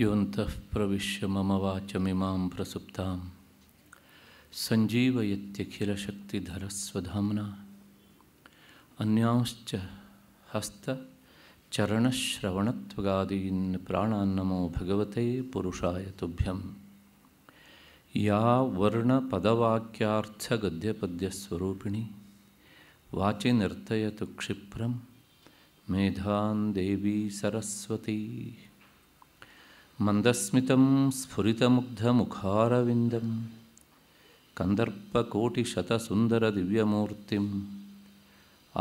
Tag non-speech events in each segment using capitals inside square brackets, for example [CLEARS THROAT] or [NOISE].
योऽन्तः प्रविश्य मम वाचमिमां प्रसुप्तां सञ्जीवयत्यखिलशक्तिधरस्वधाम्ना। अन्यांश्च हस्तचरणश्रवणत्वगादीन् प्राणान्नमो भगवते पुरुषाय तुभ्यं या वर्णपदवाक्यार्थगद्यपद्यस्वरूपिणी वाचि नर्तयतु क्षिप्रं मेधां देवी सरस्वती। मन्दस्मितं स्फुरितमुग्धमुखारविन्दं कन्दर्पकोटिशतसुन्दरदिव्यमूर्तिम्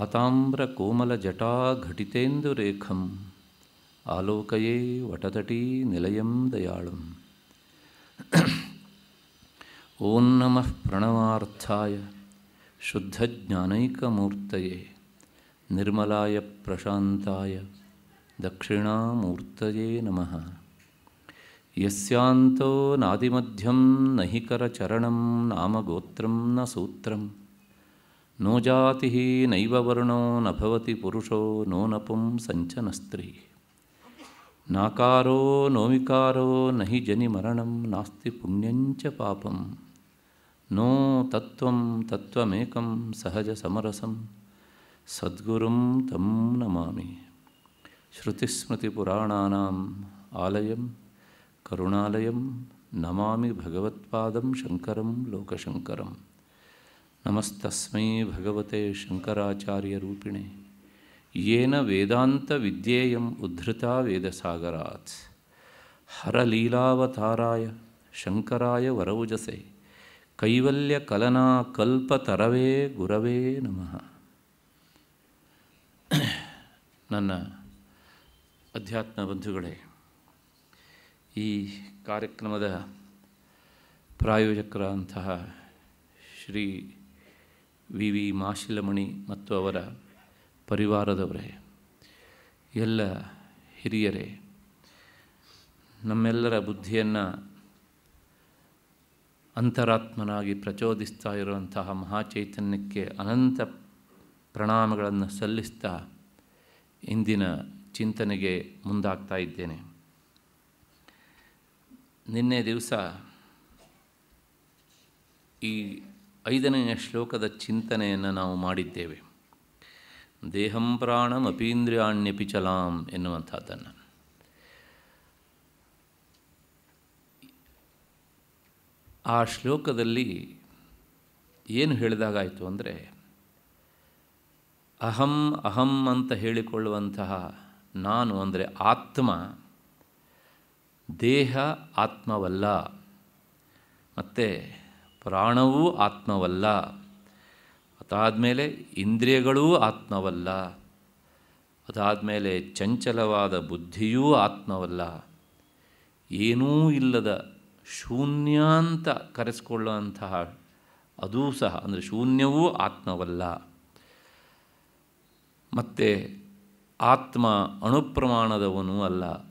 आताम्रकोमलजटाघटितेन्दुरेखम् आलोकये वटतटीनिलयं दयाळुम्। ॐ नमः प्रणवार्थाय शुद्धज्ञानैकमूर्तये निर्मलाय प्रशान्ताय दक्षिणामूर्तये नमः యస్యాంతో నాదిమధ్యం నహి కరచరణం నామగోత్రం న సూత్రం. నో నైవ వర్ణో నభవతి పురుషో నో నపుం సంచన స్త్రీ. నాకారో నోమికారో నహి జని మరణం నాస్తి పుణ్యంచ పాపం. నో తత్వం తత్వమేకం సహజ సమరసం. సద్గురుం తం నమామి. శ్రుతిస్మృతిపురాణానాం ఆలయం. करुणालयं नमामि भगवत्पादं शङ्करं लोकशङ्करं नमस्तस्मै भगवते शङ्कराचार्यरूपिणे येन वेदान्तविद्येयम् उद्धृता वेदसागरात् हरलीलावताराय शङ्कराय वरौजसे कैवल्यकलनाकल्पतरवे गुरवे ನಮಃ [CLEARS THROAT] ನನ್ನ ಅಧ್ಯಾತ್ಮ ಬಂಧುಗಳೇ ಈ ಕಾರ್ಯಕ್ರಮದ ಪ್ರಾಯೋಜಕರಂತಹ ಶ್ರೀ ವಿ ವಿ ಮಾಶಿಲಮಣಿ ಮತ್ತು ಅವರ ಪರಿವಾರದವರೇ, ಎಲ್ಲ ಹಿರಿಯರೇ, ನಮ್ಮೆಲ್ಲರ ಬುದ್ಧಿಯನ್ನು ಅಂತರಾತ್ಮನಾಗಿ ಪ್ರಚೋದಿಸ್ತಾ ಇರುವಂತಹ ಮಹಾಚೈತನ್ಯಕ್ಕೆ ಅನಂತ ಪ್ರಣಾಮಗಳನ್ನು ಸಲ್ಲಿಸ್ತಾ ಇಂದಿನ ಚಿಂತನೆಗೆ ಮುಂದಾಗ್ತಾ ಇದ್ದೇನೆ. ನಿನ್ನೆ ದಿವಸ ಈ ಐದನೆಯ ಶ್ಲೋಕದ ಚಿಂತನೆಯನ್ನು ನಾವು ಮಾಡಿದ್ದೇವೆ. ದೇಹಂ ಪ್ರಾಣಂ ಅಪೀಂದ್ರಿಯಾಣ್ಯಪಿ ಚಲಾಂ ಎನ್ನುವಂಥದ್ದನ್ನು. ಆ ಶ್ಲೋಕದಲ್ಲಿ ಏನು ಹೇಳಿದಾಗಾಯಿತು ಅಂದರೆ, ಅಹಂ ಅಹಂ ಅಂತ ಹೇಳಿಕೊಳ್ಳುವಂತಹ ನಾನು ಅಂದರೆ ಆತ್ಮ ದೇಹ ಆತ್ಮವಲ್ಲ. ಮತ್ತು ಪ್ರಾಣವೂ ಆತ್ಮವಲ್ಲ. ಅದಾದಮೇಲೆ ಇಂದ್ರಿಯಗಳೂ ಆತ್ಮವಲ್ಲ. ಅದಾದಮೇಲೆ ಚಂಚಲವಾದ ಬುದ್ಧಿಯೂ ಆತ್ಮವಲ್ಲ. ಏನೂ ಇಲ್ಲದ ಶೂನ್ಯ ಅಂತ ಕರೆಸ್ಕೊಳ್ಳುವಂತಹ ಅದೂ ಸಹ, ಅಂದರೆ ಶೂನ್ಯವೂ ಆತ್ಮವಲ್ಲ. ಮತ್ತು ಆತ್ಮ ಅಣುಪ್ರಮಾಣದವನೂ ಅಲ್ಲ.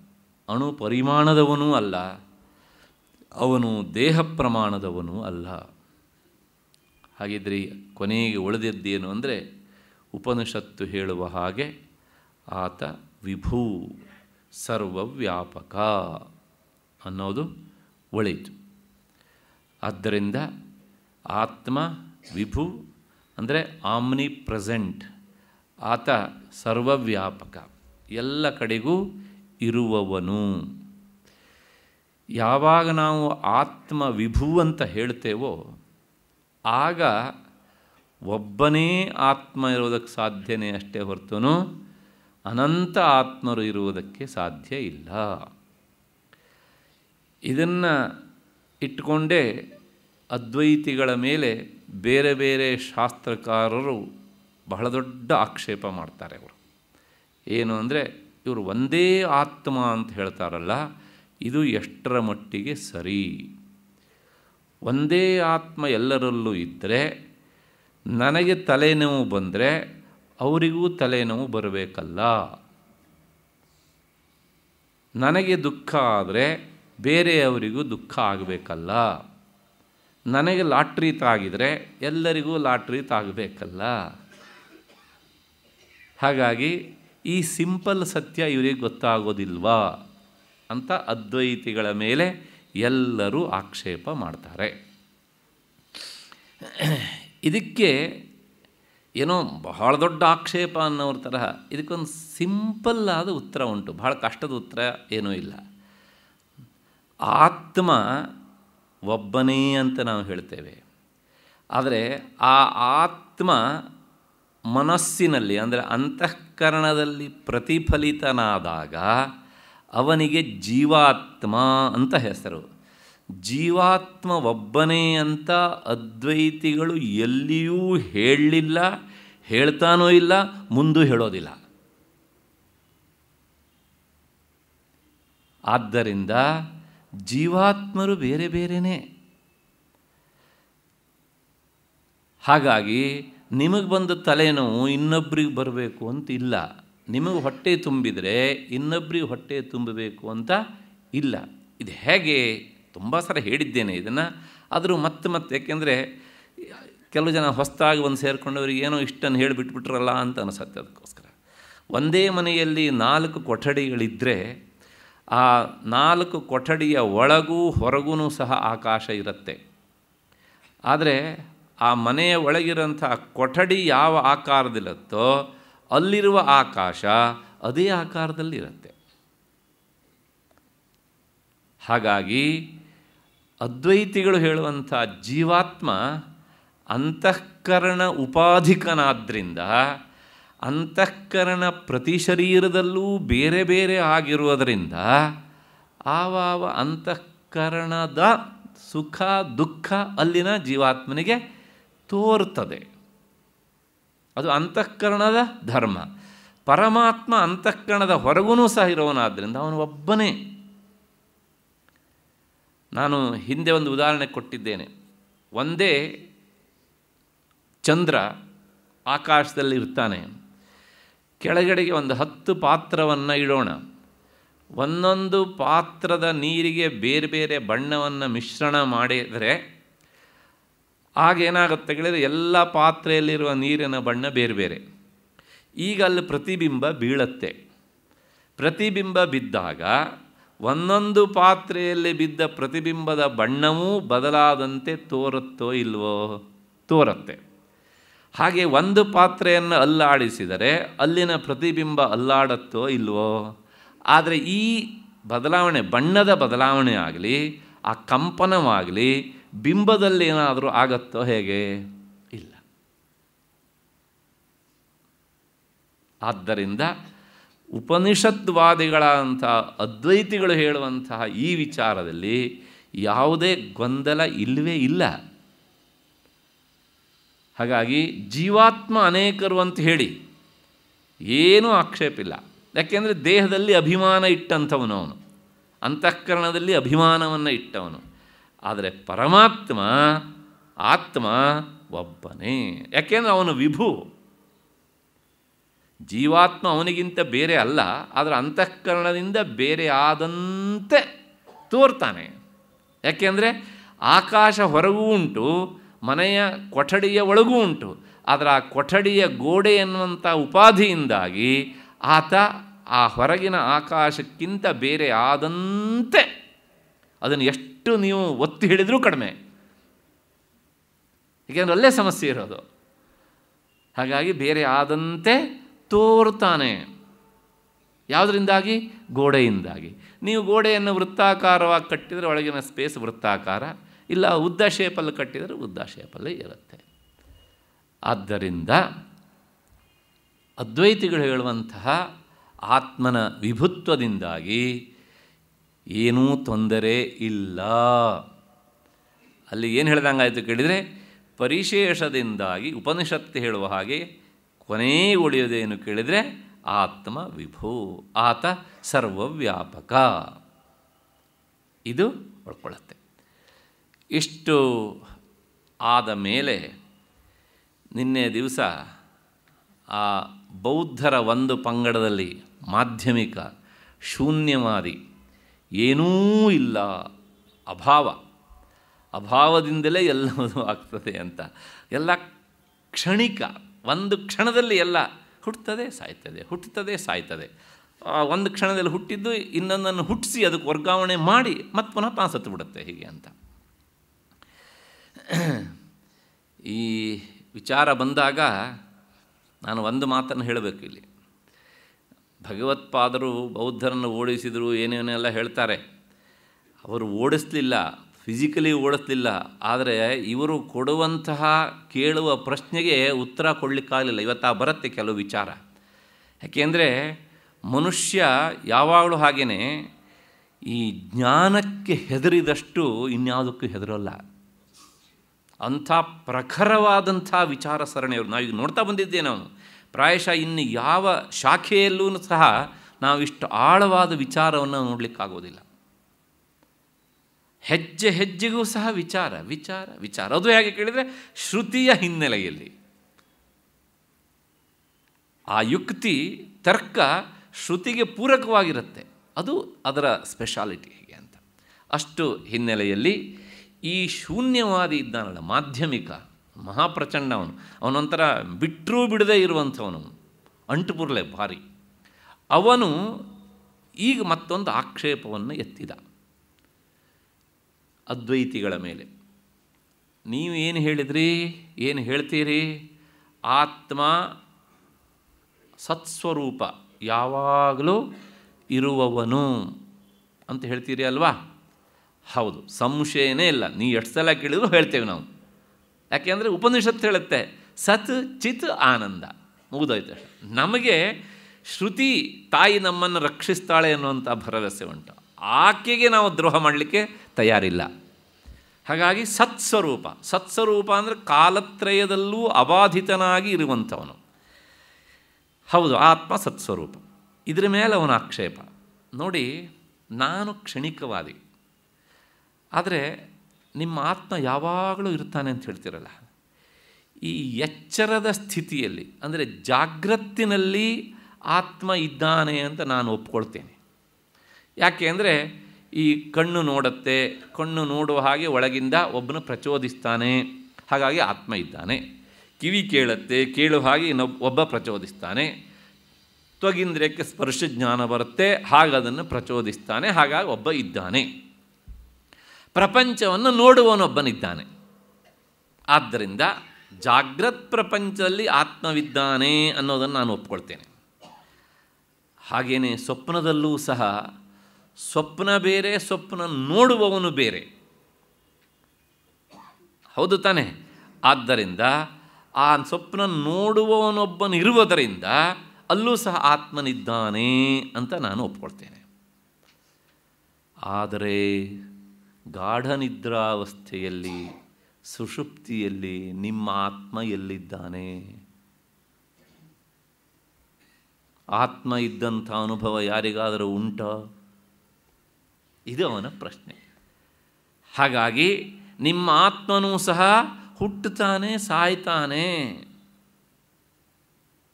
ಅಣು ಪರಿಮಾಣದವನೂ ಅಲ್ಲ, ಅವನು ದೇಹ ಪ್ರಮಾಣದವನೂ ಅಲ್ಲ. ಹಾಗಿದ್ರೆ ಕೊನೆಗೆ ಉಳಿದದ್ದೇನು ಅಂದರೆ ಉಪನಿಷತ್ತು ಹೇಳುವ ಹಾಗೆ ಆತ ವಿಭೂ ಸರ್ವವ್ಯಾಪಕ ಅನ್ನೋದು ಒಳಿತು. ಆದ್ದರಿಂದ ಆತ್ಮ ವಿಭು ಅಂದರೆ ಆಮ್ನಿ ಪ್ರೆಸೆಂಟ್ ಆತ ಸರ್ವವ್ಯಾಪಕ. ಎಲ್ಲ ಕಡೆಗೂ ಇರುವವನು. ಯಾವಾಗ ನಾವು ಆತ್ಮ ವಿಭು ಅಂತ ಹೇಳ್ತೇವೋ, ಆಗ ಒಬ್ಬನೇ ಆತ್ಮ ಇರೋದಕ್ಕೆ ಸಾಧ್ಯನೇ ಅಷ್ಟೇ ಹೊರತು ಅನಂತ ಆತ್ಮರು ಇರುವುದಕ್ಕೆ ಸಾಧ್ಯ ಇಲ್ಲ. ಇದನ್ನು ಇಟ್ಟುಕೊಂಡೇ ಅದ್ವೈತಿಗಳ ಮೇಲೆ ಬೇರೆ ಬೇರೆ ಶಾಸ್ತ್ರಕಾರರು ಬಹಳ ದೊಡ್ಡ ಆಕ್ಷೇಪ ಮಾಡ್ತಾರೆ ಅವರು. ಏನು ಅಂದರೆ ಇವರು ಒಂದೇ ಆತ್ಮ ಅಂತ ಹೇಳ್ತಾರಲ್ಲ, ಇದು ಎಷ್ಟರ ಮಟ್ಟಿಗೆ ಸರಿ? ಒಂದೇ ಆತ್ಮ ಎಲ್ಲರಲ್ಲೂ ಇದ್ದರೆ ನನಗೆ ತಲೆನೋವು ಬಂದರೆ ಅವರಿಗೂ ತಲೆನೋವು ಬರಬೇಕಲ್ಲ. ನನಗೆ ದುಃಖ ಆದರೆ ಬೇರೆಯವರಿಗೂ ದುಃಖ ಆಗಬೇಕಲ್ಲ. ನನಗೆ ಲಾಟ್ರಿ ತಾಗಿದರೆ ಎಲ್ಲರಿಗೂ ಲಾಟ್ರಿ ತಾಗಬೇಕಲ್ಲ. ಹಾಗಾಗಿ ಈ ಸಿಂಪಲ್ ಸತ್ಯ ಇವರಿಗೆ ಗೊತ್ತಾಗೋದಿಲ್ವಾ ಅಂತ ಅದ್ವೈತಿಗಳ ಮೇಲೆ ಎಲ್ಲರೂ ಆಕ್ಷೇಪ ಮಾಡ್ತಾರೆ. ಇದಕ್ಕೆ ಏನೋ ಬಹಳ ದೊಡ್ಡ ಆಕ್ಷೇಪ ಅನ್ನೋರ ತರಹ ಇದಕ್ಕೊಂದು ಸಿಂಪಲ್ ಆದ ಉತ್ತರ ಉಂಟು. ಬಹಳ ಕಷ್ಟದ ಉತ್ತರ ಏನೂ ಇಲ್ಲ. ಆತ್ಮ ಒಬ್ಬನೇ ಅಂತ ನಾವು ಹೇಳ್ತೇವೆ. ಆದರೆ ಆ ಆತ್ಮ ಮನಸ್ಸಿನಲ್ಲಿ, ಅಂದರೆ ಅಂತಃಕರಣದಲ್ಲಿ ಪ್ರತಿಫಲಿತನಾದಾಗ ಅವನಿಗೆ ಜೀವಾತ್ಮ ಅಂತ ಹೆಸರು. ಜೀವಾತ್ಮ ಒಬ್ಬನೇ ಅಂತ ಅದ್ವೈತಿಗಳು ಎಲ್ಲಿಯೂ ಹೇಳಲಿಲ್ಲ, ಹೇಳ್ತಾನೂ ಇಲ್ಲ, ಮುಂದೂ ಹೇಳೋದಿಲ್ಲ. ಆದ್ದರಿಂದ ಜೀವಾತ್ಮರು ಬೇರೆ ಬೇರೆಯೇ ಹಾಗಾಗಿ ನಿಮಗೆ ಬಂದ ತಲೆನೋವು ಇನ್ನೊಬ್ರಿಗೆ ಬರಬೇಕು ಅಂತ ಇಲ್ಲ. ನಿಮಗೆ ಹೊಟ್ಟೆ ತುಂಬಿದರೆ ಇನ್ನೊಬ್ರಿಗೆ ಹೊಟ್ಟೆ ತುಂಬಬೇಕು ಅಂತ ಇಲ್ಲ. ಇದು ಹೇಗೆ? ತುಂಬ ಸಲ ಹೇಳಿದ್ದೇನೆ ಇದನ್ನು. ಆದರೂ ಮತ್ತೆ ಮತ್ತೆ, ಯಾಕೆಂದರೆ ಕೆಲವು ಜನ ಹೊಸದಾಗಿ ಒಂದು ಸೇರಿಕೊಂಡವ್ರಿಗೆ ಏನೋ ಇಷ್ಟನ್ನು ಹೇಳಿಬಿಟ್ಬಿಟ್ರಲ್ಲ ಅಂತ ಅನಿಸುತ್ತೆ ಅದಕ್ಕೋಸ್ಕರ. ಒಂದೇ ಮನೆಯಲ್ಲಿ ನಾಲ್ಕು ಕೊಠಡಿಗಳಿದ್ದರೆ ಆ ನಾಲ್ಕು ಕೊಠಡಿಯ ಒಳಗೂ ಹೊರಗೂ ಸಹ ಆಕಾಶ ಇರುತ್ತೆ. ಆದರೆ ಆ ಮನೆಯ ಒಳಗಿರೋಂಥ ಕೊಠಡಿ ಯಾವ ಆಕಾರದಲ್ಲಿರುತ್ತೋ ಅಲ್ಲಿರುವ ಆಕಾಶ ಅದೇ ಆಕಾರದಲ್ಲಿರುತ್ತೆ. ಹಾಗಾಗಿ ಅದ್ವೈತಿಗಳು ಹೇಳುವಂಥ ಜೀವಾತ್ಮ ಅಂತಃಕರಣ ಉಪಾಧಿಕನಾದ್ದರಿಂದ ಅಂತಃಕರಣ ಪ್ರತಿ ಶರೀರದಲ್ಲೂ ಬೇರೆ ಬೇರೆ ಆಗಿರುವುದರಿಂದ ಆವಾವ ಅಂತಃಕರಣದ ಸುಖ ದುಃಖ ಅಲ್ಲಿನ ಜೀವಾತ್ಮನಿಗೆ ತೋರ್ತದೆ. ಅದು ಅಂತಃಕರಣದ ಧರ್ಮ. ಪರಮಾತ್ಮ ಅಂತಃಕರಣದ ಹೊರಗೂ ಸಹ ಇರೋನಾದ್ದರಿಂದ ಅವನು ಒಬ್ಬನೇ. ನಾನು ಹಿಂದೆ ಒಂದು ಉದಾಹರಣೆ ಕೊಟ್ಟಿದ್ದೇನೆ. ಒಂದೇ ಚಂದ್ರ ಆಕಾಶದಲ್ಲಿ ಇರ್ತಾನೆ. ಕೆಳಗಡೆಗೆ ಒಂದು ಹತ್ತು ಪಾತ್ರವನ್ನು ಇಡೋಣ. ಒಂದೊಂದು ಪಾತ್ರದ ನೀರಿಗೆ ಬೇರೆ ಬೇರೆ ಬಣ್ಣವನ್ನು ಮಿಶ್ರಣ ಮಾಡಿದರೆ ಆಗೇನಾಗುತ್ತೆ ಕೇಳಿದರೆ ಎಲ್ಲ ಪಾತ್ರೆಯಲ್ಲಿರುವ ನೀರಿನ ಬಣ್ಣ ಬೇರೆ ಬೇರೆ. ಈಗ ಅಲ್ಲಿ ಪ್ರತಿಬಿಂಬ ಬೀಳತ್ತೆ. ಪ್ರತಿಬಿಂಬ ಬಿದ್ದಾಗ ಒಂದೊಂದು ಪಾತ್ರೆಯಲ್ಲಿ ಬಿದ್ದ ಪ್ರತಿಬಿಂಬದ ಬಣ್ಣವೂ ಬದಲಾದಂತೆ ತೋರುತ್ತೋ ಇಲ್ವೋ? ತೋರುತ್ತೆ. ಹಾಗೆ ಒಂದು ಪಾತ್ರೆಯನ್ನು ಅಲ್ಲಾಡಿಸಿದರೆ ಅಲ್ಲಿನ ಪ್ರತಿಬಿಂಬ ಅಲ್ಲಾಡುತ್ತೋ ಇಲ್ವೋ? ಆದರೆ ಈ ಬದಲಾವಣೆ ಬಣ್ಣದ ಬದಲಾವಣೆ ಆಗಲಿ, ಆ ಕಂಪನವಾಗಲಿ ಬಿಂಬದಲ್ಲಿ ಏನಾದರೂ ಆಗತ್ತೋ ಹೇಗೆ? ಇಲ್ಲ. ಆದ್ದರಿಂದ ಉಪನಿಷದ್ವಾದಿಗಳಂಥ ಅದ್ವೈತಿಗಳು ಹೇಳುವಂತಹ ಈ ವಿಚಾರದಲ್ಲಿ ಯಾವುದೇ ಗೊಂದಲ ಇಲ್ಲವೇ ಇಲ್ಲ. ಹಾಗಾಗಿ ಜೀವಾತ್ಮ ಅನೇಕರು ಅಂತ ಹೇಳಿ ಏನೂ ಆಕ್ಷೇಪ ಇಲ್ಲ. ಯಾಕೆಂದರೆ ದೇಹದಲ್ಲಿ ಅಭಿಮಾನ ಇಟ್ಟಂಥವನು ಅವನು. ಅಂತಃಕರಣದಲ್ಲಿ ಅಭಿಮಾನವನ್ನು ಇಟ್ಟವನು. ಆದರೆ ಪರಮಾತ್ಮ ಆತ್ಮ ಒಬ್ಬನೇ. ಯಾಕೆಂದರೆ ಅವನು ವಿಭು. ಜೀವಾತ್ಮ ಅವನಿಗಿಂತ ಬೇರೆ ಅಲ್ಲ, ಆದರೆ ಅಂತಃಕರಣದಿಂದ ಬೇರೆ ಆದಂತೆ ತೋರ್ತಾನೆ. ಯಾಕೆಂದರೆ ಆಕಾಶ ಹೊರಗೂ ಉಂಟು, ಮನೆಯ ಕೊಠಡಿಯ ಒಳಗೂ ಉಂಟು. ಆದರೆ ಆ ಕೊಠಡಿಯ ಗೋಡೆ ಎನ್ನುವಂಥ ಉಪಾಧಿಯಿಂದಾಗಿ ಆತ ಆ ಹೊರಗಿನ ಆಕಾಶಕ್ಕಿಂತ ಬೇರೆ ಆದಂತೆ. ಅದನ್ನು ಎಷ್ಟು ನೀವು ಒತ್ತು ಹಿಡಿದ್ರೂ ಕಡಿಮೆ. ಏಕೆಂದರೆ ಅಲ್ಲೇ ಸಮಸ್ಯೆ ಇರೋದು. ಹಾಗಾಗಿ ಬೇರೆ ಆದಂತೆ ತೋರ್ತಾನೆ ಯಾವುದರಿಂದಾಗಿ? ಗೋಡೆಯಿಂದಾಗಿ. ನೀವು ಗೋಡೆಯನ್ನು ವೃತ್ತಾಕಾರವಾಗಿ ಕಟ್ಟಿದರೆ ಒಳಗಿನ ಸ್ಪೇಸ್ ವೃತ್ತಾಕಾರ, ಇಲ್ಲ ಉದ್ದ ಶೇಪಲ್ಲಿ ಕಟ್ಟಿದರೆ ಉದ್ದ ಶೇಪಲ್ಲಿ ಇರುತ್ತೆ. ಆದ್ದರಿಂದ ಅದ್ವೈತಿಗಳು ಹೇಳುವಂತಹ ಆತ್ಮನ ವಿಭುತ್ವದಿಂದಾಗಿ ಏನೂ ತೊಂದರೆ ಇಲ್ಲ. ಅಲ್ಲಿ ಏನು ಹೇಳ್ದಂಗಾಯಿತು ಕೇಳಿದರೆ, ಪರಿಶೇಷದಿಂದಾಗಿ ಉಪನಿಷತ್ತು ಹೇಳುವ ಹಾಗೆ ಕೊನೇ ಉಳಿಯೋದೇನು ಕೇಳಿದರೆ, ಆತ್ಮ ವಿಭೋ, ಆತ ಸರ್ವವ್ಯಾಪಕ. ಇದು ಒಳ್ಕೊಳ್ಳುತ್ತೆ. ಇಷ್ಟು ಆದ ಮೇಲೆ ನಿನ್ನೆ ದಿವಸ ಆ ಬೌದ್ಧರ ಒಂದು ಪಂಗಡದಲ್ಲಿ ಮಾಧ್ಯಮಿಕ ಶೂನ್ಯವಾದಿ ಏನೂ ಇಲ್ಲ. ಅಭಾವ. ಅಭಾವದಿಂದಲೇ ಎಲ್ಲವೂ ಆಗ್ತದೆ ಅಂತ. ಎಲ್ಲ ಕ್ಷಣಿಕ, ಒಂದು ಕ್ಷಣದಲ್ಲಿ ಎಲ್ಲ ಹುಟ್ಟುತ್ತದೆ ಸಾಯ್ತದೆ ಹುಟ್ಟುತ್ತದೆ ಸಾಯ್ತದೆ. ಒಂದು ಕ್ಷಣದಲ್ಲಿ ಹುಟ್ಟಿದ್ದು, ಇನ್ನೊಂದನ್ನು ಹುಟ್ಟಿಸಿ ಅದಕ್ಕೆ ವರ್ಗಾವಣೆ ಮಾಡಿ, ಮತ್ತೆ ಪುನಃ ತಾನು ಬಿಡುತ್ತೆ ಹೀಗೆ ಅಂತ. ಈ ವಿಚಾರ ಬಂದಾಗ ನಾನು ಒಂದು ಮಾತನ್ನು ಹೇಳಬೇಕು ಇಲ್ಲಿ. ಭಗವತ್ಪಾದರು ಬೌದ್ಧರನ್ನು ಓಡಿಸಿದರು ಏನೇನೆಲ್ಲ ಹೇಳ್ತಾರೆ. ಅವರು ಓಡಿಸ್ಲಿಲ್ಲ ಫಿಸಿಕಲಿ ಓಡಿಸ್ಲಿಲ್ಲ, ಆದರೆ ಇವರು ಕೊಡುವಂತಹ ಕೇಳುವ ಪ್ರಶ್ನೆಗೆ ಉತ್ತರ ಕೊಡಲಿಕ್ಕಾಗಲಿಲ್ಲ. ಇವತ್ತಾ ಬರುತ್ತೆ ಕೆಲವು ವಿಚಾರ. ಯಾಕೆಂದರೆ ಮನುಷ್ಯ ಯಾವಾಗಲೂ ಹಾಗೆಯೇ ಈ ಜ್ಞಾನಕ್ಕೆ ಹೆದರಿದಷ್ಟು ಇನ್ಯಾವುದಕ್ಕೂ ಹೆದರೋಲ್ಲ. ಅಂಥ ಪ್ರಖರವಾದಂಥ ವಿಚಾರ ಸರಣಿಯವರು. ನಾವೀಗ ನೋಡ್ತಾ ಬಂದಿದ್ದೆ ನಾವು. ಪ್ರಾಯಶಃ ಇನ್ನು ಯಾವ ಶಾಖೆಯಲ್ಲೂ ಸಹ ನಾವು ಇಷ್ಟು ಆಳವಾದ ವಿಚಾರವನ್ನು ನೋಡಲಿಕ್ಕಾಗೋದಿಲ್ಲ. ಹೆಜ್ಜೆ ಹೆಜ್ಜೆಗೂ ಸಹ ವಿಚಾರ ವಿಚಾರ ವಿಚಾರ. ಅದು ಹೇಗೆ ಕೇಳಿದರೆ ಶ್ರುತಿಯ ಹಿನ್ನೆಲೆಯಲ್ಲಿ. ಆ ಯುಕ್ತಿ, ತರ್ಕ ಶ್ರುತಿಗೆ ಪೂರಕವಾಗಿರುತ್ತೆ. ಅದು ಅದರ ಸ್ಪೆಷಾಲಿಟಿ ಹೀಗೆ ಅಂತ. ಅಷ್ಟು ಹಿನ್ನೆಲೆಯಲ್ಲಿ ಈ ಶೂನ್ಯವಾದಿ ಇದ್ದಾನಲ್ಲ ಮಾಧ್ಯಮಿಕ ಮಹಾಪ್ರಚಂಡ ಅವನು ಅವನೊಂಥರ ಬಿಟ್ಟರೂ ಬಿಡದೇ ಇರುವಂಥವನು. ಅಂಟುಪುರ್ಲೆ ಭಾರಿ. ಅವನು ಈಗ ಮತ್ತೊಂದು ಆಕ್ಷೇಪವನ್ನು ಎತ್ತಿದ. ಅದ್ವೈತಿಗಳ ಮೇಲೆ. ನೀವು ಏನು ಹೇಳಿದ್ರಿ? ಏನು ಹೇಳ್ತೀರಿ? ಆತ್ಮ ಸತ್ಸ್ವರೂಪ ಯಾವಾಗಲೂ ಇರುವವನು ಅಂತ ಹೇಳ್ತೀರಿ ಅಲ್ವಾ? ಹೌದು. ಸಂಶಯನೇ ಇಲ್ಲ. ನೀವು ಎಷ್ಟು ಸಲ ಕೇಳಿದ್ರು ಹೇಳ್ತೇವೆ ನಾವು. ಯಾಕೆಂದರೆ ಉಪನಿಷತ್ತು ಹೇಳುತ್ತೆ, ಸತ್ ಚಿತ್ ಆನಂದ. ಮುಗಿದೋಯ್ತು ನಮಗೆ ಶ್ರುತಿ ತಾಯಿ ನಮ್ಮನ್ನು ರಕ್ಷಿಸ್ತಾಳೆ ಅನ್ನುವಂಥ ಭರವಸೆ ಉಂಟು. ಆಕೆಗೆ ನಾವು ದ್ರೋಹ ಮಾಡಲಿಕ್ಕೆ ತಯಾರಿಲ್ಲ. ಹಾಗಾಗಿ ಸತ್ಸ್ವರೂಪ. ಸತ್ಸ್ವರೂಪ ಅಂದರೆ ಕಾಲತ್ರಯದಲ್ಲೂ ಅಬಾಧಿತನಾಗಿ ಇರುವಂಥವನು. ಹೌದು, ಆತ್ಮ ಸತ್ಸ್ವರೂಪ. ಇದರ ಮೇಲೆ ಅವನ ಆಕ್ಷೇಪ. ನೋಡಿ, ನಾನು ಕ್ಷಣಿಕವಾದಿ. ಆದರೆ ನಿಮ್ಮ ಆತ್ಮ ಯಾವಾಗಲೂ ಇರ್ತಾನೆ ಅಂತ ಹೇಳ್ತಿರಲ್ಲ. ಈ ಎಚ್ಚರದ ಸ್ಥಿತಿಯಲ್ಲಿ, ಅಂದರೆ ಜಾಗ್ರತ್ತಿನಲ್ಲಿ ಆತ್ಮ ಇದ್ದಾನೆ ಅಂತ ನಾನು ಒಪ್ಕೊಳ್ತೇನೆ. ಯಾಕೆ ಅಂದರೆ ಈ ಕಣ್ಣು ನೋಡುತ್ತೆ, ಕಣ್ಣು ನೋಡುವ ಹಾಗೆ ಒಳಗಿಂದ ಒಬ್ಬನು ಪ್ರಚೋದಿಸ್ತಾನೆ, ಹಾಗಾಗಿ ಆತ್ಮ ಇದ್ದಾನೆ. ಕಿವಿ ಕೇಳುತ್ತೆ ಕೇಳುವ ಹಾಗೆ ಇನ್ನೊಬ್ಬ ಒಬ್ಬ ಪ್ರಚೋದಿಸ್ತಾನೆ. ತ್ವಗಿಂದ್ರಿಯಕ್ಕೆ ಸ್ಪರ್ಶ ಜ್ಞಾನ ಬರುತ್ತೆ ಹಾಗೆ ಅದನ್ನು ಪ್ರಚೋದಿಸ್ತಾನೆ, ಹಾಗಾಗಿ ಒಬ್ಬ ಇದ್ದಾನೆ. ಪ್ರಪಂಚವನ್ನು ನೋಡುವವನೊಬ್ಬನಿದ್ದಾನೆ. ಆದ್ದರಿಂದ ಜಾಗ್ರತ್ ಪ್ರಪಂಚದಲ್ಲಿ ಆತ್ಮವಿದ್ದಾನೆ ಅನ್ನೋದನ್ನು ನಾನು ಒಪ್ಕೊಳ್ತೇನೆ. ಹಾಗೆಯೇ ಸ್ವಪ್ನದಲ್ಲೂ ಸಹ ಸ್ವಪ್ನ ಬೇರೆ, ಸ್ವಪ್ನ ನೋಡುವವನು ಬೇರೆ. ಹೌದು ತಾನೆ? ಆದ್ದರಿಂದ ಆ ಸ್ವಪ್ನ ನೋಡುವವನೊಬ್ಬನಿರುವುದರಿಂದ ಅಲ್ಲೂ ಸಹ ಆತ್ಮನಿದ್ದಾನೆ ಅಂತ ನಾನು ಒಪ್ಕೊಳ್ತೇನೆ. ಆದರೆ ಗಾಢನಿದ್ರಾವಸ್ಥೆಯಲ್ಲಿ, ಸುಷುಪ್ತಿಯಲ್ಲಿ ನಿಮ್ಮ ಆತ್ಮ ಎಲ್ಲಿದ್ದಾನೆ? ಆತ್ಮ ಇದ್ದಂಥ ಅನುಭವ ಯಾರಿಗಾದರೂ ಉಂಟ? ಇದು ಅವನ ಪ್ರಶ್ನೆ. ಹಾಗಾಗಿ ನಿಮ್ಮ ಆತ್ಮನೂ ಸಹ ಹುಟ್ಟುತ್ತಾನೆ, ಸಾಯ್ತಾನೆ.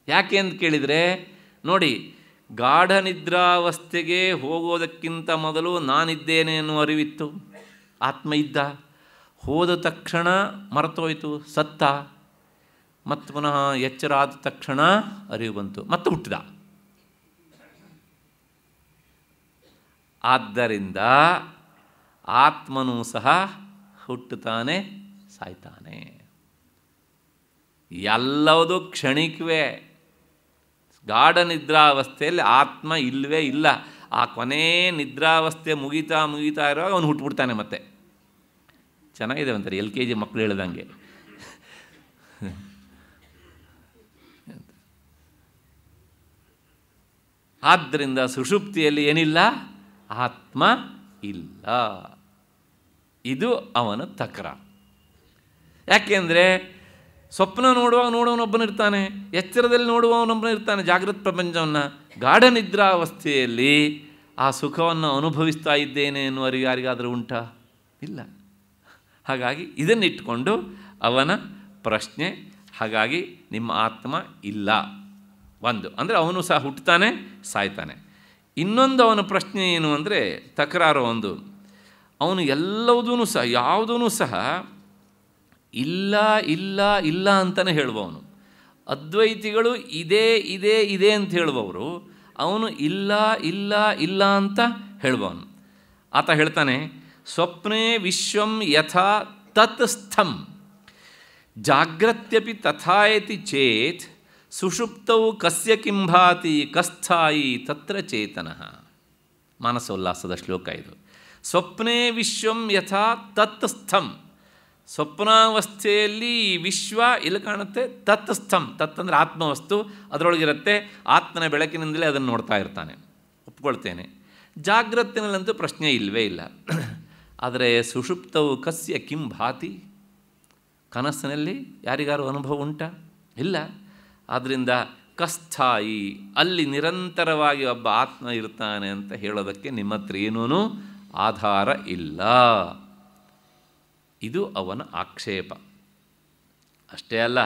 ಯಾಕೆ ಅಂತ ಕೇಳಿದರೆ, ನೋಡಿ, ಗಾಢನಿದ್ರಾವಸ್ಥೆಗೆ ಹೋಗೋದಕ್ಕಿಂತ ಮೊದಲು ನಾನಿದ್ದೇನೆ ಅನ್ನುವ ಅರಿವಿತ್ತು. ಆತ್ಮ ಇದ್ದ ಹೋದ ತಕ್ಷಣ ಮರೆತೋಯ್ತು, ಸತ್ತ. ಮತ್ತು ಪುನಃ ಎಚ್ಚರ ಆದ ತಕ್ಷಣ ಅರಿವು ಬಂತು, ಮತ್ತೆ ಹುಟ್ಟಿದ. ಆದ್ದರಿಂದ ಆತ್ಮನೂ ಸಹ ಹುಟ್ಟುತ್ತಾನೆ, ಸಾಯ್ತಾನೆ. ಎಲ್ಲವುದು ಕ್ಷಣಿಕವೇ. ಗಾಢ ನಿದ್ರಾವಸ್ಥೆಯಲ್ಲಿ ಆತ್ಮ ಇಲ್ಲವೇ ಇಲ್ಲ. ಆ ಕೊನೆ ನಿದ್ರಾವಸ್ಥೆ ಮುಗಿತಾ ಮುಗಿತಾ ಇರುವಾಗ ಅವನು ಹುಟ್ಟುಬಿಡ್ತಾನೆ ಮತ್ತೆ. ಚೆನ್ನಾಗಿದೆ ಅಂತಾರೆ, ಎಲ್ ಕೆ ಜಿ ಮಕ್ಕಳು ಹೇಳ್ದಂಗೆ. ಆದ್ದರಿಂದ ಸುಷುಪ್ತಿಯಲ್ಲಿ ಏನಿಲ್ಲ? ಆತ್ಮ ಇಲ್ಲ. ಇದು ಅವನ ತಕ್ರ. ಯಾಕೆಂದರೆ ಸ್ವಪ್ನ ನೋಡುವಾಗ ನೋಡುವವನೊಬ್ಬನಿರ್ತಾನೆ ಎಚ್ಚರದಲ್ಲಿ ನೋಡುವವನೊಬ್ಬನಿರ್ತಾನೆ ಜಾಗೃತ ಪ್ರಪಂಚವನ್ನು. ಗಾಢ ನಿದ್ರಾವಸ್ಥೆಯಲ್ಲಿ ಆ ಸುಖವನ್ನು ಅನುಭವಿಸ್ತಾ ಇದ್ದೇನೆ ಎನ್ನುವರು ಯಾರಿಗಾದರೂ ಉಂಟಾ? ಇಲ್ಲ. ಹಾಗಾಗಿ ಇದನ್ನಿಟ್ಕೊಂಡು ಅವನ ಪ್ರಶ್ನೆ, ಹಾಗಾಗಿ ನಿಮ್ಮ ಆತ್ಮ ಇಲ್ಲ. ಒಂದು, ಅಂದರೆ ಅವನು ಸಹ ಹುಟ್ಟುತ್ತಾನೆ, ಸಾಯ್ತಾನೆ. ಇನ್ನೊಂದು ಅವನ ಪ್ರಶ್ನೆ ಏನು ಅಂದರೆ, ತಕರಾರು ಒಂದು. ಅವನು ಎಲ್ಲವುದೂ ಸಹ ಯಾವುದೂ ಸಹ ಇಲ್ಲ ಇಲ್ಲ ಇಲ್ಲ ಅಂತಲೇ ಹೇಳುವವನು. ಅದ್ವೈತಿಗಳು ಇದೇ ಇದೇ, ಇದೆ ಅಂತ ಹೇಳುವವರು, ಅವನು ಇಲ್ಲ ಇಲ್ಲ ಇಲ್ಲ ಅಂತ ಹೇಳುವವನು. ಆತ ಹೇಳ್ತಾನೆ ಸ್ವಪ್ನೇ ವಿಶ್ವಂ ಯಥಾ ತತ್ ಸ್ಥಂ. ಜಾಗ್ರತ್ಯಪಿ ತಥಾಯತಿ ಚೇತ್, ಸುಷುಪ್ತೌ ಕಸ್ಯ ಕಿಂಭಾತಿ ಕಸ್ಥಾಯಿ ತತ್ರ ಚೇತನ. ಮಾನಸೋಲ್ಲಾಸದ ಶ್ಲೋಕ ಇದು. ಸ್ವಪ್ನೇ ವಿಶ್ವಂ ಯಥಾ ತತ್ ಸ್ಥಂ. ಸ್ವಪ್ನಾವಸ್ಥೆಯಲ್ಲಿ ವಿಶ್ವ ಎಲ್ಲಿ ಕಾಣುತ್ತೆ? ತತ್ ಸ್ಥಂ. ತತ್ ಅಂದರೆ ಆತ್ಮವಸ್ತು. ಅದರೊಳಗಿರುತ್ತೆ ಆತ್ಮನ ಬೆಳಕಿನಿಂದಲೇ ಅದನ್ನು ನೋಡ್ತಾ ಇರ್ತಾನೆ. ಒಪ್ಕೊಳ್ತೇನೆ. ಜಾಗ್ರತಿನಲ್ಲಂತೂ ಪ್ರಶ್ನೆ ಇಲ್ಲವೇ ಇಲ್ಲ. ಆದರೆ ಸುಷುಪ್ತವು ಕಸ್ಯ ಕಿಂ ಭಾತಿ? ಕನಸಿನಲ್ಲಿ ಯಾರಿಗಾರು ಅನುಭವ ಉಂಟಾ? ಇಲ್ಲ. ಆದ್ದರಿಂದ ಕಸ್ಥಾಯಿ, ಅಲ್ಲಿ ನಿರಂತರವಾಗಿ ಒಬ್ಬ ಆತ್ಮ ಇರ್ತಾನೆ ಅಂತ ಹೇಳೋದಕ್ಕೆ ನಿಮ್ಮ ಹತ್ರ ಏನೂ ಆಧಾರ ಇಲ್ಲ. ಇದು ಅವನ ಆಕ್ಷೇಪ. ಅಷ್ಟೇ ಅಲ್ಲ,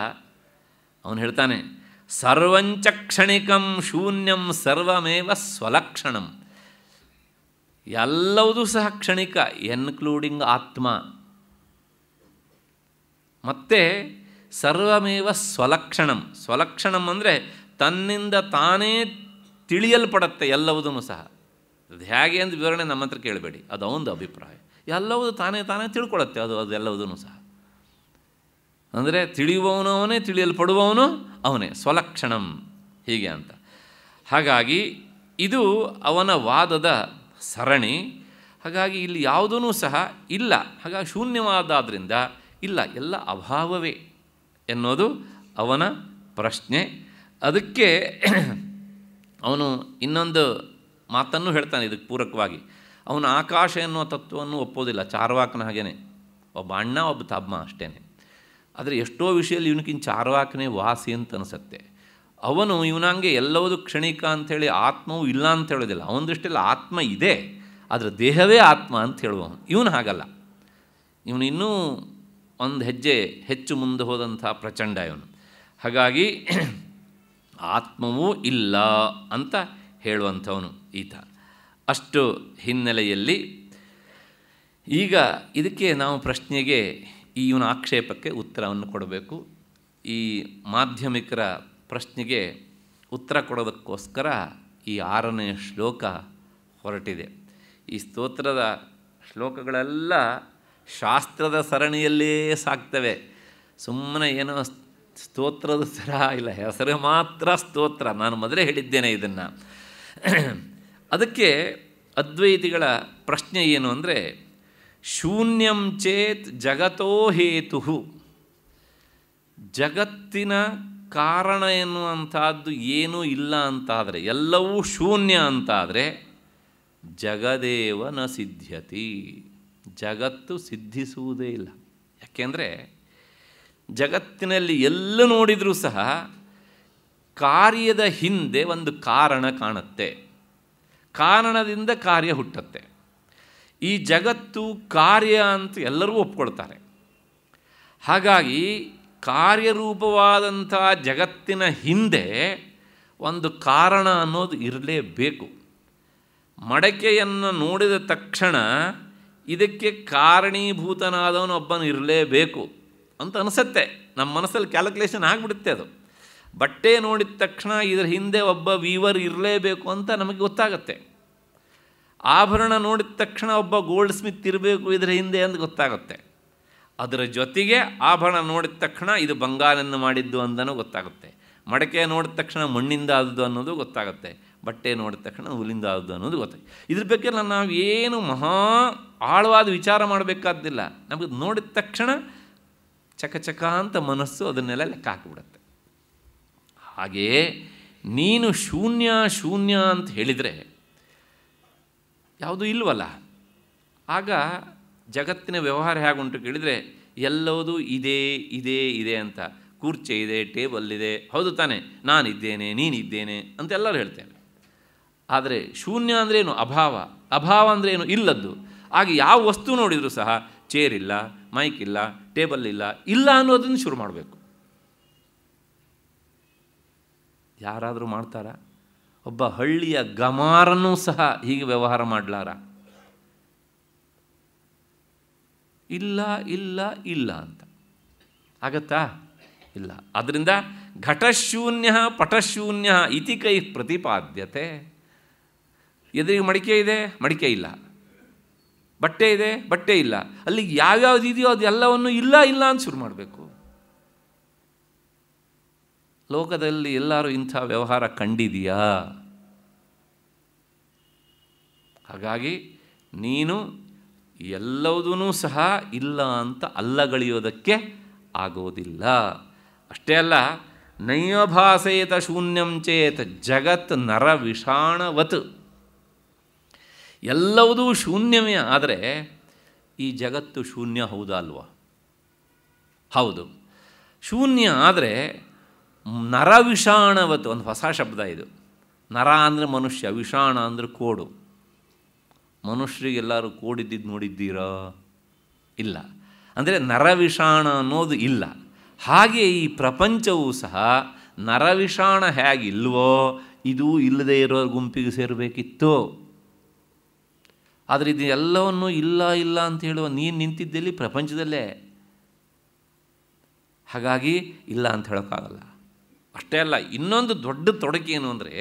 ಅವನು ಹೇಳ್ತಾನೆ ಸರ್ವಂಚಕ್ಷಣಿಕಂ ಶೂನ್ಯಂ ಸರ್ವಮೇವ ಸ್ವಲಕ್ಷಣಂ. ಎಲ್ಲವೂ ಸಹ ಕ್ಷಣಿಕ ಎನ್ಕ್ಲೂಡಿಂಗ್ ಆತ್ಮ. ಮತ್ತೆ ಸರ್ವಮೇವ ಸ್ವಲಕ್ಷಣಂ. ಸ್ವಲಕ್ಷಣಂ ಅಂದರೆ ತನ್ನಿಂದ ತಾನೇ ತಿಳಿಯಲ್ಪಡತ್ತೆ ಎಲ್ಲವುದೂ ಸಹ. ಅದು ಹೇಗೆ ಅಂತ ವಿವರಣೆ ನಮ್ಮ ಹತ್ರ ಕೇಳಬೇಡಿ. ಅದು ಅವನದು ಅಭಿಪ್ರಾಯ. ಎಲ್ಲವುದು ತಾನೇ ತಾನೇ ತಿಳ್ಕೊಳತ್ತೆ ಅದು ಅದು ಎಲ್ಲವುದೂ ಸಹ. ಅಂದರೆ ತಿಳಿಯುವವನು ಅವನೇ, ತಿಳಿಯಲ್ಪಡುವವನು ಅವನೇ. ಸ್ವಲಕ್ಷಣಂ ಹೀಗೆ ಅಂತ. ಹಾಗಾಗಿ ಇದು ಅವನ ವಾದದ ಸರಣಿ. ಹಾಗಾಗಿ ಇಲ್ಲಿ ಯಾವುದೂ ಸಹ ಇಲ್ಲ. ಹಾಗಾಗಿ ಶೂನ್ಯವಾದಾದ್ದರಿಂದ ಇಲ್ಲ, ಎಲ್ಲ ಅಭಾವವೇ ಎನ್ನುವುದು ಅವನ ಪ್ರಶ್ನೆ. ಅದಕ್ಕೆ [CLEARS THROAT] ಅವನು ಇನ್ನೊಂದು ಮಾತನ್ನು ಹೇಳ್ತಾನೆ ಇದಕ್ಕೆ ಪೂರಕವಾಗಿ. ಅವನು ಆಕಾಶ ಎನ್ನುವ ತತ್ವವನ್ನು ಒಪ್ಪೋದಿಲ್ಲ, ಚಾರ್ವಾಕನ ಹಾಗೇನೆ. ಒಬ್ಬ ಅಣ್ಣ, ಒಬ್ಬ ತಮ್ಮ ಅಷ್ಟೇ ಆದರೆ ಎಷ್ಟೋ ವಿಷಯದಲ್ಲಿ ಇವನಿಗಿನ ಚಾರ್ವಾಕನೇ ವಾಸಿ ಅಂತ ಅನಿಸುತ್ತೆ. ಅವನು ಇವನಂಗೆ ಎಲ್ಲವೂ ಕ್ಷಣಿಕ ಅಂಥೇಳಿ ಆತ್ಮವೂ ಇಲ್ಲ ಅಂತ ಹೇಳೋದಿಲ್ಲ ಅವನ ದೃಷ್ಟಿಯಲ್ಲಿ ಆತ್ಮ ಇದೆ, ಆದರೆ ದೇಹವೇ ಆತ್ಮ ಅಂತ ಹೇಳುವವನು. ಇವನು ಹಾಗಲ್ಲ. ಇವನು ಇನ್ನೂ ಒಂದು ಹೆಜ್ಜೆ ಹೆಚ್ಚು ಮುಂದೆ ಹೋದಂಥ ಪ್ರಚಂಡ ಇವನು. ಹಾಗಾಗಿ ಆತ್ಮವೂ ಇಲ್ಲ ಅಂತ ಹೇಳುವಂಥವನು ಈತ. ಅಷ್ಟು ಹಿನ್ನೆಲೆಯಲ್ಲಿ ಈಗ ಇದಕ್ಕೆ ನಾವು ಪ್ರಶ್ನೆಗೆ ಈ ಇವನ ಆಕ್ಷೇಪಕ್ಕೆ ಉತ್ತರವನ್ನು ಕೊಡಬೇಕು. ಈ ಮಾಧ್ಯಮಿಕರ ಪ್ರಶ್ನೆಗೆ ಉತ್ತರ ಕೊಡೋದಕ್ಕೋಸ್ಕರ ಈ ಆರನೇ ಶ್ಲೋಕ ಹೊರಟಿದೆ. ಈ ಸ್ತೋತ್ರದ ಶ್ಲೋಕಗಳೆಲ್ಲ ಶಾಸ್ತ್ರದ ಸರಣಿಯಲ್ಲೇ ಸಾಕ್ತವೆ. ಸುಮ್ಮನೆ ಏನೋ ಸ್ತೋತ್ರದ ಸರ ಇಲ್ಲ, ಹೆಸರು ಮಾತ್ರ ಸ್ತೋತ್ರ. ನಾನು ಮೊದಲೇ ಹೇಳಿದ್ದೇನೆ ಇದನ್ನು. ಅದಕ್ಕೆ ಅದ್ವೈತಿಗಳ ಪ್ರಶ್ನೆ ಏನು ಅಂದರೆ, ಶೂನ್ಯಂ ಚೇತ್ ಜಗತೋ ಹೇತು ಜಗತ್ತಿನ ಕಾರಣ ಎನ್ನುವಂಥದ್ದು ಏನೂ ಇಲ್ಲ ಅಂತಾದರೆ, ಎಲ್ಲವೂ ಶೂನ್ಯ ಅಂತಾದರೆ ಜಗದೇವನ ಸಿದ್ಧತಿ ಜಗತ್ತು ಸಿದ್ಧಿಸುವುದೇ ಇಲ್ಲ. ಯಾಕೆಂದರೆ, ಜಗತ್ತಿನಲ್ಲಿ ಎಲ್ಲ ನೋಡಿದರೂ ಸಹ ಕಾರ್ಯದ ಹಿಂದೆ ಒಂದು ಕಾರಣ ಕಾಣುತ್ತೆ. ಕಾರಣದಿಂದ ಕಾರ್ಯ ಹುಟ್ಟುತ್ತೆ. ಈ ಜಗತ್ತು ಕಾರ್ಯ ಅಂತ ಎಲ್ಲರೂ ಒಪ್ಕೊಳ್ತಾರೆ. ಹಾಗಾಗಿ ಕಾರ್ಯರೂಪವಾದಂಥ ಜಗತ್ತಿನ ಹಿಂದೆ ಒಂದು ಕಾರಣ ಅನ್ನೋದು ಇರಲೇಬೇಕು. ಮಡಕೆಯನ್ನು ನೋಡಿದ ತಕ್ಷಣ ಇದಕ್ಕೆ ಕಾರಣೀಭೂತನಾದವನು ಒಬ್ಬನು ಇರಲೇಬೇಕು ಅಂತ ಅನಿಸುತ್ತೆ. ನಮ್ಮ ಮನಸ್ಸಲ್ಲಿ ಕ್ಯಾಲ್ಕುಲೇಷನ್ ಆಗಿಬಿಡುತ್ತೆ ಅದು. ಬಟ್ಟೆ ನೋಡಿದ ತಕ್ಷಣ ಇದರ ಹಿಂದೆ ಒಬ್ಬ ವೀವರ್ ಇರಲೇಬೇಕು ಅಂತ ನಮಗೆ ಗೊತ್ತಾಗುತ್ತೆ. ಆಭರಣ ನೋಡಿದ ತಕ್ಷಣ ಒಬ್ಬ ಗೋಲ್ಡ್ ಸ್ಮಿತ್ ಇರಬೇಕು ಇದರ ಹಿಂದೆ ಅಂತ ಗೊತ್ತಾಗುತ್ತೆ. ಅದರ ಜೊತೆಗೆ ಆಭರಣ ನೋಡಿದ ತಕ್ಷಣ ಇದು ಬಂಗಾರದಿಂದ ಮಾಡಿದ್ದು ಅಂತಲೂ ಗೊತ್ತಾಗುತ್ತೆ. ಮಡಕೆ ನೋಡಿದ ತಕ್ಷಣ ಮಣ್ಣಿಂದ ಆದದ್ದು ಅನ್ನೋದು ಗೊತ್ತಾಗುತ್ತೆ. ಬಟ್ಟೆ ನೋಡಿದ ತಕ್ಷಣ ಹುಲಿಂದ ಆದದ್ದು ಅನ್ನೋದು ಗೊತ್ತಾಗುತ್ತೆ. ಇದ್ರ ಬಗ್ಗೆ ನಾವು ಏನು ಮಹಾ ಆಳವಾದ ವಿಚಾರ ಮಾಡಬೇಕಾದ್ದಿಲ್ಲ. ನಮಗೆ ನೋಡಿದ ತಕ್ಷಣ ಚಕಚಕ ಅಂತ ಮನಸ್ಸು ಅದನ್ನೆಲ್ಲ ಲೆಕ್ಕ ಹಾಕಿಬಿಡುತ್ತೆ. ಹಾಗೆಯೇ ನೀನು ಶೂನ್ಯ ಶೂನ್ಯ ಅಂತ ಹೇಳಿದರೆ ಯಾವುದೂ ಇಲ್ವಲ್ಲ. ಆಗ ಜಗತ್ತಿನ ವ್ಯವಹಾರ ಹೇಗುಂಟು ಕೇಳಿದರೆ ಎಲ್ಲವೂ ಇದೇ ಇದೇ, ಇದೆ ಅಂತ. ಕೂರ್ಚೆ ಇದೆ, ಟೇಬಲ್ ಇದೆ, ಹೌದು ತಾನೆ, ನಾನಿದ್ದೇನೆ, ನೀನಿದ್ದೇನೆ ಅಂತ ಎಲ್ಲರೂ ಹೇಳ್ತೇವೆ. ಆದರೆ ಶೂನ್ಯ ಅಂದ್ರೇನು ಅಭಾವ? ಅಭಾವ ಅಂದ್ರೇನು ಇಲ್ಲದ್ದು? ಆಗ ಯಾವ ವಸ್ತು ನೋಡಿದರೂ ಸಹ ಚೇರ್ ಇಲ್ಲ ಮೈಕ್ ಇಲ್ಲ ಟೇಬಲ್ ಇಲ್ಲ ಇಲ್ಲ ಅನ್ನೋದನ್ನು ಶುರು ಮಾಡಬೇಕು. ಯಾರಾದರೂ ಮಾಡ್ತಾರಾ? ಒಬ್ಬ ಹಳ್ಳಿಯ ಗಮಾರನ್ನು ಸಹ ಹೀಗೆ ವ್ಯವಹಾರ ಮಾಡಲಾರ? ಇಲ್ಲ ಇಲ್ಲ ಇಲ್ಲ ಅಂತ. ಆಗತ್ತಾ? ಇಲ್ಲ. ಆದ್ದರಿಂದ ಘಟಶೂನ್ಯ, ಪಟಶೂನ್ಯ ಇತಿ ಕೈ ಪ್ರತಿಪಾದ್ಯತೆ. ಎದುರಿಗೆ ಮಡಿಕೆ ಇದೆ, ಮಡಿಕೆ ಇಲ್ಲ. ಬಟ್ಟೆ ಇದೆ, ಬಟ್ಟೆ ಇಲ್ಲ. ಅಲ್ಲಿಗೆ ಯಾವ್ಯಾವ್ದು ಇದೆಯೋ ಅದೆಲ್ಲವನ್ನು ಇಲ್ಲ ಇಲ್ಲ ಅಂತ ಶುರು ಮಾಡಬೇಕು. ಲೋಕದಲ್ಲಿ ಎಲ್ಲರೂ ಇಂಥ ವ್ಯವಹಾರ ಕಂಡಿದೆಯಾ? ಹಾಗಾಗಿ ನೀನು ಎಲ್ಲವುದೂ ಸಹ ಇಲ್ಲ ಅಂತ ಅಲ್ಲಗಳೆಯೋದಕ್ಕೆ ಆಗೋದಿಲ್ಲ. ಅಷ್ಟೇ ಅಲ್ಲ, ನೈವಭಾಸೇತ ಶೂನ್ಯಂಚೇತ ಜಗತ್ ನರ ವಿಷಾಣವತ್. ಎಲ್ಲವುದೂ ಶೂನ್ಯವೇ, ಆದರೆ ಈ ಜಗತ್ತು ಶೂನ್ಯ ಹೌದಾ ಅಲ್ವಾ ಹೌದು. ಶೂನ್ಯ ಆದರೆ ನರವಿಷಾಣವತ್ ಒಂದು ಹೊಸ ಶಬ್ದ ಇದು. ನರ ಅಂದರೆ ಮನುಷ್ಯ, ವಿಷಾಣ ಅಂದರೆ ಕೋಡು. ಮನುಷ್ಯರಿಗೆಲ್ಲರೂ ಕೂಡಿದ್ದಿದ್ದು ನೋಡಿದ್ದೀರಾ? ಇಲ್ಲ. ಅಂದರೆ ನರವಿಷಾಣ ಅನ್ನೋದು ಇಲ್ಲ. ಹಾಗೆ ಈ ಪ್ರಪಂಚವೂ ಸಹ ನರವಿಷಾಣ ಹೇಗಿಲ್ವೋ, ಇದು ಇಲ್ಲದೆ ಇರೋ ಗುಂಪಿಗೆ ಸೇರಬೇಕಿತ್ತು. ಆದರೆ ಇದು ಎಲ್ಲವನ್ನು ಇಲ್ಲ ಇಲ್ಲ ಅಂತ ಹೇಳುವ ನೀನು ನಿಂತಿದ್ದಲ್ಲಿ ಪ್ರಪಂಚದಲ್ಲೇ. ಹಾಗಾಗಿ ಇಲ್ಲ ಅಂತ ಹೇಳೋಕ್ಕಾಗಲ್ಲ. ಅಷ್ಟೇ ಅಲ್ಲ, ಇನ್ನೊಂದು ದೊಡ್ಡ ತೊಡಕೆ ಏನು ಅಂದರೆ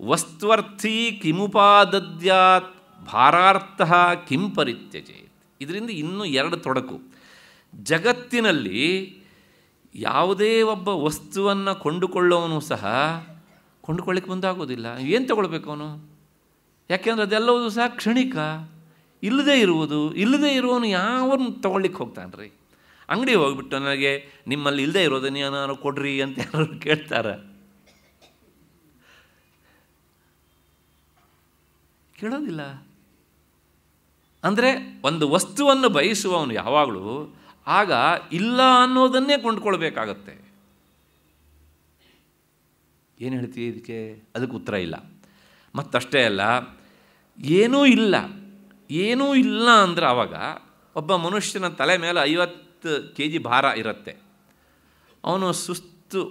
ವಸ್ತ್ವರ್ಥಿ ಕಿಮುಪಾದದ್ಯಾತ್ ಭಾರಾರ್ಥ ಕಿಂ ಪರಿತ್ಯಜೇತ್. ಇದರಿಂದ ಇನ್ನೂ ಎರಡು ತೊಡಕು. ಜಗತ್ತಿನಲ್ಲಿ ಯಾವುದೇ ಒಬ್ಬ ವಸ್ತುವನ್ನು ಕೊಂಡುಕೊಳ್ಳೋನು ಸಹ ಕೊಂಡುಕೊಳ್ಳಿಕ್ಕೆ ಮುಂದಾಗೋದಿಲ್ಲ ಏನು ತಗೊಳ್ಬೇಕು ಅವನು? ಯಾಕೆಂದರೆ ಅದೆಲ್ಲವೂ ಸಹ ಕ್ಷಣಿಕ. ಇಲ್ಲದೇ ಇರುವುದು, ಇಲ್ಲದೇ ಇರುವವನು ಯಾವನು ತಗೊಳ್ಳಿಕ್ಕೆ ಹೋಗ್ತಾನೆ ರೀ? ಅಂಗಡಿ ಹೋಗಿಬಿಟ್ಟು ನನಗೆ ನಿಮ್ಮಲ್ಲಿ ಇಲ್ಲದೇ ಇರೋದನ್ನ ಏನಾರು ಕೊಡ್ರಿ ಅಂತ ಯಾರು ಕೇಳ್ತಾರೆ? ಕೇಳೋದಿಲ್ಲ. ಅಂದರೆ ಒಂದು ವಸ್ತುವನ್ನು ಬಯಸುವವನು ಯಾವಾಗಲೂ ಆಗ ಇಲ್ಲ ಅನ್ನೋದನ್ನೇ ಕೊಂಡ್ಕೊಳ್ಬೇಕಾಗತ್ತೆ. ಏನು ಹೇಳ್ತೀವಿ ಇದಕ್ಕೆ? ಅದಕ್ಕೆ ಉತ್ತರ ಇಲ್ಲ. ಮತ್ತಷ್ಟೇ ಅಲ್ಲ, ಏನೂ ಇಲ್ಲ ಏನೂ ಇಲ್ಲ ಅಂದರೆ ಆವಾಗ ಒಬ್ಬ ಮನುಷ್ಯನ ತಲೆ ಮೇಲೆ ಐವತ್ತು ಕೆ ಜಿ ಭಾರ ಇರುತ್ತೆ. ಅವನು ಸುಸ್ತು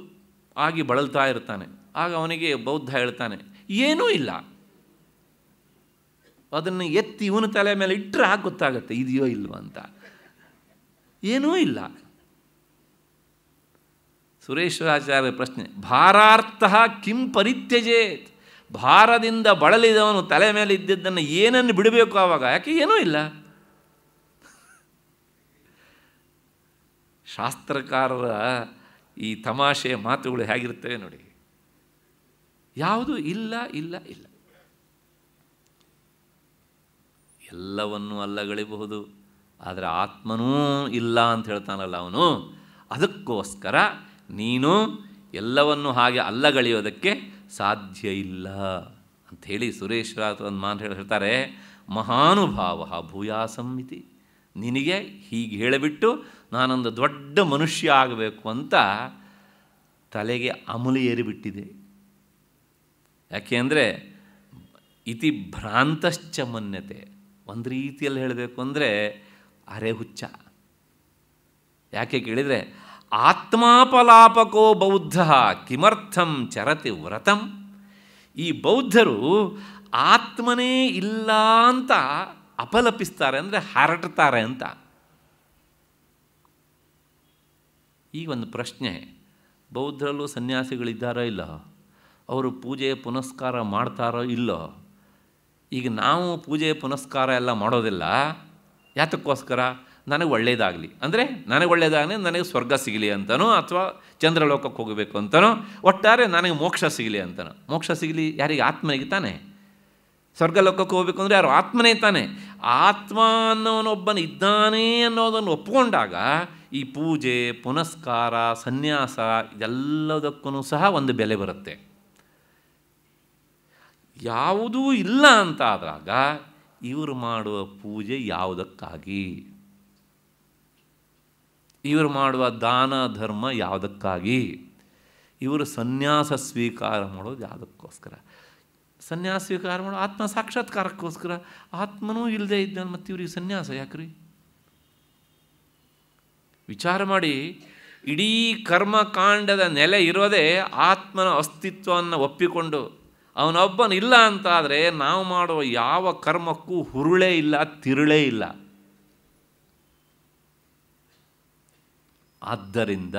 ಆಗಿ ಬಳಲ್ತಾ ಇರ್ತಾನೆ. ಆಗ ಅವನಿಗೆ ಬೌದ್ಧ ಹೇಳ್ತಾನೆ, ಏನೂ ಇಲ್ಲ. ಅದನ್ನು ಎತ್ತಿ ಇವನ ತಲೆ ಮೇಲೆ ಇಟ್ಟರೆ ಹಾಕಿ ಗೊತ್ತಾಗುತ್ತೆ, ಇದೆಯೋ ಇಲ್ವೋ ಅಂತ. ಏನೂ ಇಲ್ಲ. ಸುರೇಶ್ವರಾಚಾರ್ಯ ಪ್ರಶ್ನೆ, ಭಾರಾರ್ಥ ಕಿಂ ಪರಿತ್ಯಜೇತ್. ಭಾರದಿಂದ ಬಳಲಿದವನು ತಲೆ ಮೇಲೆ ಇದ್ದಿದ್ದನ್ನು ಏನನ್ನು ಬಿಡಬೇಕು ಆವಾಗ? ಯಾಕೆ ಏನೂ ಇಲ್ಲ. ಶಾಸ್ತ್ರಕಾರರ ಈ ತಮಾಷೆ ಮಾತುಗಳು ಹೇಗಿರ್ತವೆ ನೋಡಿ. ಯಾವುದು ಇಲ್ಲ ಇಲ್ಲ ಇಲ್ಲ. ಎಲ್ಲವನ್ನು ಅಲ್ಲಗಳಿಬಹುದು, ಆದರೆ ಆತ್ಮನೂ ಇಲ್ಲ ಅಂತ ಹೇಳ್ತಾನಲ್ಲ ಅವನು. ಅದಕ್ಕೋಸ್ಕರ ನೀನು ಎಲ್ಲವನ್ನು ಹಾಗೆ ಅಲ್ಲಗಳೆಯೋದಕ್ಕೆ ಸಾಧ್ಯ ಇಲ್ಲ ಅಂಥೇಳಿ ಸುರೇಶ್ವರ ಒಂದು ಮಾತು ಹೇಳಿ, ಹೇಳ್ತಾರೆ. ಮಹಾನುಭಾವ ಭೂಯಾಸಂಮಿತಿ. ನಿನಗೆ ಹೀಗೆ ಹೇಳಿಬಿಟ್ಟು ನಾನೊಂದು ದೊಡ್ಡ ಮನುಷ್ಯ ಆಗಬೇಕು ಅಂತ ತಲೆಗೆ ಅಮುಲಿ ಏರಿಬಿಟ್ಟಿದೆ. ಯಾಕೆ ಅಂದರೆ ಇತಿ ಭ್ರಾಂತಶ್ಚ ಮನ್ಯತೆ. ಒಂದು ರೀತಿಯಲ್ಲಿ ಹೇಳಬೇಕು ಅಂದರೆ ಅರೆ ಹುಚ್ಚ. ಯಾಕೆ ಕೇಳಿದರೆ, ಆತ್ಮಾಪಲಾಪಕೋ ಬೌದ್ಧ ಕಿಮರ್ಥಂ ಚರತಿ ವ್ರತಂ. ಈ ಬೌದ್ಧರು ಆತ್ಮನೇ ಇಲ್ಲ ಅಂತ ಅಪಲಪಿಸ್ತಾರೆ ಅಂದರೆ ಹರಡ್ತಾರೆ ಅಂತ. ಈ ಒಂದು ಪ್ರಶ್ನೆ, ಬೌದ್ಧರಲ್ಲೂ ಸನ್ಯಾಸಿಗಳಿದ್ದಾರೋ ಇಲ್ಲ? ಅವರು ಪೂಜೆ ಪುನಸ್ಕಾರ ಮಾಡ್ತಾರೋ ಇಲ್ಲೋ? ಈಗ ನಾವು ಪೂಜೆ ಪುನಸ್ಕಾರ ಎಲ್ಲ ಮಾಡೋದಿಲ್ಲ. ಯಾತಕ್ಕೋಸ್ಕರ? ನನಗೆ ಒಳ್ಳೆಯದಾಗಲಿ ಅಂದರೆ ನನಗೆ ಒಳ್ಳೆಯದಾಗಲಿ ನನಗೆ ಸ್ವರ್ಗ ಸಿಗಲಿ ಅಂತನೋ ಅಥವಾ ಚಂದ್ರಲೋಕಕ್ಕೆ ಹೋಗಬೇಕು ಅಂತನೋ, ಒಟ್ಟಾರೆ ನನಗೆ ಮೋಕ್ಷ ಸಿಗಲಿ ಅಂತನೋ. ಮೋಕ್ಷ ಸಿಗಲಿ ಯಾರಿಗೆ? ಆತ್ಮನಿಗೆ ತಾನೆ. ಸ್ವರ್ಗಲೋಕಕ್ಕೆ ಹೋಗಬೇಕು ಅಂದರೆ ಯಾರು? ಆತ್ಮನೇ ತಾನೆ. ಆತ್ಮ ಅನ್ನೋನೊಬ್ಬನು ಇದ್ದಾನೆ ಅನ್ನೋದನ್ನು ಒಪ್ಪಿಕೊಂಡಾಗ ಈ ಪೂಜೆ, ಪುನಸ್ಕಾರ, ಸನ್ಯಾಸ ಇದೆಲ್ಲದಕ್ಕೂ ಸಹ ಒಂದು ಬೆಲೆ ಬರುತ್ತೆ. ಯಾವುದೂ ಇಲ್ಲ ಅಂತಾದಾಗ ಇವರು ಮಾಡುವ ಪೂಜೆ ಯಾವುದಕ್ಕಾಗಿ? ಇವರು ಮಾಡುವ ದಾನ ಧರ್ಮ ಯಾವುದಕ್ಕಾಗಿ? ಇವರು ಸನ್ಯಾಸ ಸ್ವೀಕಾರ ಮಾಡೋದು ಯಾವುದಕ್ಕೋಸ್ಕರ? ಸನ್ಯಾಸ ಸ್ವೀಕಾರ ಮಾಡೋ ಆತ್ಮ ಸಾಕ್ಷಾತ್ಕಾರಕ್ಕೋಸ್ಕರ? ಆತ್ಮನೂ ಇಲ್ಲದೆ ಇದ್ದಾನೆ ಮತ್ತು ಇವ್ರಿಗೆ ಸನ್ಯಾಸ ಯಾಕ್ರಿ? ವಿಚಾರ ಮಾಡಿ, ಇಡೀ ಕರ್ಮಕಾಂಡದ ನೆಲೆ ಇರೋದೇ ಆತ್ಮನ ಅಸ್ತಿತ್ವವನ್ನು ಒಪ್ಪಿಕೊಂಡು ಅವನೊಬ್ಬನ ಇಲ್ಲ ಅಂತಾದರೆ ನಾವು ಮಾಡುವ ಯಾವ ಕರ್ಮಕ್ಕೂ ಹುರುಳೇ ಇಲ್ಲ, ತಿರುಳೇ ಇಲ್ಲ. ಆದ್ದರಿಂದ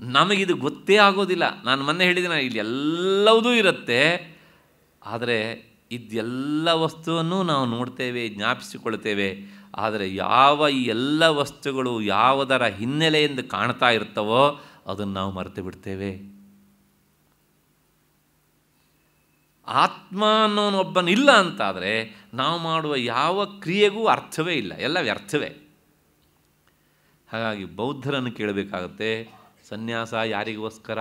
ನಮಗಿದು ಗೊತ್ತೇ ಆಗೋದಿಲ್ಲ. ನಾನು ಮೊನ್ನೆ ಹೇಳಿದ್ದೀನಿ ಇಲ್ಲಿ ಎಲ್ಲವುದೂ ಇರುತ್ತೆ. ಆದರೆ ಇದೆಲ್ಲ ವಸ್ತುವನ್ನು ನಾವು ನೋಡ್ತೇವೆ, ಜ್ಞಾಪಿಸಿಕೊಳ್ತೇವೆ. ಆದರೆ ಯಾವ ಈ ಎಲ್ಲ ವಸ್ತುಗಳು ಯಾವುದರ ಹಿನ್ನೆಲೆಯಿಂದ ಕಾಣ್ತಾ ಇರ್ತವೋ ಅದನ್ನು ನಾವು ಮರೆತು ಬಿಡ್ತೇವೆ ಆತ್ಮ ಅನ್ನೋನೊಬ್ಬನಿಲ್ಲ ಅಂತಾದರೆ ನಾವು ಮಾಡುವ ಯಾವ ಕ್ರಿಯೆಗೂ ಅರ್ಥವೇ ಇಲ್ಲ, ಎಲ್ಲ ವ್ಯರ್ಥವೇ. ಹಾಗಾಗಿ ಬೌದ್ಧರನ್ನು ಕೇಳಬೇಕಾಗತ್ತೆ, ಸನ್ಯಾಸ ಯಾರಿಗೋಸ್ಕರ?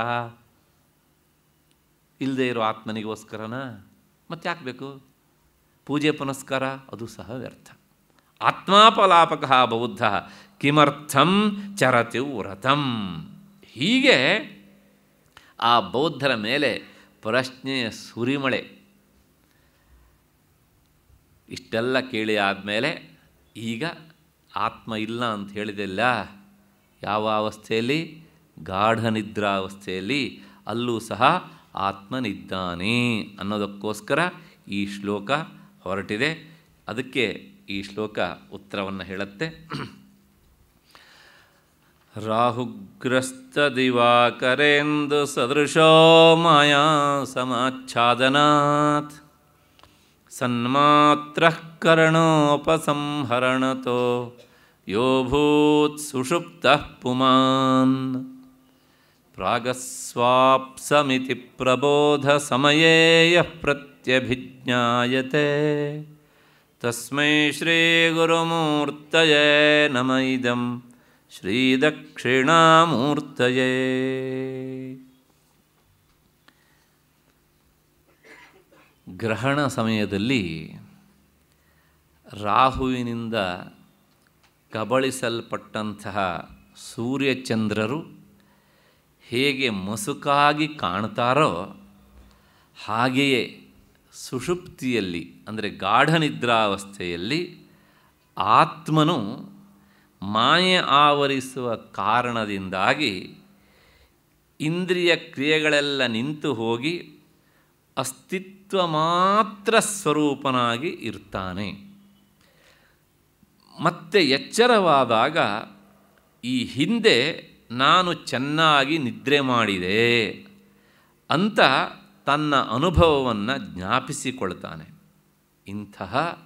ಇಲ್ಲದೆ ಇರೋ ಆತ್ಮನಿಗೋಸ್ಕರನ? ಮತ್ತೆ ಯಾಕೆ ಬೇಕು? ಪೂಜೆ ಪುನಸ್ಕಾರ, ಅದು ಸಹ ವ್ಯರ್ಥ. ಆತ್ಮಾಪಲಾಪಕ ಬೌದ್ಧ, ಕಿಮರ್ಥಂ ಚರತಿ ವ್ರತಂ ಹೀಗೆ ಆ ಬೌದ್ಧರ ಮೇಲೆ ಪ್ರಶ್ನೆಯ ಸುರಿಮಳೆ. ಇಷ್ಟೆಲ್ಲ ಕೇಳಿ ಆದಮೇಲೆ ಈಗ ಆತ್ಮ ಇಲ್ಲ ಅಂತ ಹೇಳಿದೆಲ್ಲ, ಯಾವ ಅವಸ್ಥೆಯಲ್ಲಿ? ಗಾಢ ನಿದ್ರಾವಸ್ಥೆಯಲ್ಲಿ ಅಲ್ಲೂ ಸಹ ಆತ್ಮನಿದ್ದಾನೆ ಅನ್ನೋದಕ್ಕೋಸ್ಕರ ಈ ಶ್ಲೋಕ ಹೊರಟಿದೆ. ಅದಕ್ಕೆ ಈ ಶ್ಲೋಕ ಉತ್ತರವನ್ನು ಹೇಳುತ್ತೆ. राहुग्रस्तदिवाकरेन्दुसदृशो मया समाच्छादनात्। सन्मात्रः करणोपसंहरणतो योऽभूत् सुषुप्तः पुमान्। प्रागस्वाप्समिति प्रबोधसमये यः प्रत्यभिज्ञायते। तस्मै श्रीगुरुमूर्तये नम इदम्। ಶ್ರೀದಕ್ಷಿಣಾಮೂರ್ತಯೇ. ಗ್ರಹಣ ಸಮಯದಲ್ಲಿ ರಾಹುವಿನಿಂದ ಕಬಳಿಸಲ್ಪಟ್ಟಂತಹ ಸೂರ್ಯಚಂದ್ರರು ಹೇಗೆ ಮಸುಕಾಗಿ ಕಾಣ್ತಾರೋ ಹಾಗೆಯೇ ಸುಷುಪ್ತಿಯಲ್ಲಿ ಅಂದರೆ ಗಾಢನಿದ್ರಾವಸ್ಥೆಯಲ್ಲಿ ಆತ್ಮನು ಮಾಯೆ ಆವರಿಸುವ ಕಾರಣದಿಂದಾಗಿ ಇಂದ್ರಿಯ ಕ್ರಿಯೆಗಳೆಲ್ಲ ನಿಂತು ಹೋಗಿ ಅಸ್ತಿತ್ವ ಮಾತ್ರ ಸ್ವರೂಪನಾಗಿ ಇರ್ತಾನೆ. ಮತ್ತೆ ಎಚ್ಚರವಾದಾಗ ಈ ಹಿಂದೆ ನಾನು ಚೆನ್ನಾಗಿ ನಿದ್ರೆ ಮಾಡಿದೆ ಅಂತ ತನ್ನ ಅನುಭವವನ್ನು ಜ್ಞಾಪಿಸಿಕೊಳ್ತಾನೆ. ಇಂತಹ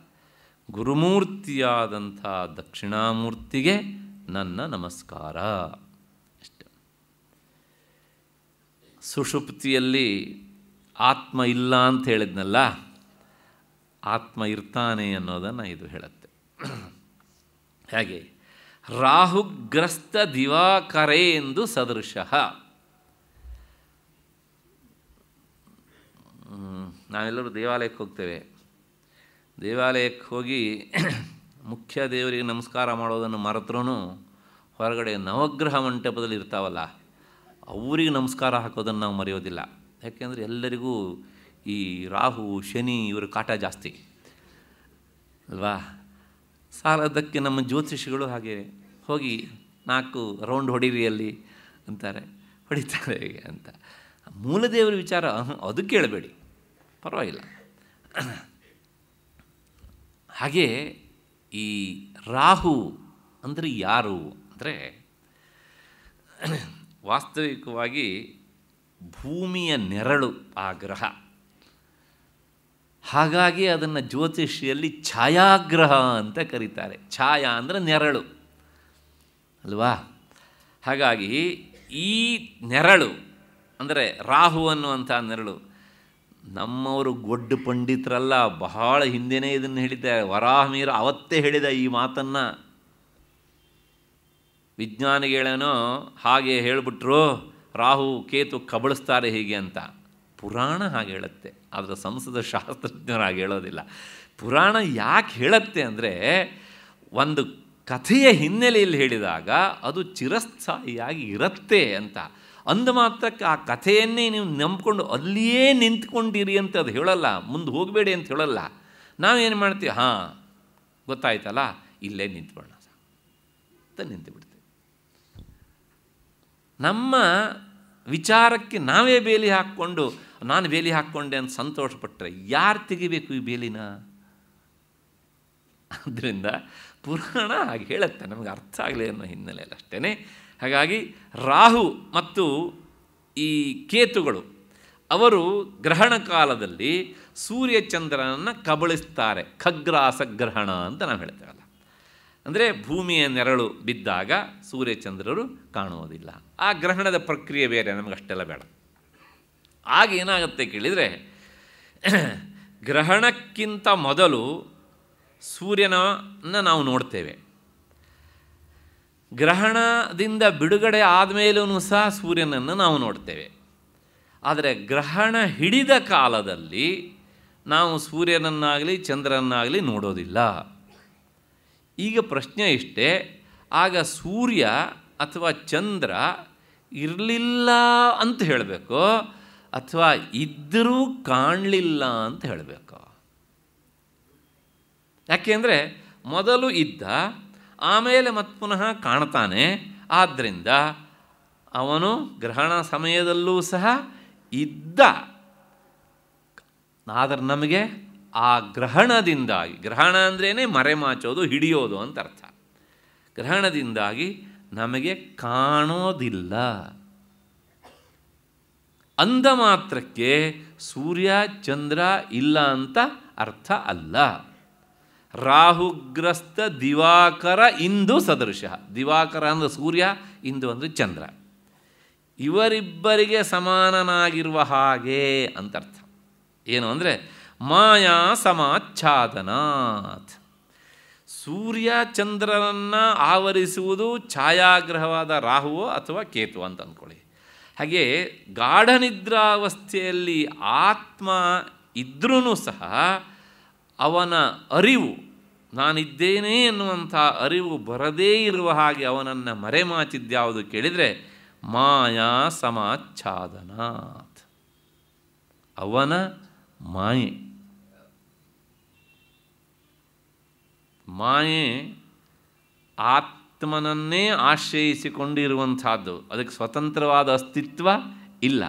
ಗುರುಮೂರ್ತಿಯಾದಂಥ ದಕ್ಷಿಣಾಮೂರ್ತಿಗೆ ನನ್ನ ನಮಸ್ಕಾರ. ಅಷ್ಟೆ. ಸುಷುಪ್ತಿಯಲ್ಲಿ ಆತ್ಮ ಇಲ್ಲ ಅಂತ ಹೇಳಿದ್ನಲ್ಲ, ಆತ್ಮ ಇರ್ತಾನೆ ಅನ್ನೋದನ್ನು ಇದು ಹೇಳುತ್ತೆ. ಹಾಗೆ, ರಾಹುಗ್ರಸ್ತ ದಿವಾಕರೆ ಎಂದು ಸದೃಶಃ. ನಾವೆಲ್ಲರೂ ದೇವಾಲಯಕ್ಕೆ ಹೋಗ್ತೇವೆ. ದೇವಾಲಯಕ್ಕೆ ಹೋಗಿ [CLEARS THROAT] ಮುಖ್ಯ ದೇವರಿಗೆ ನಮಸ್ಕಾರ ಮಾಡೋದನ್ನು ಮರೆತ್ರೂ ಹೊರಗಡೆ ನವಗ್ರಹ ಮಂಟಪದಲ್ಲಿ ಇರ್ತಾವಲ್ಲ, ಅವರಿಗೆ ನಮಸ್ಕಾರ ಹಾಕೋದನ್ನು ನಾವು ಮರೆಯೋದಿಲ್ಲ. ಯಾಕೆಂದರೆ ಎಲ್ಲರಿಗೂ ಈ ರಾಹು, ಶನಿ ಇವರ ಕಾಟ ಜಾಸ್ತಿ. ಅಲ್ವಾ? ಸಾಲದಕ್ಕೆ ನಮ್ಮ ಜ್ಯೋತಿಷಿಗಳು ಹಾಗೆ ಹೋಗಿ ನಾಲ್ಕು ರೌಂಡ್ ಹೊಡೀರಿ ಅಲ್ಲಿ ಅಂತಾರೆ. ಹೊಡಿತಾರೆ ಅಂತ. ಮೂಲದೇವರ ವಿಚಾರ ಅದು ಕೇಳಬೇಡಿ. ಪರವಾಗಿಲ್ಲ. ಹಾಗೆ ಈ ರಾಹು ಅಂದರೆ ಯಾರು ಅಂದರೆ ವಾಸ್ತವಿಕವಾಗಿ ಭೂಮಿಯ ನೆರಳು ಆ ಗ್ರಹ ಹಾಗಾಗಿ ಅದನ್ನು ಜ್ಯೋತಿಷಿಯಲ್ಲಿ ಛಾಯಾಗ್ರಹ ಅಂತ ಕರೀತಾರೆ. ಛಾಯಾ ಅಂದರೆ ನೆರಳು. ಅಲ್ವಾ? ಹಾಗಾಗಿ ಈ ನೆರಳು ಅಂದರೆ ರಾಹು ಅನ್ನುವಂಥ ನೆರಳು ನಮ್ಮವರು ಗೊಡ್ಡ ಪಂಡಿತರಲ್ಲ, ಬಹಳ ಹಿಂದೆನೇ ಇದನ್ನು ಹೇಳಿದ್ದಾರೆ ವರಾಹಮೀರ ಅವತ್ತೇ ಹೇಳಿದ ಈ ಮಾತನ್ನು. ವಿಜ್ಞಾನಿಗಳೇನೋ ಹಾಗೆ ಹೇಳಿಬಿಟ್ರು, ರಾಹು, ಕೇತು ಕಬಳಿಸ್ತಾರೆ ಹೀಗೆ ಅಂತ. ಪುರಾಣ ಹಾಗೆ ಹೇಳುತ್ತೆ. ಆದರೆ ಸಂಸದ ಶಾಸ್ತ್ರಜ್ಞರು ಹಾಗೆ ಹೇಳೋದಿಲ್ಲ. ಪುರಾಣ ಯಾಕೆ ಹೇಳುತ್ತೆ ಅಂದರೆ, ಒಂದು ಕಥೆಯ ಹಿನ್ನೆಲೆಯಲ್ಲಿ ಹೇಳಿದಾಗ ಅದು ಚಿರಸ್ಥಾಯಿಯಾಗಿ ಇರುತ್ತೆ ಅಂತ. ಅಂದ ಮಾತ್ರಕ್ಕೆ ಆ ಕಥೆಯನ್ನೇ ನೀವು ನಂಬ್ಕೊಂಡು ಅಲ್ಲಿಯೇ ನಿಂತ್ಕೊಂಡಿರಿ ಅಂತ ಅದು ಹೇಳಲ್ಲ, ಮುಂದೆ ಹೋಗಬೇಡಿ ಅಂತ ಹೇಳಲ್ಲ. ನಾವೇನು ಮಾಡ್ತೀವಿ? ಹಾಂ, ಗೊತ್ತಾಯ್ತಲ್ಲ, ಇಲ್ಲೇ ನಿಂತ್ಕೊಳ್ಳೋಣ ಅಂತ ನಿಂತು ಬಿಡ್ತೀವಿ. ನಮ್ಮ ವಿಚಾರಕ್ಕೆ ನಾವೇ ಬೇಲಿ ಹಾಕ್ಕೊಂಡು, ನಾನು ಬೇಲಿ ಹಾಕ್ಕೊಂಡೆ ಅಂತ ಸಂತೋಷಪಟ್ಟರೆ ಯಾರು ತೆಗಿಬೇಕು ಈ ಬೇಲಿನ? ಆದ್ದರಿಂದ ಪುರಾಣ ಹಾಗೆ ಹೇಳುತ್ತೆ, ನಮಗೆ ಅರ್ಥ ಆಗಲಿ ಅನ್ನೋ ಹಿನ್ನೆಲೆಯಲ್ಲಿ ಅಷ್ಟೇ ಹಾಗಾಗಿ ರಾಹು ಮತ್ತು ಈ ಕೇತುಗಳು, ಅವರು ಗ್ರಹಣ ಕಾಲದಲ್ಲಿ ಸೂರ್ಯಚಂದ್ರನನ್ನು ಕಬಳಿಸ್ತಾರೆ, ಖಗ್ರಾಸ ಗ್ರಹಣ ಅಂತ ನಾವು ಹೇಳ್ತೇವಲ್ಲ. ಅಂದರೆ ಭೂಮಿಯ ನೆರಳು ಬಿದ್ದಾಗ ಸೂರ್ಯಚಂದ್ರರು ಕಾಣುವುದಿಲ್ಲ. ಆ ಗ್ರಹಣದ ಪ್ರಕ್ರಿಯೆ ಬೇರೆ, ನಮಗೆ ಅಷ್ಟೆಲ್ಲ ಬೇಡ. ಆಗ ಏನಾಗುತ್ತೆ ಕೇಳಿದರೆ, [CLEARS THROAT] ಗ್ರಹಣಕ್ಕಿಂತ ಮೊದಲು ಸೂರ್ಯನನ್ನು ನಾವು ನೋಡ್ತೇವೆ. ಗ್ರಹಣದಿಂದ ಬಿಡುಗಡೆ ಆದಮೇಲೂ ಸಹ ಸೂರ್ಯನನ್ನು ನಾವು ನೋಡ್ತೇವೆ. ಆದರೆ ಗ್ರಹಣ ಹಿಡಿದ ಕಾಲದಲ್ಲಿ ನಾವು ಸೂರ್ಯನನ್ನಾಗಲಿ ಚಂದ್ರನನ್ನಾಗಲಿ ನೋಡೋದಿಲ್ಲ. ಈಗ ಪ್ರಶ್ನೆ ಇಷ್ಟೇ, ಆಗ ಸೂರ್ಯ ಅಥವಾ ಚಂದ್ರ ಇರಲಿಲ್ಲ ಅಂತ ಹೇಳಬೇಕು, ಅಥವಾ ಇದ್ದರೂ ಕಾಣಲಿಲ್ಲ ಅಂತ ಹೇಳಬೇಕು. ಯಾಕೆಂದರೆ ಮೊದಲು ಇದ್ದ ಆಮೇಲೆ ಮತ್ತೆ ಪುನಃ ಕಾಣ್ತಾನೆ. ಆದ್ದರಿಂದ ಅವನು ಗ್ರಹಣ ಸಮಯದಲ್ಲೂ ಸಹ ಇದ್ದ. ಆದರೆ ನಮಗೆ ಆ ಗ್ರಹಣದಿಂದಾಗಿ, ಗ್ರಹಣ ಅಂದ್ರೇ ಮರೆಮಾಚೋದು ಹಿಡಿಯೋದು ಅಂತ ಅರ್ಥ. ಗ್ರಹಣದಿಂದಾಗಿ ನಮಗೆ ಕಾಣೋದಿಲ್ಲ. ಅಂದ ಮಾತ್ರಕ್ಕೆ ಸೂರ್ಯ, ಚಂದ್ರ ಇಲ್ಲ ಅಂತ ಅರ್ಥ ಅಲ್ಲ. ರಾಹುಗ್ರಸ್ತ ದಿವಾಕರ ಇಂದು ಸದೃಶ. ದಿವಾಕರ ಅಂದರೆ ಸೂರ್ಯ, ಇಂದು ಅಂದರೆ ಚಂದ್ರ. ಇವರಿಬ್ಬರಿಗೆ ಸಮಾನನಾಗಿರುವ ಹಾಗೆ ಅಂತರ್ಥ ಏನು ಅಂದರೆ, ಮಾಯಾ ಸಮಾಚ್ಛಾದನಾಥ್ ಸೂರ್ಯ ಚಂದ್ರನನ್ನು ಆವರಿಸುವುದು ಛಾಯಾಗ್ರಹವಾದ ರಾಹುವೋ ಅಥವಾ ಕೇತು ಅಂತ ಅಂದ್ಕೊಳ್ಳಿ ಹಾಗೆ ಗಾಢನಿದ್ರಾವಸ್ಥೆಯಲ್ಲಿ ಆತ್ಮ ಇದ್ರೂ ಸಹ ಅವನ ಅರಿವು ನಾನಿದ್ದೇನೆ ಎನ್ನುವಂಥ ಅರಿವು ಬರದೇ ಇರುವ ಹಾಗೆ ಅವನನ್ನು ಮರೆಮಾಚಿದ್ಯಾವುದು ಕೇಳಿದರೆ, ಮಾಯಾ ಸಮಾಚ್ಛಾದನಾಥ್ ಅವನ ಮಾಯೆ. ಮಾಯೆ ಆತ್ಮನನ್ನೇ ಆಶ್ರಯಿಸಿಕೊಂಡಿರುವಂಥದ್ದು. ಅದಕ್ಕೆ ಸ್ವತಂತ್ರವಾದ ಅಸ್ತಿತ್ವ ಇಲ್ಲ.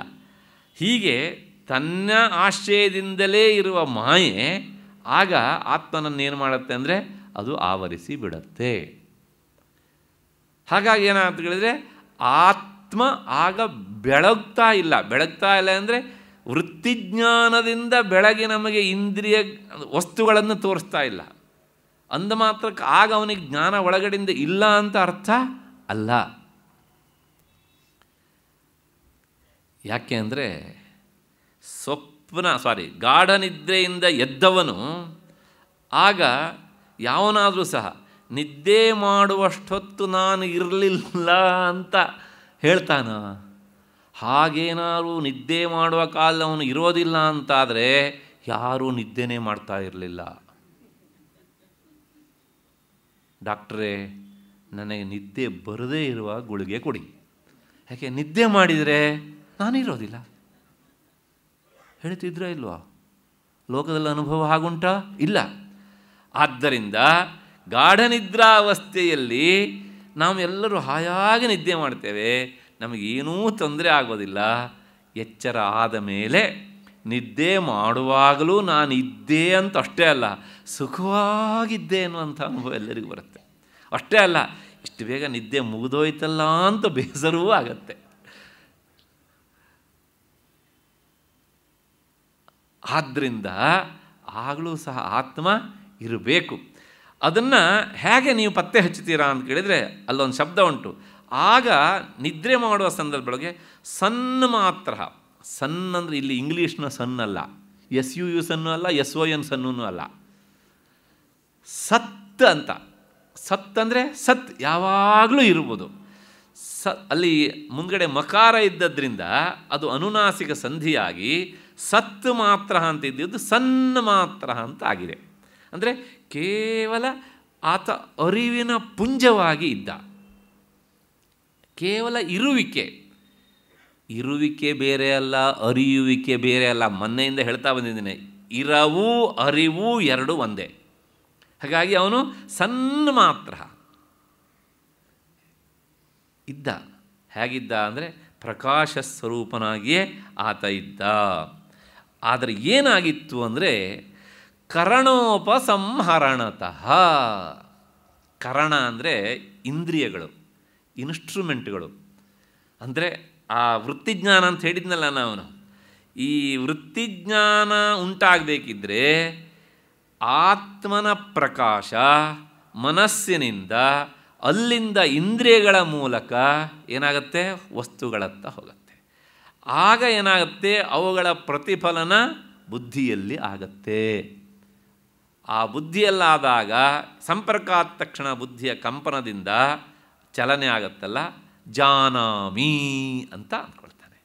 ಹೀಗೆ ತನ್ನ ಆಶ್ರಯದಿಂದಲೇ ಇರುವ ಮಾಯೆ ಆಗ ಆತ್ಮನನ್ನೇನು ಮಾಡುತ್ತೆ ಅಂದರೆ ಅದು ಆವರಿಸಿ ಬಿಡುತ್ತೆ. ಹಾಗಾಗಿ ಏನಾಗುತ್ತೆ ಕೇಳಿದರೆ ಆತ್ಮ ಆಗ ಬೆಳಗ್ತಾ ಇಲ್ಲ. ಬೆಳಗ್ತಾ ಇಲ್ಲ ಅಂದರೆ ವೃತ್ತಿಜ್ಞಾನದಿಂದ ಬೆಳಗ್ಗೆ ನಮಗೆ ಇಂದ್ರಿಯ ವಸ್ತುಗಳನ್ನು ತೋರಿಸ್ತಾ ಇಲ್ಲ. ಅಂದ ಮಾತ್ರಕ್ಕೆ ಆಗ ಅವನಿಗೆ ಜ್ಞಾನ ಒಳಗಡೆಯಿಂದ ಇಲ್ಲ ಅಂತ ಅರ್ಥ ಅಲ್ಲ. ಯಾಕೆ ಅಂದರೆ ಸ್ವಪ್ನ ಸಾರಿ ಗಾಢ ನಿದ್ರೆಯಿಂದ ಎದ್ದವನು, ಆಗ ಯಾವನಾದರೂ ಸಹ, ನಿದ್ದೆ ಮಾಡುವಷ್ಟೊತ್ತು ನಾನು ಇರಲಿಲ್ಲ ಅಂತ ಹೇಳ್ತಾನ? ಹಾಗೇನಾದರೂ ನಿದ್ದೆ ಮಾಡುವ ಕಾಲ ಅವನು ಇರೋದಿಲ್ಲ ಅಂತಾದರೆ ಯಾರೂ ನಿದ್ದೆನೇ ಮಾಡ್ತಾ ಇರಲಿಲ್ಲ. ಡಾಕ್ಟ್ರೇ, ನನಗೆ ನಿದ್ದೆ ಬರದೇ ಇರುವ ಗುಳಿಗೆ ಕೊಡಿ. ಯಾಕೆ, ನಿದ್ದೆ ಮಾಡಿದರೆ ನಾನಿರೋದಿಲ್ಲ ಹೇಳ್ತಿದ್ರ ಇಲ್ವಾ? ಲೋಕದಲ್ಲಿ ಅನುಭವ ಆಗುಂಟಾ ಇಲ್ಲ. ಆದ್ದರಿಂದ ಗಾಢನಿದ್ರಾವಸ್ಥೆಯಲ್ಲಿ ನಾವು ಎಲ್ಲರೂ ಹಾಯಾಗಿ ನಿದ್ದೆ ಮಾಡ್ತೇವೆ. ನಮಗೇನೂ ತೊಂದರೆ ಆಗೋದಿಲ್ಲ. ಎಚ್ಚರ ಆದ ಮೇಲೆ ನಿದ್ದೆ ಮಾಡುವಾಗಲೂ ನಾನು ಇದ್ದೆ ಅಂತ ಅಷ್ಟೇ ಅಲ್ಲ, ಸುಖವಾಗಿದ್ದೆ ಅನ್ನುವಂಥ ಅನುಭವ ಎಲ್ಲರಿಗೂ ಬರುತ್ತೆ. ಅಷ್ಟೇ ಅಲ್ಲ, ಇಷ್ಟು ಬೇಗ ನಿದ್ದೆ ಮುಗಿದೋಯ್ತಲ್ಲ ಅಂತ ಬೇಸರವೂ ಆಗತ್ತೆ. ಆದ್ದರಿಂದ ಆಗಲೂ ಸಹ ಆತ್ಮ ಇರಬೇಕು. ಅದನ್ನು ಹೇಗೆ ನೀವು ಪತ್ತೆ ಹಚ್ಚುತ್ತೀರಾ ಅಂತ ಕೇಳಿದರೆ ಅಲ್ಲೊಂದು ಶಬ್ದ ಉಂಟು. ಆಗ ನಿದ್ರೆ ಮಾಡುವ ಸಂದರ್ಭದೊಳಗೆ ಸಣ್ಣ ಮಾತ್ರ. ಸನ್ ಅಂದರೆ ಇಲ್ಲಿ ಇಂಗ್ಲೀಷ್ನ ಸನ್ ಅಲ್ಲ. ಎಸ್ ಯು ಯು ಸನ್ನು ಅಲ್ಲ, ಎಸ್ ಒ ಎನ್ ಸನ್ನೂ ಅಲ್ಲ. ಸತ್ ಅಂತ. ಸತ್ ಅಂದರೆ ಸತ್ ಯಾವಾಗಲೂ ಇರ್ಬೋದು. ಸ ಅಲ್ಲಿ ಮುಂದ್ಗಡೆ ಮಕಾರ ಇದ್ದದ್ರಿಂದ ಅದು ಅನುನಾಸಿಕ ಸಂಧಿಯಾಗಿ ಸತ್ ಮಾತ್ರ ಅಂತ ಇದ್ದಿದ್ದು ಸಣ್ಣ ಮಾತ್ರ ಅಂತ ಆಗಿದೆ. ಅಂದರೆ ಕೇವಲ ಆತ ಅರಿವಿನ ಪುಂಜವಾಗಿ ಇದ್ದ. ಕೇವಲ ಇರುವಿಕೆ. ಇರುವಿಕೆ ಬೇರೆ ಅಲ್ಲ, ಅರಿಯುವಿಕೆ ಬೇರೆ ಅಲ್ಲ. ಮೊನ್ನೆಯಿಂದ ಹೇಳ್ತಾ ಬಂದಿದ್ದೀನಿ. ಇರವು, ಅರಿವು ಎರಡು ಒಂದೇ. ಹಾಗಾಗಿ ಅವನು ಸಣ್ಣ ಮಾತ್ರ ಇದ್ದ. ಹೇಗಿದ್ದ ಅಂದರೆ ಪ್ರಕಾಶ ಸ್ವರೂಪನಾಗಿಯೇ ಆತ ಇದ್ದ. ಆದರೆ ಏನಾಗಿತ್ತು ಅಂದರೆ ಕರಣೋಪಸಂಹರಣತಃ. ಕರಣ ಅಂದರೆ ಇಂದ್ರಿಯಗಳು ಇನ್ಸ್ಟ್ರೂಮೆಂಟ್ಗಳು ಅಂದರೆ ಆ ವೃತ್ತಿಜ್ಞಾನ ಅಂತ ಹೇಳಿದ್ನಲ್ಲ ನಾವು ಈ ವೃತ್ತಿಜ್ಞಾನ ಉಂಟಾಗಬೇಕಿದ್ರೆ ಆತ್ಮನ ಪ್ರಕಾಶ, ಮನಸ್ಸಿನಿಂದ ಅಲ್ಲಿಂದ ಇಂದ್ರಿಯಗಳ ಮೂಲಕ ಏನಾಗುತ್ತೆ? ವಸ್ತುಗಳತ್ತ ಹೋಗುತ್ತೆ. ಆಗ ಏನಾಗುತ್ತೆ? ಅವುಗಳ ಪ್ರತಿಫಲನ ಬುದ್ಧಿಯಲ್ಲಿ ಆಗತ್ತೆ. ಆ ಬುದ್ಧಿಯಲ್ಲಾದಾಗ ಸಂಪರ್ಕ ಆದ ತಕ್ಷಣ ಬುದ್ಧಿಯ ಕಂಪನದಿಂದ ಚಲನೆ ಆಗತ್ತಲ್ಲ? ಜಾನಾಮಿ ಅಂತ ಅಂದ್ಕೊಳ್ತಾನೆ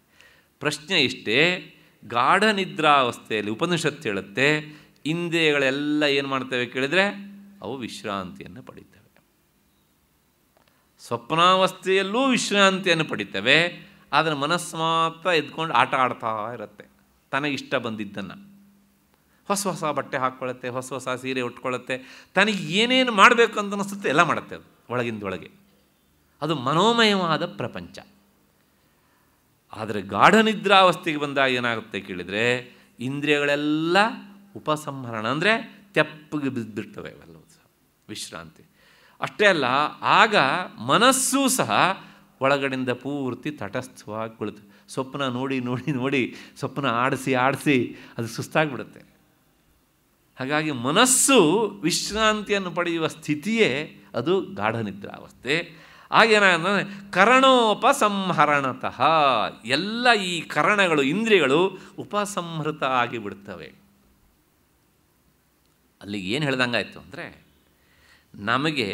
ಪ್ರಶ್ನೆ ಇಷ್ಟೇ ಗಾಢ ನಿದ್ರಾವಸ್ಥೆಯಲ್ಲಿ ಉಪನಿಷತ್ತು ಹೇಳುತ್ತೆ, ಇಂದ್ರಿಯಗಳೆಲ್ಲ ಏನು ಮಾಡ್ತವೆ ಕೇಳಿದರೆ? ಅವು ವಿಶ್ರಾಂತಿಯನ್ನು ಪಡಿತವೆ. ಸ್ವಪ್ನಾವಸ್ಥೆಯಲ್ಲೂ ವಿಶ್ರಾಂತಿಯನ್ನು ಪಡಿತವೆ ಆದರೆ ಮನಸ್ಸು ಮಾತ್ರ ಎದ್ಕೊಂಡು ಆಟ ಆಡ್ತಾ ಇರುತ್ತೆ. ತನಗಿಷ್ಟ ಬಂದಿದ್ದನ್ನು. ಹೊಸ ಹೊಸ ಬಟ್ಟೆ ಹಾಕ್ಕೊಳ್ಳುತ್ತೆ ಹೊಸ ಹೊಸ ಸೀರೆ ಉಟ್ಕೊಳ್ಳುತ್ತೆ ತನಗೆ ಏನೇನು ಮಾಡಬೇಕು ಅಂತ ಅನಿಸುತ್ತೆ ಎಲ್ಲ ಮಾಡುತ್ತೆ ಅದು ಒಳಗಿಂದೊಳಗೆ ಅದು ಮನೋಮಯವಾದ ಪ್ರಪಂಚ. ಆದರೆ ಗಾಢ ನಿದ್ರಾವಸ್ಥೆಗೆ ಬಂದಾಗ ಏನಾಗುತ್ತೆ ಕೇಳಿದರೆ, ಇಂದ್ರಿಯಗಳೆಲ್ಲ ಉಪಸಂಹರಣ ಅಂದರೆ ತೆಪ್ಪಗೆ ಬಿದ್ದುಬಿಡ್ತವೆ ಇವೆಲ್ಲವೂ ಸಹ, ವಿಶ್ರಾಂತಿ. ಅಷ್ಟೇ ಅಲ್ಲ, ಆಗ ಮನಸ್ಸೂ ಸಹ ಒಳಗಡೆಯಿಂದ ಪೂರ್ತಿ ತಟಸ್ಥವಾಗಿ ಕುಳಿತು ಸ್ವಪ್ನ ನೋಡಿ ನೋಡಿ ನೋಡಿ ಸ್ವಪ್ನ ಆಡಿಸಿ ಆಡಿಸಿ ಅದು ಸುಸ್ತಾಗಿಬಿಡುತ್ತೆ. ಹಾಗಾಗಿ ಮನಸ್ಸು ವಿಶ್ರಾಂತಿಯನ್ನು ಪಡೆಯುವ ಸ್ಥಿತಿಯೇ ಅದು ಗಾಢ ನಿದ್ರಾವಸ್ಥೆ ಆಗೇನಾಗಂದ್ರೆ ಕರಣೋಪಸಂಹರಣತಃ ಎಲ್ಲ ಈ ಕರಣಗಳು, ಇಂದ್ರಿಯಗಳು ಉಪಸಂಹೃತ ಆಗಿಬಿಡ್ತವೆ. ಅಲ್ಲಿ ಏನು ಹೇಳ್ದಂಗಾಯ್ತು ಅಂದರೆ ನಮಗೆ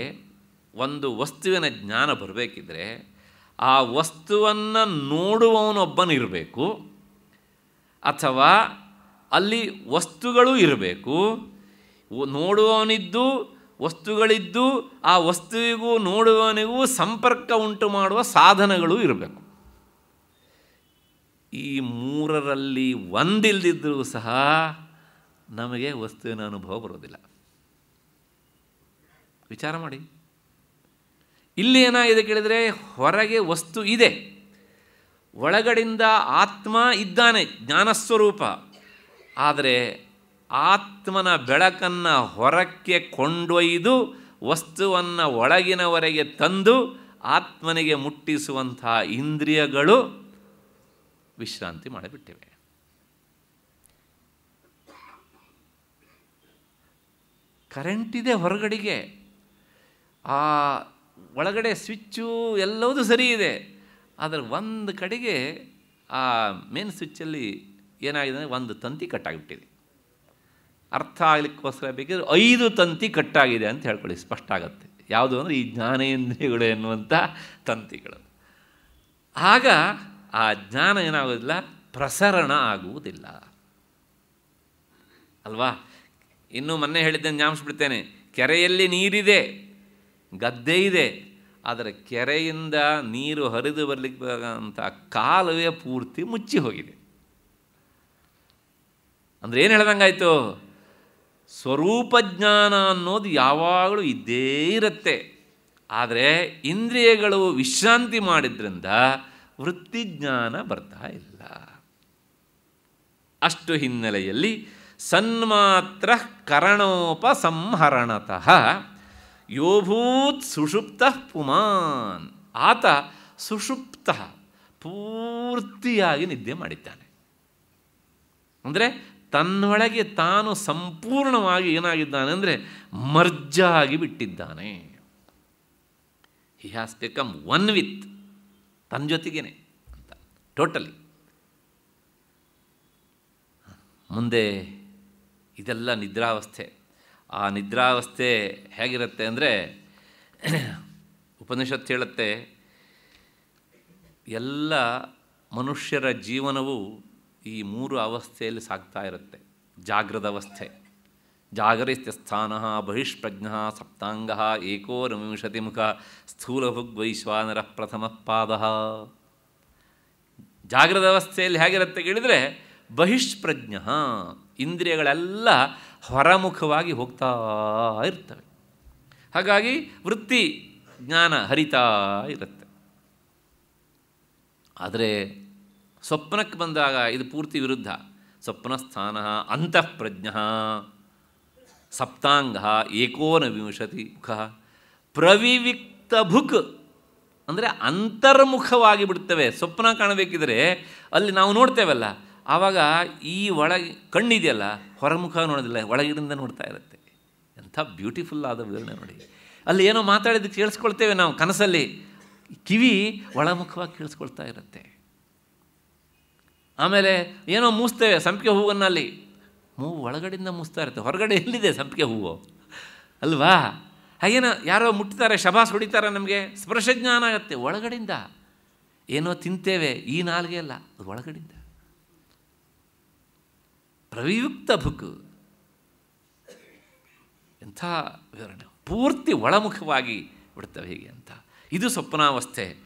ಒಂದು ವಸ್ತುವಿನ ಜ್ಞಾನ ಬರಬೇಕಿದ್ರೆ ಆ ವಸ್ತುವನ್ನು ನೋಡುವವನೊಬ್ಬನಿರಬೇಕು, ಅಥವಾ ಅಲ್ಲಿ ವಸ್ತುಗಳು ಇರಬೇಕು ನೋಡುವವನಿದ್ದು, ವಸ್ತುಗಳಿದ್ದು, ಆ ವಸ್ತುವಿಗೂ ನೋಡುವವನಿಗೂ ಸಂಪರ್ಕ ಉಂಟು ಮಾಡುವ ಸಾಧನಗಳು ಇರಬೇಕು. ಈ ಮೂರರಲ್ಲಿ ಒಂದಿಲ್ಲದಿದ್ದರೂ ಸಹ ನಮಗೆ ವಸ್ತುವಿನ ಅನುಭವ ಬರೋದಿಲ್ಲ. ವಿಚಾರ ಮಾಡಿ. ಇಲ್ಲಿ ಏನಾಗಿದೆ ಕೇಳಿದರೆ ಹೊರಗೆ ವಸ್ತು ಇದೆ. ಒಳಗಡೆಯಿಂದ ಆತ್ಮ ಇದ್ದಾನೆ, ಜ್ಞಾನಸ್ವರೂಪ. ಆದರೆ ಆತ್ಮನ ಬೆಳಕನ್ನು ಹೊರಕ್ಕೆ ಕೊಂಡೊಯ್ದು ವಸ್ತುವನ್ನು ಒಳಗಿನವರೆಗೆ ತಂದು ಆತ್ಮನಿಗೆ ಮುಟ್ಟಿಸುವಂಥ ಇಂದ್ರಿಯಗಳು ವಿಶ್ರಾಂತಿ ಮಾಡಿಬಿಟ್ಟಿವೆ. ಕರೆಂಟಿದೆ ಹೊರಗಡೆಗೆ. ಆ ಒಳಗಡೆ ಸ್ವಿಚ್ಚು ಎಲ್ಲವೂ ಸರಿ ಇದೆ. ಆದರೆ ಒಂದು ಕಡೆಗೆ ಆ ಮೇನ್ ಸ್ವಿಚ್ಚಲ್ಲಿ ಏನಾಗಿದೆ ಅಂದರೆ ಒಂದು ತಂತಿ ಕಟ್ಟಾಗಿಬಿಟ್ಟಿದೆ. ಅರ್ಥ ಆಗಲಿಕ್ಕೋಸ್ಕರ ಬೇಕಿದ್ರೆ ಐದು ತಂತಿ ಕಟ್ಟಾಗಿದೆ ಅಂತ ಹೇಳ್ಕೊಳ್ಳಿ, ಸ್ಪಷ್ಟ ಆಗುತ್ತೆ. ಯಾವುದು ಅಂದರೆ ಈ ಜ್ಞಾನೇಂದ್ರಿಯಗಳು ಎನ್ನುವಂಥ ತಂತಿಗಳು. ಆಗ ಆ ಜ್ಞಾನ ಏನಾಗೋದಿಲ್ಲ, ಪ್ರಸರಣ ಆಗುವುದಿಲ್ಲ. ಅಲ್ವಾ? ಇನ್ನೂ ಮೊನ್ನೆ ಹೇಳಿದ್ದೆ ಜ್ಞಾಪಿಸ್ಬಿಡ್ತೇನೆ ಕೆರೆಯಲ್ಲಿ ನೀರಿದೆ. ಗದ್ದೆ ಇದೆ, ಆದರೆ ಕೆರೆಯಿಂದ ನೀರು ಹರಿದು ಬರಲಿಕ್ಕೆ ಕಾಲುವೆ ಪೂರ್ತಿ ಮುಚ್ಚಿ ಹೋಗಿದೆ. ಅಂದರೆ ಏನು ಹೇಳ್ದಂಗಾಯಿತು? ಸ್ವರೂಪ ಜ್ಞಾನ ಅನ್ನೋದು ಯಾವಾಗಲೂ ಇದ್ದೇ ಇರುತ್ತೆ. ಆದರೆ ಇಂದ್ರಿಯಗಳು ವಿಶ್ರಾಂತಿ ಮಾಡಿದ್ರಿಂದ ವೃತ್ತಿಜ್ಞಾನ ಬರ್ತಾ ಇಲ್ಲ. ಅಷ್ಟು ಹಿನ್ನೆಲೆಯಲ್ಲಿ ಸನ್ಮಾತ್ರ ಕರಣೋಪಸಂಹರಣತಃ ಯೋಭೂತ್ ಸುಷುಪ್ತ ಪುಮಾನ್. ಆತ ಸುಷುಪ್ತ ಪೂರ್ತಿಯಾಗಿ ನಿದ್ದೆ ಮಾಡಿದ್ದಾನೆ. ಅಂದರೆ ತನ್ನೊಳಗೆ ತಾನು ಸಂಪೂರ್ಣವಾಗಿ ಏನಾಗಿದ್ದಾನೆ ಅಂದರೆ ಮರ್ಜಾಗಿ ಬಿಟ್ಟಿದ್ದಾನೆ. He has become one with ತನ್ನ ಜೊತೆಗೇನೆ ಅಂತ ಟೋಟಲಿ ಮುಂದೆ ಇದೆಲ್ಲ ನಿದ್ರಾವಸ್ಥೆ. ಆ ನಿದ್ರಾವಸ್ಥೆ ಹೇಗಿರುತ್ತೆ ಅಂದರೆ [CLEARS THROAT] ಉಪನಿಷತ್ತು ಹೇಳುತ್ತೆ, ಎಲ್ಲ ಮನುಷ್ಯರ ಜೀವನವು ಈ ಮೂರು ಅವಸ್ಥೆಯಲ್ಲಿ ಸಾಗ್ತಾ ಇರುತ್ತೆ. ಜಾಗೃತ ಅವಸ್ಥೆ. ಜಾಗರಿಸ್ತ ಸ್ಥಾನ ಬಹಿಷ್ಪ್ರಜ್ಞ ಸಪ್ತಾಂಗ ಏಕೋನವಿಂಶತಿ ಮುಖ ಸ್ಥೂಲಭುಗ್ವೈಶ್ವಾನರ ಪ್ರಥಮ ಪಾದ. ಜಾಗೃತ ಅವಸ್ಥೆಯಲ್ಲಿ ಹೇಗಿರುತ್ತೆ ಕೇಳಿದರೆ ಬಹಿಷ್ಪ್ರಜ್ಞ ಇಂದ್ರಿಯಗಳೆಲ್ಲ ಹೊರಮುಖವಾಗಿ ಹೋಗ್ತಾ ಇರ್ತವೆ. ಹಾಗಾಗಿ ವೃತ್ತಿ ಜ್ಞಾನ ಹರಿತಾ ಇರುತ್ತೆ. ಆದರೆ ಸ್ವಪ್ನಕ್ಕೆ ಬಂದಾಗ ಇದು ಪೂರ್ತಿ ವಿರುದ್ಧ. ಸ್ವಪ್ನ ಸ್ಥಾನ ಅಂತಃಪ್ರಜ್ಞ ಸಪ್ತಾಂಗ ಏಕೋನವಿಂಶತಿ ಮುಖ ಪ್ರವಿವಿಕ್ತ ಭುಕ್ ಅಂದರೆ ಅಂತರ್ಮುಖವಾಗಿ ಬಿಡ್ತವೆ ಸ್ವಪ್ನ ಕಾಣಬೇಕಿದ್ರೆ ಅಲ್ಲಿ ನಾವು ನೋಡ್ತೇವಲ್ಲ ಆವಾಗ ಈ ಒಳಗೆ ಕಣ್ಣಿದೆಯಲ್ಲ, ಹೊರಮುಖ ನೋಡೋದಿಲ್ಲ ಒಳಗಿನಿಂದ ನೋಡ್ತಾ ಇರುತ್ತೆ. ಎಂಥ ಬ್ಯೂಟಿಫುಲ್ ಆದ ವಿವರಣೆ ನೋಡಿ. ಅಲ್ಲಿ ಏನೋ ಮಾತಾಡಿದ್ದು ಕೇಳಿಸ್ಕೊಳ್ತೇವೆ ನಾವು ಕನಸಲ್ಲಿ. ಕಿವಿ ಒಳಮುಖವಾಗಿ ಕೇಳಿಸ್ಕೊಳ್ತಾ ಇರುತ್ತೆ. ಆಮೇಲೆ ಏನೋ ಮೂಸ್ತೇವೆ, ಸಂಪಿಗೆ ಹೂವನ್ನಲ್ಲಿ. ಮೂವು ಒಳಗಡೆಯಿಂದ ಮೂಸ್ತಾ ಇರುತ್ತೆ. ಹೊರಗಡೆ ಎಲ್ಲಿದೆ ಸಂಪಿಗೆ ಹೂವು? ಅಲ್ವಾ? ಹಾಗೇನೋ ಯಾರೋ ಮುಟ್ತಾರೆ ಶಬಾಸ್ ಹೊಡಿತಾರೆ ನಮಗೆ. ಸ್ಪರ್ಶ ಜ್ಞಾನ ಆಗುತ್ತೆ ಒಳಗಡೆಯಿಂದ. ಏನೋ ತಿಂತೇವೆ, ಈ ನಾಲ್ಗೆ ಅಲ್ಲ, ಅದು ಒಳಗಡೆಯಿಂದ. ಪ್ರಯುಕ್ತ ಬುಕ್. ಎಂಥ ವಿವರಣೆ? ಪೂರ್ತಿ ಒಳಮುಖವಾಗಿ ಬಿಡ್ತವೆ ಹೀಗೆ ಅಂತ. ಇದು ಸ್ವಪ್ನಾವಸ್ಥೆ.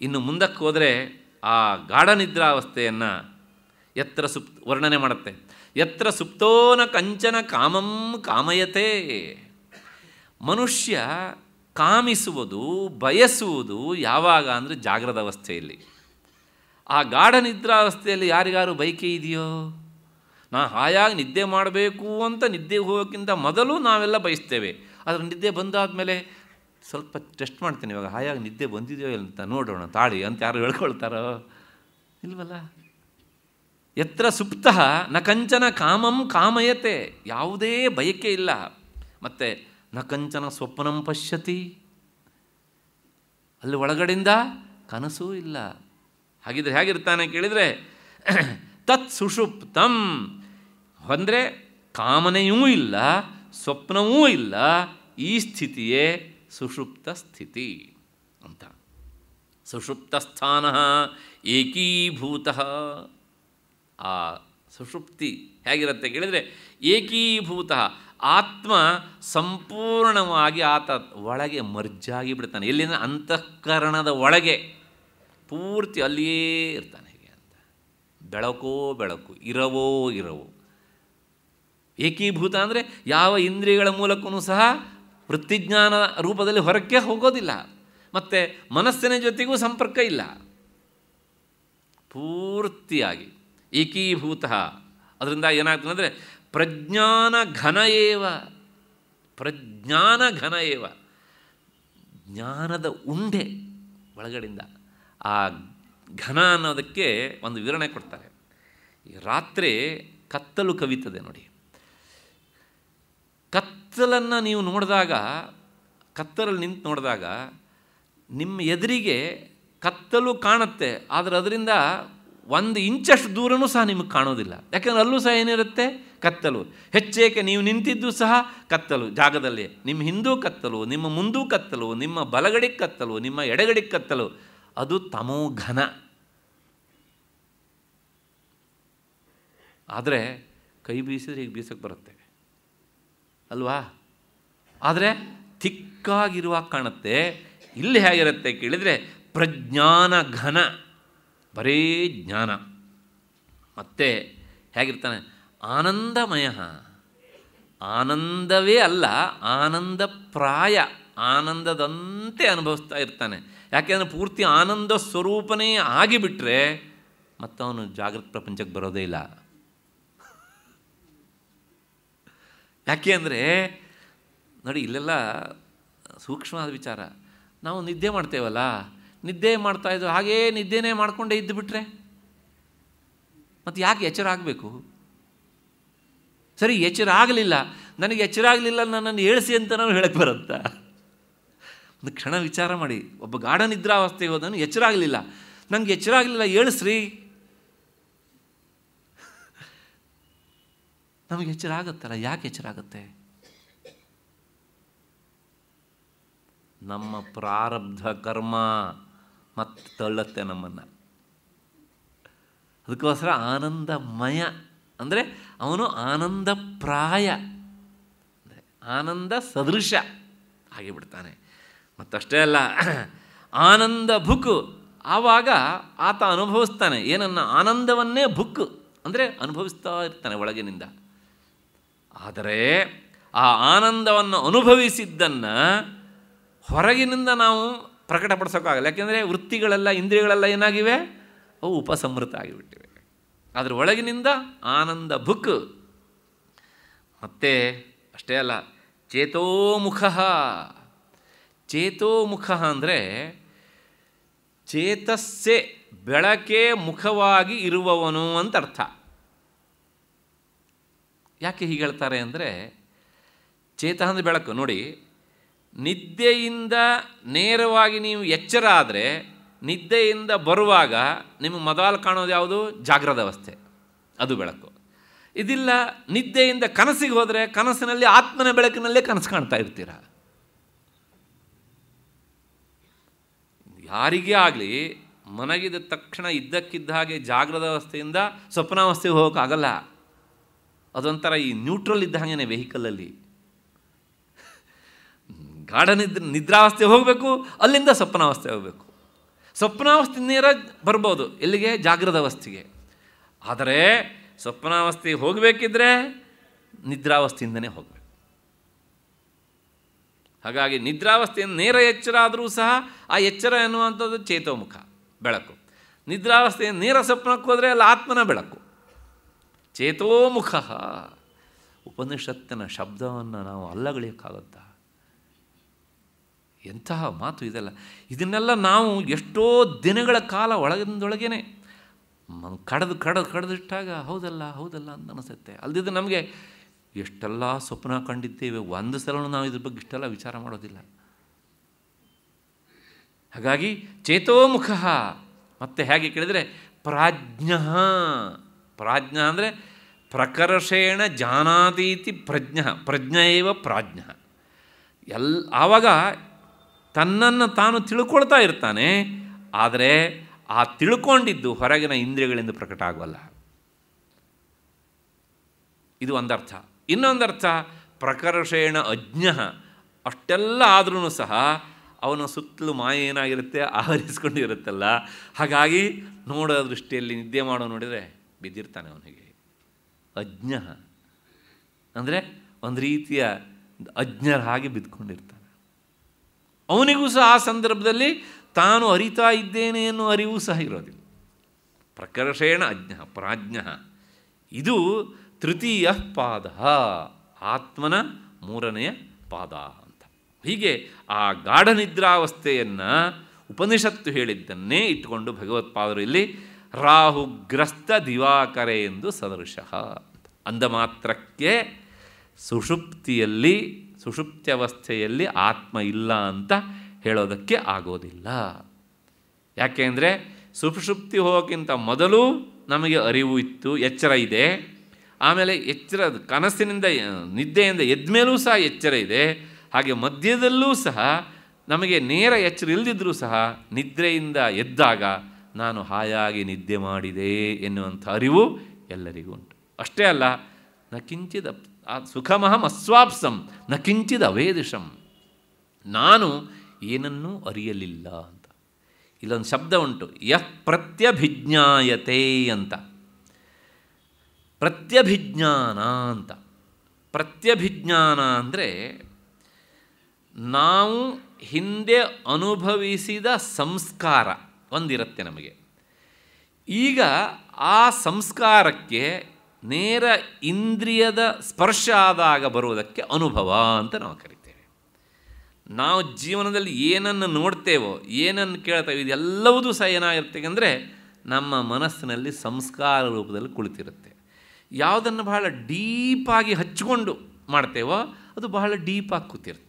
ಇನ್ನು ಮುಂದಕ್ಕೆ ಹೋದರೆ ಆ ಗಾಢನಿದ್ರಾವಸ್ಥೆಯನ್ನು ಎತ್ತರ ಸುಪ್ ವರ್ಣನೆ ಮಾಡುತ್ತೆ. ಎತ್ತರ ಸುಪ್ತೋನ ಕಂಚನ ಕಾಮಂ ಕಾಮಯತೆ. ಮನುಷ್ಯ ಕಾಮಿಸುವುದು, ಬಯಸುವುದು ಯಾವಾಗ ಅಂದರೆ ಜಾಗ್ರದ ಅವಸ್ಥೆಯಲ್ಲಿ ಆ ಗಾಢನಿದ್ರಾವಸ್ಥೆಯಲ್ಲಿ ಯಾರಿಗಾರು ಬೈಕೆ ಇದೆಯೋ? ನಾ ಹಾಯಾಗಿ ನಿದ್ದೆ ಮಾಡಬೇಕು ಅಂತ ನಿದ್ದೆ ಹೋಗೋಕ್ಕಿಂತ ಮೊದಲು ನಾವೆಲ್ಲ ಬಯಸ್ತೇವೆ. ಆದರೆ ನಿದ್ದೆ ಬಂದಾದ ಮೇಲೆ ಸ್ವಲ್ಪ ಟೆಸ್ಟ್ ಮಾಡ್ತೀನಿ ಇವಾಗ, ಹಾಯಾಗಿ ನಿದ್ದೆ ಬಂದಿದೆಯೋ ಅಂತ ನೋಡೋಣ, ತಾಳಿ ಅಂತ ಯಾರು ಹೇಳ್ಕೊಳ್ತಾರೋ? ಇಲ್ವಲ್ಲ? ಎತ್ತರ ಸುಪ್ತ ನ ಕಂಚನ ಕಾಮಂ ಕಾಮಯತೆ, ಯಾವುದೇ ಬಯಕೆ ಇಲ್ಲ. ಮತ್ತು ನ ಕಂಚನ ಸ್ವಪ್ನಂ ಪಶ್ಯತಿ, ಅಲ್ಲಿ ಒಳಗಡೆಯಿಂದ ಕನಸೂ ಇಲ್ಲ. ಹಾಗಿದ್ರೆ ಹೇಗಿರ್ತಾನೆ ಕೇಳಿದರೆ, ತತ್ ಸುಷುಪ್ತಂ ಅಂದರೆ ಕಾಮನೆಯೂ ಇಲ್ಲ, ಸ್ವಪ್ನವೂ ಇಲ್ಲ, ಈ ಸ್ಥಿತಿಯೇ ಸುಷುಪ್ತ ಸ್ಥಿತಿ ಅಂತ. ಸುಷುಪ್ತ ಸ್ಥಾನ ಏಕೀಭೂತ. ಆ ಸುಷುಪ್ತಿ ಹೇಗಿರುತ್ತೆ ಕೇಳಿದರೆ, ಏಕೀಭೂತ ಆತ್ಮ ಸಂಪೂರ್ಣವಾಗಿ ಆತ ಒಳಗೆ ಮರ್ಜಾಗಿ ಬಿಡ್ತಾನೆ ಎಲ್ಲಿಂದ? ಅಂತಃಕರಣದ ಒಳಗೆ. ಪೂರ್ತಿ ಅಲ್ಲಿಯೇ ಇರ್ತಾನೆ ಹೇಗೆ ಅಂತ. ಬೆಳಕೋ ಬೆಳಕು, ಇರವೋ ಇರವು. ಏಕೀಭೂತ ಅಂದರೆ ಯಾವ ಇಂದ್ರಿಯಗಳ ಮೂಲಕವೂ ಸಹ ವೃತ್ತಿಜ್ಞಾನ ರೂಪದಲ್ಲಿ ಹೊರಕ್ಕೆ ಹೋಗೋದಿಲ್ಲ. ಮತ್ತು ಮನಸ್ಸಿನ ಜೊತೆಗೂ ಸಂಪರ್ಕ ಇಲ್ಲ. ಪೂರ್ತಿಯಾಗಿ ಏಕೀಭೂತ. ಅದರಿಂದ ಏನಾಗ್ತದೆ ಅಂದರೆ ಪ್ರಜ್ಞಾನ ಘನ ಏವ. ಪ್ರಜ್ಞಾನ ಘನ ಏವ. ಜ್ಞಾನದ ಉಂಡೆ ಒಳಗಡೆಯಿಂದ ಆ ಘನ ಅನ್ನೋದಕ್ಕೆ ಒಂದು ವಿವರಣೆ ಕೊಡ್ತಾರೆ. ರಾತ್ರಿ ಕತ್ತಲು ಕವಿತದೆ ನೋಡಿ. ಕತ್ತಲನ್ನು ನೀವು ನೋಡಿದಾಗ, ಕತ್ತಲಲ್ಲಿ ನಿಂತು ನೋಡಿದಾಗ, ನಿಮ್ಮ ಎದುರಿಗೆ ಕತ್ತಲು ಕಾಣುತ್ತೆ. ಆದರೆ ಅದರಿಂದ ಒಂದು ಇಂಚಷ್ಟು ದೂರನೂ ಸಹ ನಿಮಗೆ ಕಾಣೋದಿಲ್ಲ. ಯಾಕಂದ್ರೆ ಅಲ್ಲೂ ಸಹ ಏನಿರುತ್ತೆ? ಕತ್ತಲು. ಹೆಚ್ಚೇಕೆ ನೀವು ನಿಂತಿದ್ದು ಸಹ ಕತ್ತಲು. ಜಾಗದಲ್ಲಿ ನಿಮ್ಮ ಹಿಂದೂ ಕತ್ತಲು, ನಿಮ್ಮ ಮುಂದೂ ಕತ್ತಲು, ನಿಮ್ಮ ಬಲಗಡಿಗೆ ಕತ್ತಲು, ನಿಮ್ಮ ಎಡಗಡಿಗೆ ಕತ್ತಲು, ಅದು ತಮೋ ಘನ. ಆದರೆ ಕೈ ಬೀಸಿದ್ರೆ ಈಗ ಬೀಸಕ್ಕೆ ಬರುತ್ತೆ. ಅಲ್ವಾ? ಆದರೆ ತಿಕ್ಕಾಗಿರುವಾಗ ಕಾಣುತ್ತೆ. ಇಲ್ಲಿ ಹೇಗಿರುತ್ತೆ ಕೇಳಿದರೆ ಪ್ರಜ್ಞಾನ ಘನ. ಬರೀ ಜ್ಞಾನ. ಮತ್ತೆ ಹೇಗಿರ್ತಾನೆ? ಆನಂದಮಯ. ಆನಂದವೇ ಅಲ್ಲ ಆನಂದ ಪ್ರಾಯ ಆನಂದದಂತೆ ಅನುಭವಿಸ್ತಾ ಇರ್ತಾನೆ. ಯಾಕೆಂದರೆ ಪೂರ್ತಿ ಆನಂದ ಸ್ವರೂಪನೇ ಆಗಿಬಿಟ್ರೆ ಮತ್ತವನು ಜಾಗೃತ ಪ್ರಪಂಚಕ್ಕೆ ಬರೋದೇ ಇಲ್ಲ. ಯಾಕೆ ಅಂದರೆ, ನೋಡಿ ಇಲ್ಲೆಲ್ಲ ಸೂಕ್ಷ್ಮವಾದ ವಿಚಾರ. ನಾವು ನಿದ್ದೆ ಮಾಡ್ತೇವಲ್ಲ, ನಿದ್ದೆ ಮಾಡ್ತಾ ಇದ್ದು ಹಾಗೇ ನಿದ್ದೆನೇ ಮಾಡಿಕೊಂಡೇ ಇದ್ದು ಬಿಟ್ಟರೆ ಮತ್ತು ಯಾಕೆ ಎಚ್ಚರ ಆಗಬೇಕು? ಸರಿ, ಎಚ್ಚರ ಆಗಲಿಲ್ಲ. ನನಗೆ ಎಚ್ಚರ ಆಗಲಿಲ್ಲ ನನ್ನನ್ನು ಏಳಿಸಿ ಅಂತ ನಾವು ಹೇಳಕ್ಕೆ ಬರುತ್ತ? ಒಂದು ಕ್ಷಣ ವಿಚಾರ ಮಾಡಿ. ಒಬ್ಬ ಗಾಢ ನಿದ್ರಾವಸ್ಥೆಗೆ ಹೋದನು ಎಚ್ಚರ ಆಗಲಿಲ್ಲ. ನನಗೆ ಎಚ್ಚರ ಆಗಲಿಲ್ಲ, ಏಳಿಸ್ರಿ. ನಮಗೆ ಎಚ್ಚರ ಆಗುತ್ತಲ್ಲ? ಯಾಕೆ ಎಚ್ಚರ ಆಗುತ್ತೆ? ನಮ್ಮ ಪ್ರಾರಬ್ಧ ಕರ್ಮ ಮತ್ತೆ ತಳ್ಳುತ್ತೆ ನಮ್ಮನ್ನು. ಅದಕ್ಕೋಸ್ಕರ ಆನಂದಮಯ, ಅಂದರೆ ಅವನು ಆನಂದ ಪ್ರಾಯ ಅಂದರೆ ಆನಂದ ಸದೃಶ ಆಗಿಬಿಡ್ತಾನೆ. ಮತ್ತಷ್ಟೇ ಅಲ್ಲ, ಆನಂದ ಭುಕ್ ಆವಾಗ ಆತ ಅನುಭವಿಸ್ತಾನೆ. ಏನನ್ನ? ಆನಂದವನ್ನೇ ಭುಕ್, ಅಂದರೆ ಅನುಭವಿಸ್ತಾ ಇರ್ತಾನೆ ಒಳಗಿನಿಂದ. ಆದರೆ ಆ ಆನಂದವನ್ನು ಅನುಭವಿಸಿದ್ದನ್ನು ಹೊರಗಿನಿಂದ ನಾವು ಪ್ರಕಟಪಡಿಸೋಕ್ಕಾಗಲ್ಲ. ಯಾಕೆಂದರೆ ವೃತ್ತಿಗಳೆಲ್ಲ, ಇಂದ್ರಿಯಗಳೆಲ್ಲ ಏನಾಗಿವೆ? ಅವು ಉಪಸಮೃತ ಆಗಿಬಿಟ್ಟಿವೆ. ಅದರ ಒಳಗಿನಿಂದ ಆನಂದ ಭುಕ್. ಮತ್ತು ಅಷ್ಟೇ ಅಲ್ಲ ಚೇತೋಮುಖ ಚೇತೋಮುಖ ಅಂದರೆ ಚೇತಸ್ಸೆ ಬೆಳಕೆ ಮುಖವಾಗಿ ಇರುವವನು ಅಂತ ಅರ್ಥ. ಯಾಕೆ ಹೀಗೆ ಹೇಳ್ತಾರೆ ಅಂದರೆ ಚೇತ ಅಂದರೆ ಬೆಳಕು, ನೋಡಿ, ನಿದ್ದೆಯಿಂದ ನೇರವಾಗಿ ನೀವು ಎಚ್ಚರ ಆದರೆ, ನಿದ್ದೆಯಿಂದ ಬರುವಾಗ ನಿಮಗೆ ಮೊದಲು ಕಾಣೋದು ಯಾವುದು? ಜಾಗ್ರದ ಅವಸ್ಥೆ ಅದು ಬೆಳಕು. ಇದಿಲ್ಲ, ನಿದ್ದೆಯಿಂದ ಕನಸಿಗೆ ಹೋದರೆ ಕನಸಿನಲ್ಲಿ, ಆತ್ಮನ ಬೆಳಕಿನಲ್ಲೇ ಕನಸು ಕಾಣ್ತಾ ಇರ್ತೀರ. ಯಾರಿಗೇ ಆಗಲಿ, ಮನಗಿದ ತಕ್ಷಣ ಇದ್ದಕ್ಕಿದ್ದ ಹಾಗೆ ಜಾಗ್ರದ ಅವಸ್ಥೆಯಿಂದ ಸ್ವಪ್ನಾವಸ್ಥೆಗೆ ಹೋಗೋಕ್ಕಾಗಲ್ಲ. ಅದೊಂಥರ ಈ ನ್ಯೂಟ್ರಲ್ ಇದ್ದ ಹಾಗೇನೆ ವೆಹಿಕಲಲ್ಲಿ ಗಾಢ ನಿದ್ರ, ನಿದ್ರಾವಸ್ಥೆ ಹೋಗಬೇಕು, ಅಲ್ಲಿಂದ ಸ್ವಪ್ನಾವಸ್ಥೆ ಹೋಗಬೇಕು. ಸ್ವಪ್ನಾವಸ್ಥೆ ನೇರ ಬರ್ಬೋದು, ಎಲ್ಲಿಗೆ? ಜಾಗ್ರದ ಅವಸ್ಥೆಗೆ. ಆದರೆ ಸ್ವಪ್ನಾವಸ್ಥೆ ಹೋಗಬೇಕಿದ್ರೆ ನಿದ್ರಾವಸ್ಥೆಯಿಂದನೇ ಹೋಗಬೇಕು. ಹಾಗಾಗಿ ನಿದ್ರಾವಸ್ಥೆಯಿಂದ ನೇರ ಎಚ್ಚರ ಆದರೂ ಸಹ, ಆ ಎಚ್ಚರ ಎನ್ನುವಂಥದ್ದು ಚೇತೋಮುಖ, ಬೆಳಕು. ನಿದ್ರಾವಸ್ಥೆಯಿಂದ ನೇರ ಸ್ವಪ್ನಕ್ಕೆ ಹೋದರೆ ಅಲ್ಲಿ ಆತ್ಮನ ಬೆಳಕು. ಚೇತೋಮುಖ. ಉಪನಿಷತ್ತಿನ ಶಬ್ದವನ್ನು ನಾವು ಅಲ್ಲಗಳಿಯಕ್ಕಾಗುತ್ತಾ? ಎಂತಹ ಮಾತು ಇದೆಲ್ಲ? ಇದನ್ನೆಲ್ಲ ನಾವು ಎಷ್ಟೋ ದಿನಗಳ ಕಾಲ ಒಳಗಿಂದೊಳಗೇನೆ ಕಡದು ಕಡದು, ಕಡದಿಟ್ಟಾಗ ಹೌದಲ್ಲ ಹೌದಲ್ಲ ಅಂತ ಅನಿಸುತ್ತೆ. ಅಲ್ದಿದ್ದು ನಮಗೆ ಎಷ್ಟೆಲ್ಲ ಸ್ವಪ್ನ ಕಂಡಿದ್ದೇವೆ, ಒಂದು ಸಲನೂ ನಾವು ಇದ್ರ ಬಗ್ಗೆ ಇಷ್ಟೆಲ್ಲ ವಿಚಾರ ಮಾಡೋದಿಲ್ಲ. ಹಾಗಾಗಿ ಚೇತೋಮುಖ. ಮತ್ತೆ ಹೇಗೆ ಕೇಳಿದರೆ ಪ್ರಾಜ್ಞ. ಪ್ರಾಜ್ಞ ಅಂದರೆ ಪ್ರಕರ್ಷೇಣ ಜಾನಾತೀತಿ ಪ್ರಜ್ಞ ಪ್ರಜ್ಞ ಏವ ಪ್ರಾಜ್ಞ. ಎಲ್, ಆವಾಗ ತನ್ನನ್ನು ತಾನು ತಿಳ್ಕೊಳ್ತಾ ಇರ್ತಾನೆ, ಆದರೆ ಆ ತಿಳ್ಕೊಂಡಿದ್ದು ಹೊರಗಿನ ಇಂದ್ರಿಯಗಳಿಂದ ಪ್ರಕಟ ಆಗೋಲ್ಲ ಇದು ಒಂದರ್ಥ. ಇನ್ನೊಂದರ್ಥ, ಪ್ರಕರ್ಷೇಣ ಅಜ್ಞ, ಅಷ್ಟೆಲ್ಲ ಆದ್ರೂ ಸಹ ಅವನ ಸುತ್ತಲೂ ಮಾಯ ಏನಾಗಿರುತ್ತೆ ಆಹರಿಸ್ಕೊಂಡಿರುತ್ತಲ್ಲ ಹಾಗಾಗಿ ನೋಡೋ ದೃಷ್ಟಿಯಲ್ಲಿ ನಿದ್ದೆ ಮಾಡೋ ನೋಡಿದರೆ ಬಿದ್ದಿರ್ತಾನೆ ಅವನಿಗೆ ಅಜ್ಞ. ಅಂದರೆ ಒಂದು ರೀತಿಯ ಅಜ್ಞರ ಹಾಗೆ ಬಿದ್ದುಕೊಂಡಿರ್ತಾನೆ ಅವನಿಗೂ ಸಹ ಆ ಸಂದರ್ಭದಲ್ಲಿ ತಾನು ಅರಿತಾ ಇದ್ದೇನೆ ಅನ್ನೋ ಅರಿವು ಸಹ ಇರೋದಿಲ್ಲ. ಪ್ರಕರ್ಷೇಣ ಅಜ್ಞ, ಪ್ರಾಜ್ಞ. ಇದು ತೃತೀಯ ಪಾದ, ಆತ್ಮನ ಮೂರನೆಯ ಪಾದ ಅಂತ. ಹೀಗೆ ಆ ಗಾಢನಿದ್ರಾವಸ್ಥೆಯನ್ನು ಉಪನಿಷತ್ತು ಹೇಳಿದ್ದನ್ನೇ ಇಟ್ಟುಕೊಂಡು ಭಗವತ್ಪಾದರು ಇಲ್ಲಿ ರಾಹುಗ್ರಸ್ತ ದಿವಾಕರೆ ಎಂದು ಸದೃಶಃ. ಅಂದ ಮಾತ್ರಕ್ಕೆ ಸುಷುಪ್ತಿಯಲ್ಲಿ, ಸುಷುಪ್ತ್ಯವಸ್ಥೆಯಲ್ಲಿ ಆತ್ಮ ಇಲ್ಲ ಅಂತ ಹೇಳೋದಕ್ಕೆ ಆಗೋದಿಲ್ಲ. ಯಾಕೆಂದರೆ ಸುಷುಪ್ತಿ ಹೋಗೋಕ್ಕಿಂತ ಮೊದಲು ನಮಗೆ ಅರಿವು ಇತ್ತು, ಎಚ್ಚರ ಇದೆ. ಆಮೇಲೆ ಎಚ್ಚರ, ಕನಸಿನಿಂದ, ನಿದ್ದೆಯಿಂದ ಎದ್ಮೇಲೂ ಸಹ ಎಚ್ಚರ ಇದೆ. ಹಾಗೆ ಮಧ್ಯದಲ್ಲೂ ಸಹ ನಮಗೆ ನೇರ ಎಚ್ಚರ ಇಲ್ಲದಿದ್ದರೂ ಸಹ ನಿದ್ರೆಯಿಂದ ಎದ್ದಾಗ ನಾನು ಹಾಯಾಗಿ ನಿದ್ದೆ ಮಾಡಿದೆ ಎನ್ನುವಂಥ ಅರಿವು ಎಲ್ಲರಿಗೂ ಉಂಟು. ಅಷ್ಟೇ ಅಲ್ಲ, ನ ಕಿಂಚಿದ ಸುಖಮಹಂ ಅಸ್ವಾಪ್ಸಂ, ನ ಕಿಂಚಿದ ಅವೇದಿಷಂ ನಾನು ಏನನ್ನೂ ಅರಿಯಲಿಲ್ಲ ಅಂತ. ಇಲ್ಲೊಂದು ಶಬ್ದ ಉಂಟು, ಯಃ ಪ್ರತ್ಯಭಿಜ್ಞಾಯತೆ ಅಂತ. ಪ್ರತ್ಯಭಿಜ್ಞಾನ ಅಂತ. ಪ್ರತ್ಯಭಿಜ್ಞಾನ ಅಂದರೆ ನಾವು ಹಿಂದೆ ಅನುಭವಿಸಿದ ಸಂಸ್ಕಾರ. ಒಂದಿರುತ್ತೆ ನಮಗೆ. ಈಗ ಆ ಸಂಸ್ಕಾರಕ್ಕೆ ನೇರ ಇಂದ್ರಿಯದ ಸ್ಪರ್ಶ ಆದಾಗ ಬರುವುದಕ್ಕೆ ಅನುಭವ ಅಂತ ನಾವು ಕರಿತೇವೆ. ನಾವು ಜೀವನದಲ್ಲಿ ಏನನ್ನು ನೋಡ್ತೇವೋ, ಏನನ್ನು ಕೇಳ್ತೇವೆ ಇದೆಲ್ಲವುದೂ ಸಹ ಏನಾಗಿರುತ್ತೆ ಅಂದರೆ ನಮ್ಮ ಮನಸ್ಸಿನಲ್ಲಿ ಸಂಸ್ಕಾರ ರೂಪದಲ್ಲಿ ಕುಳಿತಿರುತ್ತೆ. ಯಾವುದನ್ನು ಬಹಳ ಡೀಪಾಗಿ ಹಚ್ಚಿಕೊಂಡು ಮಾಡ್ತೇವೋ, ಅದು ಬಹಳ ಡೀಪಾಗಿ ಕೂತಿರುತ್ತೆ.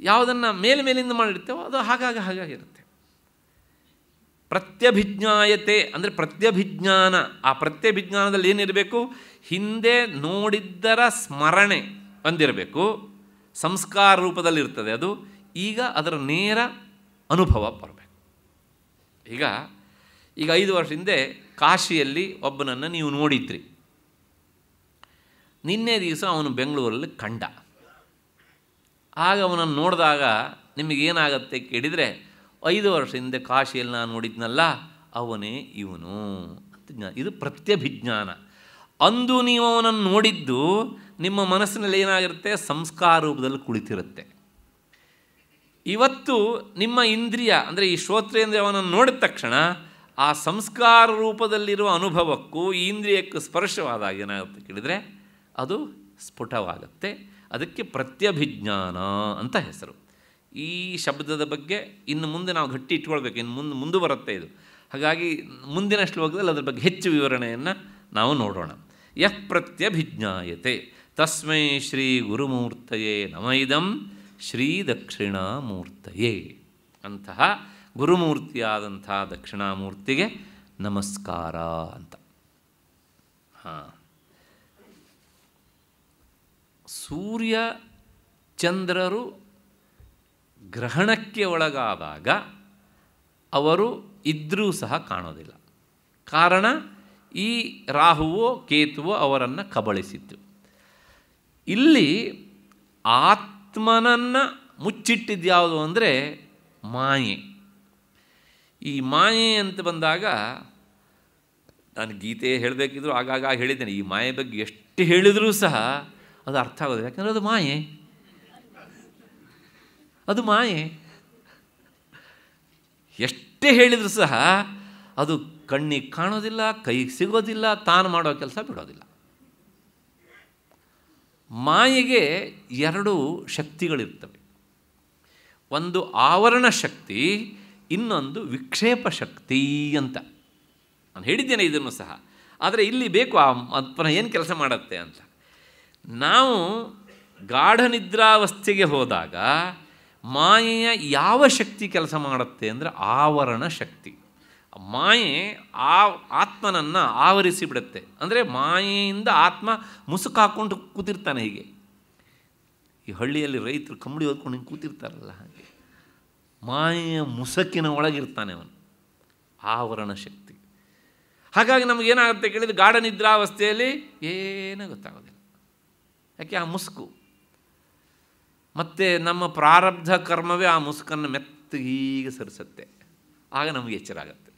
ಯಾವುದನ್ನು ಮೇಲೆ ಮೇಲಿಂದ ಮಾಡಿರ್ತೇವೋ ಅದು ಹಾಗಾಗಿ ಹಾಗಾಗಿರುತ್ತೆ ಪ್ರತ್ಯಭಿಜ್ಞಾಯತೆ ಅಂದರೆ ಪ್ರತ್ಯಭಿಜ್ಞಾನ. ಆ ಪ್ರತ್ಯಭಿಜ್ಞಾನದಲ್ಲಿ ಏನಿರಬೇಕು? ಹಿಂದೆ ನೋಡಿದ್ದರ ಸ್ಮರಣೆ ಒಂದಿರಬೇಕು ಸಂಸ್ಕಾರ ರೂಪದಲ್ಲಿರ್ತದೆ ಅದು. ಈಗ ಅದರ ನೇರ ಅನುಭವ ಬರಬೇಕು. ಈಗ ಈಗ ಐದು ವರ್ಷ ಹಿಂದೆ ಕಾಶಿಯಲ್ಲಿ ಒಬ್ಬನನ್ನು ನೀವು ನೋಡಿದ್ರಿ. ನಿನ್ನೆ ದಿವಸ ಅವನು ಬೆಂಗಳೂರಲ್ಲಿ ಕಂಡ. ಆಗ ಅವನನ್ನು ನೋಡಿದಾಗ ನಿಮಗೇನಾಗತ್ತೆ ಕೇಳಿದರೆ, ಐದು ವರ್ಷ ಹಿಂದೆ ಕಾಶಿಯಲ್ಲಿ ನಾನು ನೋಡಿದ್ನಲ್ಲ, ಅವನೇ ಇವನು. ಅಂತ ಜ್ಞಾನ. ಇದು ಪ್ರತ್ಯಭಿಜ್ಞಾನ. ಅಂದು ನೀವು ಅವನನ್ನು ನೋಡಿದ್ದು ನಿಮ್ಮ ಮನಸ್ಸಿನಲ್ಲಿ ಏನಾಗಿರುತ್ತೆ? ಸಂಸ್ಕಾರ ರೂಪದಲ್ಲಿ ಕುಳಿತಿರುತ್ತೆ. ಇವತ್ತು ನಿಮ್ಮ ಇಂದ್ರಿಯ, ಅಂದರೆ ಈ ಶ್ರೋತ್ರೇಂದ್ರಿಯ ಅವನನ್ನು ನೋಡಿದ ತಕ್ಷಣ, ಆ ಸಂಸ್ಕಾರ ರೂಪದಲ್ಲಿರುವ ಅನುಭವಕ್ಕೂ ಈ ಇಂದ್ರಿಯಕ್ಕೂ ಸ್ಪರ್ಶವಾದಾಗ ಏನಾಗುತ್ತೆ ಕೇಳಿದರೆ, ಅದು ಸ್ಫುಟವಾಗುತ್ತೆ. ಅದಕ್ಕೆ ಪ್ರತ್ಯಭಿಜ್ಞಾನ ಅಂತ ಹೆಸರು. ಈ ಶಬ್ದದ ಬಗ್ಗೆ ಇನ್ನು ಮುಂದೆ ನಾವು ಗಟ್ಟಿ ಇಟ್ಕೊಳ್ಬೇಕು. ಇನ್ನು ಮುಂದೆ ಮುಂದೆ ಬರುತ್ತೆ ಇದು. ಹಾಗಾಗಿ ಮುಂದಿನ ಶ್ಲೋಕದಲ್ಲಿ ಅದರ ಬಗ್ಗೆ ಹೆಚ್ಚು ವಿವರಣೆಯನ್ನು ನಾವು ನೋಡೋಣ. ಯಃ ಪ್ರತ್ಯಭಿಜ್ಞಾಯತೆ. ತಸ್ಮೈ ಶ್ರೀ ಗುರುಮೂರ್ತಯೇ ನಮೈದಂ ಶ್ರೀ ದಕ್ಷಿಣಾಮೂರ್ತಯೇ ಅಂತಹ ಗುರುಮೂರ್ತಿಯಾದಂಥ ದಕ್ಷಿಣಾಮೂರ್ತಿಗೆ ನಮಸ್ಕಾರ ಅಂತ. ಹಾಂ. ಸೂರ್ಯ ಚಂದ್ರರು ಗ್ರಹಣಕ್ಕೆ ಒಳಗಾದಾಗ ಅವರು ಇದ್ದರೂ ಸಹ ಕಾಣೋದಿಲ್ಲ. ಕಾರಣ ಈ ರಾಹುವೋ ಕೇತುವೋ ಅವರನ್ನು ಕಬಳಿಸಿತ್ತು ಇಲ್ಲಿ ಆತ್ಮನನ್ನು ಮುಚ್ಚಿಟ್ಟಿದ್ಯಾವುದು ಅಂದರೆ ಮಾಯೆ. ಈ ಮಾಯೆ ಅಂತ ಬಂದಾಗ ನಾನು ಗೀತೆ ಹೇಳಬೇಕಿದ್ರು, ಆಗಾಗ ಹೇಳಿದ್ದೇನೆ. ಈ ಮಾಯೆ ಬಗ್ಗೆ ಎಷ್ಟು ಹೇಳಿದರೂ ಸಹ ಅದು ಅರ್ಥ ಆಗೋದಿಲ್ಲ. ಯಾಕಂದರೆ ಅದು ಮಾಯೆ. ಅದು ಮಾಯೆ. ಎಷ್ಟೇ ಹೇಳಿದರೂ ಸಹ ಅದು ಕಣ್ಣಿಗೆ ಕಾಣೋದಿಲ್ಲ, ಕೈಗೆ ಸಿಗೋದಿಲ್ಲ, ತಾನು ಮಾಡೋ ಕೆಲಸ ಬಿಡೋದಿಲ್ಲ. ಮಾಯೆಗೆ ಎರಡು ಶಕ್ತಿಗಳಿರ್ತವೆ. ಒಂದು ಆವರಣ ಶಕ್ತಿ, ಇನ್ನೊಂದು ವಿಕ್ಷೇಪ ಶಕ್ತಿ ಅಂತ. ನಾನು ಹೇಳಿದ್ದೇನೆ ಇದನ್ನು ಸಹ. ಆದರೆ ಇಲ್ಲಿ ಬೇಕು ಆ ಪುನಃ ಏನು ಕೆಲಸ ಮಾಡುತ್ತೆ ಅಂತ. ನಾವು ಗಾಢನಿದ್ರಾವಸ್ಥೆಗೆ ಹೋದಾಗ ಮಾಯೆಯ ಯಾವ ಶಕ್ತಿ ಕೆಲಸ ಮಾಡುತ್ತೆ ಅಂದರೆ ಆವರಣ ಶಕ್ತಿ. ಮಾಯೆ ಆ ಆತ್ಮನನ್ನು ಆವರಿಸಿ ಬಿಡುತ್ತೆ ಅಂದರೆ ಮಾಯೆಯಿಂದ ಆತ್ಮ ಮುಸುಕಾಕೊಂಡು ಕೂತಿರ್ತಾನೆ ಹೀಗೆ. ಈ ಹಳ್ಳಿಯಲ್ಲಿ ರೈತರು ಕಂಬಳಿ ಹೊದ್ಕೊಂಡು ಹಿಂಗೆ ಕೂತಿರ್ತಾರಲ್ಲ ಹಾಗೆ. ಮಾಯೆಯ ಮುಸುಕಿನ ಒಳಗಿರ್ತಾನೆ ಅವನು. ಆವರಣ ಶಕ್ತಿ. ಹಾಗಾಗಿ ನಮಗೇನಾಗುತ್ತೆ ಕೇಳಿದ್ರೆ ಗಾಢ ನಿದ್ರಾವಸ್ಥೆಯಲ್ಲಿ ಏನೂ ಗೊತ್ತಾಗೋದಿಲ್ಲ. ಯಾಕೆ ಆ ಮುಸುಕು? ಮತ್ತು ನಮ್ಮ ಪ್ರಾರಬ್ಧ ಕರ್ಮವೇ ಆ ಮುಸುಕನ್ನು ಮೆತ್ತಗೀಗ ಸರಿಸುತ್ತೆ. ಆಗ ನಮಗೆ ಎಚ್ಚರ ಆಗುತ್ತೆ.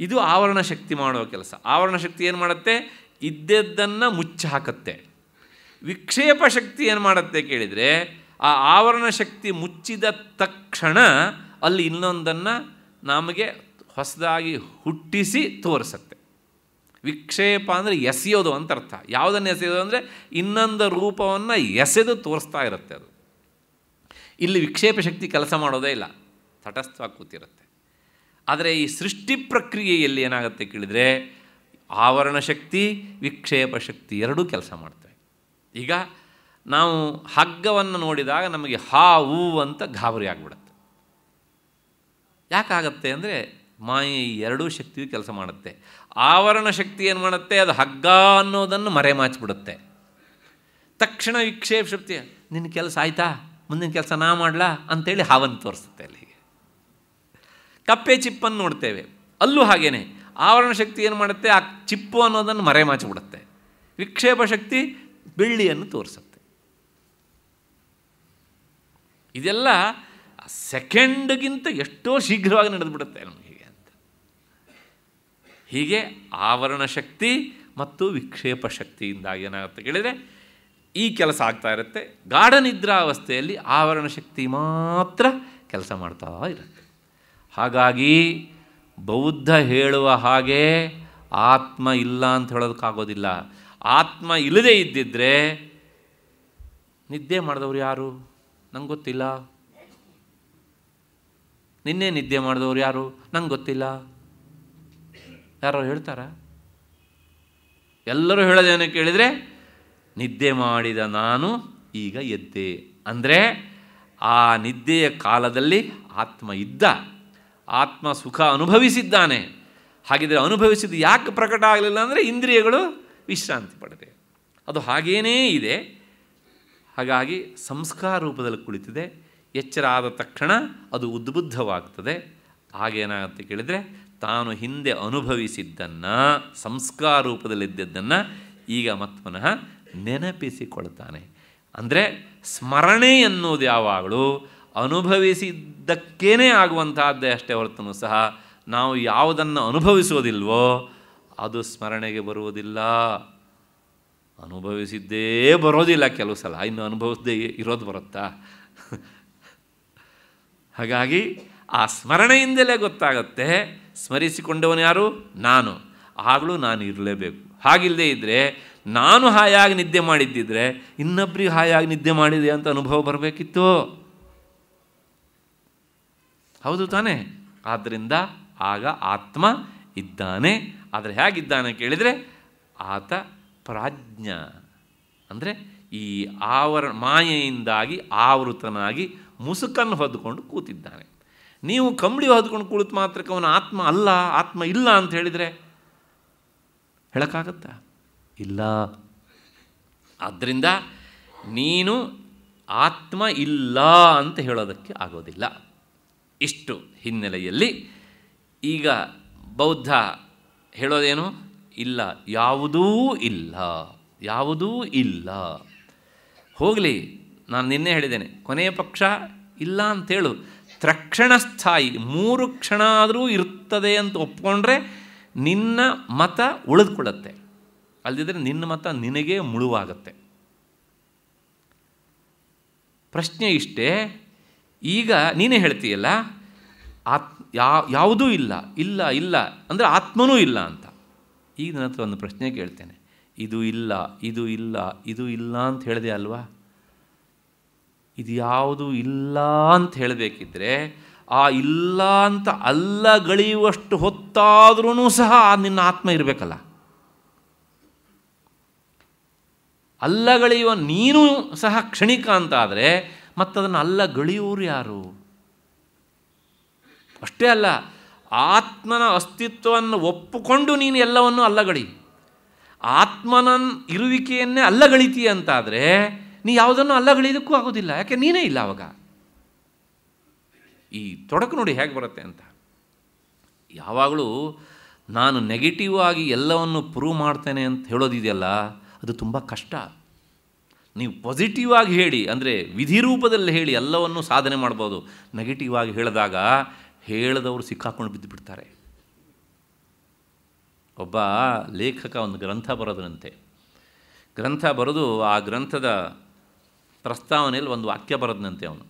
ಇದು ಆವರಣ ಶಕ್ತಿ ಮಾಡುವ ಕೆಲಸ. ಆವರಣ ಶಕ್ತಿ ಏನು ಮಾಡುತ್ತೆ? ಇದ್ದದ್ದನ್ನು ಮುಚ್ಚಿ ಹಾಕತ್ತೆ. ವಿಕ್ಷೇಪ ಶಕ್ತಿ ಏನು ಮಾಡುತ್ತೆ ಕೇಳಿದರೆ, ಆ ಆವರಣ ಶಕ್ತಿ ಮುಚ್ಚಿದ ತಕ್ಷಣ ಅಲ್ಲಿ ಇನ್ನೊಂದನ್ನು ನಮಗೆ ಹೊಸದಾಗಿ ಹುಟ್ಟಿಸಿ ತೋರಿಸುತ್ತೆ. ವಿಕ್ಷೇಪ ಅಂದರೆ ಎಸೆಯೋದು ಅಂತ ಅರ್ಥ. ಯಾವುದನ್ನು ಎಸೆಯೋದು ಅಂದರೆ ಇನ್ನೊಂದು ರೂಪವನ್ನು ಎಸೆದು ತೋರಿಸ್ತಾ ಇರುತ್ತೆ ಅದು. ಇಲ್ಲಿ ವಿಕ್ಷೇಪ ಶಕ್ತಿ ಕೆಲಸ ಮಾಡೋದೇ ಇಲ್ಲ. ತಟಸ್ಥವಾಗಿ ಕೂತಿರುತ್ತೆ. ಆದರೆ ಈ ಸೃಷ್ಟಿ ಪ್ರಕ್ರಿಯೆಯಲ್ಲಿ ಏನಾಗುತ್ತೆ ಕೇಳಿದರೆ ಆವರಣ ಶಕ್ತಿ, ವಿಕ್ಷೇಪ ಶಕ್ತಿ ಎರಡೂ ಕೆಲಸ ಮಾಡ್ತವೆ. ಈಗ ನಾವು ಹಗ್ಗವನ್ನು ನೋಡಿದಾಗ ನಮಗೆ ಹಾವು ಅಂತ ಗಾಬರಿ ಆಗಿಬಿಡುತ್ತೆ. ಯಾಕಾಗತ್ತೆ ಅಂದರೆ ಮಾಯೆ ಎರಡೂ ಶಕ್ತಿಯು ಕೆಲಸ ಮಾಡುತ್ತೆ. ಆವರಣ ಶಕ್ತಿ ಏನು ಮಾಡುತ್ತೆ? ಅದು ಹಗ್ಗ ಅನ್ನೋದನ್ನು ಮರೆಮಾಚಿಬಿಡುತ್ತೆ ತಕ್ಷಣ ವಿಕ್ಷೇಪ ಶಕ್ತಿ, ನಿನ್ನ ಕೆಲಸ ಆಯಿತಾ? ಮುಂದಿನ ಕೆಲಸ ನಾ ಮಾಡಲಾ? ಅಂತೇಳಿ ಹಾವನ್ನು ತೋರಿಸುತ್ತೆ ಅಲ್ಲಿಗೆ. ಕಪ್ಪೆ ಚಿಪ್ಪನ್ನು ನೋಡ್ತೇವೆ. ಅಲ್ಲೂ ಹಾಗೇನೆ, ಆವರಣ ಶಕ್ತಿ ಏನು ಮಾಡುತ್ತೆ? ಆ ಚಿಪ್ಪು ಅನ್ನೋದನ್ನು ಮರೆಮಾಚಿಬಿಡುತ್ತೆ ವಿಕ್ಷೇಪ ಶಕ್ತಿ ಬೆಳ್ಳಿಯನ್ನು ತೋರಿಸುತ್ತೆ. ಇದೆಲ್ಲ ಸೆಕೆಂಡ್ಗಿಂತ ಎಷ್ಟೋ ಶೀಘ್ರವಾಗಿ ನಡೆದುಬಿಡುತ್ತೆ ನಮಗೆ. ಹೀಗೆ ಆವರಣ ಶಕ್ತಿ ಮತ್ತು ವಿಕ್ಷೇಪ ಶಕ್ತಿಯಿಂದಾಗಿ ಏನಾಗುತ್ತೆ ಕೇಳಿದರೆ ಈ ಕೆಲಸ ಆಗ್ತಾ ಇರುತ್ತೆ. ಗಾಢ ನಿದ್ರಾವಸ್ಥೆಯಲ್ಲಿ ಆವರಣ ಶಕ್ತಿ ಮಾತ್ರ ಕೆಲಸ ಮಾಡ್ತಾ ಇರುತ್ತೆ. ಹಾಗಾಗಿ ಬೌದ್ಧ ಹೇಳುವ ಹಾಗೆ ಆತ್ಮ ಇಲ್ಲ ಅಂತ ಹೇಳೋದಕ್ಕಾಗೋದಿಲ್ಲ. ಆತ್ಮ ಇಲ್ಲದೇ ಇದ್ದಿದ್ದರೆ ನಿದ್ದೆ ಮಾಡಿದವರು ಯಾರು? ನಂಗೆ ಗೊತ್ತಿಲ್ಲ. ನಿನ್ನೆ ನಿದ್ದೆ ಮಾಡಿದವರು ಯಾರು? ನಂಗೆ ಗೊತ್ತಿಲ್ಲ. ಯಾರೋ ಹೇಳ್ತಾರ? ಎಲ್ಲರೂ ಹೇಳೋದೇನು ಕೇಳಿದರೆ, ನಿದ್ದೆ ಮಾಡಿದ ನಾನು ಈಗ ಎದ್ದೆ. ಅಂದರೆ, ಆ ನಿದ್ದೆಯ ಕಾಲದಲ್ಲಿ ಆತ್ಮ ಇದ್ದ, ಆತ್ಮ ಸುಖ ಅನುಭವಿಸಿದ್ದಾನೆ. ಹಾಗಿದ್ರೆ ಅನುಭವಿಸಿದ್ದು ಯಾಕೆ ಪ್ರಕಟ ಆಗಲಿಲ್ಲ ಅಂದರೆ, ಇಂದ್ರಿಯಗಳು ವಿಶ್ರಾಂತಿ ಪಡೆದೆ. ಅದು ಹಾಗೇನೇ ಇದೆ. ಹಾಗಾಗಿ ಸಂಸ್ಕಾರ ರೂಪದಲ್ಲಿ ಕುಳಿತಿದೆ. ಎಚ್ಚರ ಆದ ತಕ್ಷಣ ಅದು ಉದ್ಬುದ್ಧವಾಗ್ತದೆ. ಹಾಗೇನಾಗುತ್ತೆ ಕೇಳಿದರೆ ತಾನು ಹಿಂದೆ ಅನುಭವಿಸಿದ್ದನ್ನು, ಸಂಸ್ಕಾರ ರೂಪದಲ್ಲಿದ್ದದ್ದನ್ನು ಈಗ ಮತ್ತೆ ಪುನಃ ನೆನಪಿಸಿಕೊಳ್ತಾನೆ. ಅಂದರೆ ಸ್ಮರಣೆ ಎನ್ನುವುದು ಯಾವಾಗಲೂ ಅನುಭವಿಸಿದ್ದಕ್ಕೇನೆ ಆಗುವಂತಹದ್ದೇ ಅಷ್ಟೇ ಹೊರತನು ಸಹ ನಾವು ಯಾವುದನ್ನು ಅನುಭವಿಸೋದಿಲ್ವೋ ಅದು ಸ್ಮರಣೆಗೆ ಬರುವುದಿಲ್ಲ. ಅನುಭವಿಸಿದ್ದೇ ಬರೋದಿಲ್ಲ ಕೆಲವು ಸಲ, ಇನ್ನು ಅನುಭವಿಸದೇ ಇರೋದು ಬರುತ್ತಾ? [LAUGHS] ಹಾಗಾಗಿ ಆ ಸ್ಮರಣೆಯಿಂದಲೇ ಗೊತ್ತಾಗುತ್ತೆ ಸ್ಮರಿಸಿಕೊಂಡವನು ಯಾರು? ನಾನು. ಆಗಲೂ ನಾನು ಇರಲೇಬೇಕು. ಹಾಗಿಲ್ಲದೆ ಇದ್ದರೆ ನಾನು ಹಾಯಾಗಿ ನಿದ್ದೆ ಮಾಡಿದ್ದಿದ್ರೆ ಇನ್ನೊಬ್ಬರಿಗೆ ಹಾಯಾಗಿ ನಿದ್ದೆ ಮಾಡಿದೆ ಅಂತ ಅನುಭವ ಬರಬೇಕಿತ್ತು? ಹೌದು ತಾನೇ. ಆದ್ದರಿಂದ ಆಗ ಆತ್ಮ ಇದ್ದಾನೆ. ಆದರೆ ಹೇಗಿದ್ದಾನೆ ಕೇಳಿದರೆ, ಆತ ಪ್ರಾಜ್ಞ. ಅಂದರೆ ಈ ಆವರಣ, ಮಾಯೆಯಿಂದಾಗಿ ಆವೃತನಾಗಿ ಮುಸುಕನ್ನು ಹೊದ್ದುಕೊಂಡು ಕೂತಿದ್ದಾನೆ. ನೀವು ಕಂಬಳಿ ಹೊದ್ಕೊಂಡು ಕುಳಿತು ಮಾತ್ರಕ್ಕೆ ಅವನ ಆತ್ಮ ಅಲ್ಲ, ಆತ್ಮ ಇಲ್ಲ ಅಂತ ಹೇಳಿದರೆ ಹೇಳೋಕ್ಕಾಗತ್ತಾ? ಇಲ್ಲ. ಆದ್ದರಿಂದ ನೀನು ಆತ್ಮ ಇಲ್ಲ ಅಂತ ಹೇಳೋದಕ್ಕೆ ಆಗೋದಿಲ್ಲ. ಇಷ್ಟು ಹಿನ್ನೆಲೆಯಲ್ಲಿ ಈಗ ಬೌದ್ಧ ಹೇಳೋದೇನು? ಇಲ್ಲ, ಯಾವುದೂ ಇಲ್ಲ ಯಾವುದೂ ಇಲ್ಲ. ಹೋಗಲಿ, ನಾನು ನಿನ್ನೆ ಹೇಳಿದ್ದೇನೆ, ಕೊನೆಯ ಪಕ್ಷ ಇಲ್ಲ ಅಂತೇಳು ತ್ರಕ್ಷಣ ಸ್ಥಾಯಿ ಮೂರು ಕ್ಷಣ ಆದರೂ ಇರ್ತದೆ ಅಂತ ಒಪ್ಕೊಂಡ್ರೆ ನಿನ್ನ ಮತ ಉಳಿದುಕೊಳ್ಳುತ್ತೆ. ಅಲ್ಲದಿದ್ದರೆ ನಿನ್ನ ಮತ ನಿನಗೇ ಮುಳುವಾಗತ್ತೆ. ಪ್ರಶ್ನೆ ಇಷ್ಟೇ, ಈಗ ನೀನೇ ಹೇಳ್ತೀಯಲ್ಲ, ಆತ್ ಯಾವುದೂ ಇಲ್ಲ ಇಲ್ಲ ಇಲ್ಲ, ಅಂದರೆ ಆತ್ಮನೂ ಇಲ್ಲ ಅಂತ. ಈಗ ನನ್ನ ಹತ್ರ ಒಂದು ಪ್ರಶ್ನೆ ಕೇಳ್ತೇನೆ. ಇದು ಇಲ್ಲ ಇದು ಇಲ್ಲ ಇದು ಇಲ್ಲ ಅಂತ ಹೇಳಿದೆ ಅಲ್ವಾ? ಇದು ಯಾವುದು ಇಲ್ಲ ಅಂತ ಹೇಳಬೇಕಿದ್ರೆ, ಆ ಇಲ್ಲ ಅಂತ ಅಲ್ಲಗಳೆಯುವಷ್ಟು ಹೊತ್ತಾದ್ರೂ ಸಹ ನಿನ್ನ ಆತ್ಮ ಇರಬೇಕಲ್ಲ. ಅಲ್ಲಗಳೆಯುವ ನೀನು ಸಹ ಕ್ಷಣಿಕ ಅಂತ ಆದರೆ ಮತ್ತದನ್ನು ಅಲ್ಲಗಳೆಯುವರು ಯಾರು? ಅಷ್ಟೇ ಅಲ್ಲ, ಆತ್ಮನ ಅಸ್ತಿತ್ವವನ್ನು ಒಪ್ಪಿಕೊಂಡು ನೀನು ಎಲ್ಲವನ್ನು ಅಲ್ಲಗಳಿ ಆತ್ಮನ ಇರುವಿಕೆಯನ್ನೇ ಅಲ್ಲಗಳಿತೀಯ ಅಂತಾದರೆ ನೀ ಯಾವುದನ್ನು ಅಲ್ಲಗಳಿದಕ್ಕೂ ಆಗೋದಿಲ್ಲ. ಯಾಕೆ ನೀನೇ ಇಲ್ಲ ಅವಾಗ? ಈ ತೊಡಕು ನೋಡಿ ಹೇಗೆ ಬರುತ್ತೆ ಅಂತ. ಯಾವಾಗಲೂ ನಾನು ನೆಗೆಟಿವ್ ಆಗಿ ಎಲ್ಲವನ್ನು ಪ್ರೂವ್ ಮಾಡ್ತೇನೆ ಅಂತ ಹೇಳೋದಿದೆಯಲ್ಲ, ಅದು ತುಂಬ ಕಷ್ಟ. ನೀವು ಪಾಸಿಟಿವ್ ಆಗಿ ಹೇಳಿ, ಅಂದರೆ ವಿಧಿ ರೂಪದಲ್ಲಿ ಹೇಳಿ ಎಲ್ಲವನ್ನು ಸಾಧನೆ ಮಾಡ್ಬೋದು. ನೆಗೆಟಿವ್ ಆಗಿ ಹೇಳಿದಾಗ ಹೇಳದವರು ಸಿಕ್ಕಾಕೊಂಡು ಬಿದ್ದು ಬಿಡ್ತಾರೆ. ಒಬ್ಬ ಲೇಖಕ ಒಂದು ಗ್ರಂಥ ಬರೋದರಂತೆ ಗ್ರಂಥ ಬರೆದು ಆ ಗ್ರಂಥದ ಪ್ರಸ್ತಾವನೆಯಲ್ಲಿ ಒಂದು ವಾಕ್ಯ ಬರೆದನಂತೆ ಅವನು.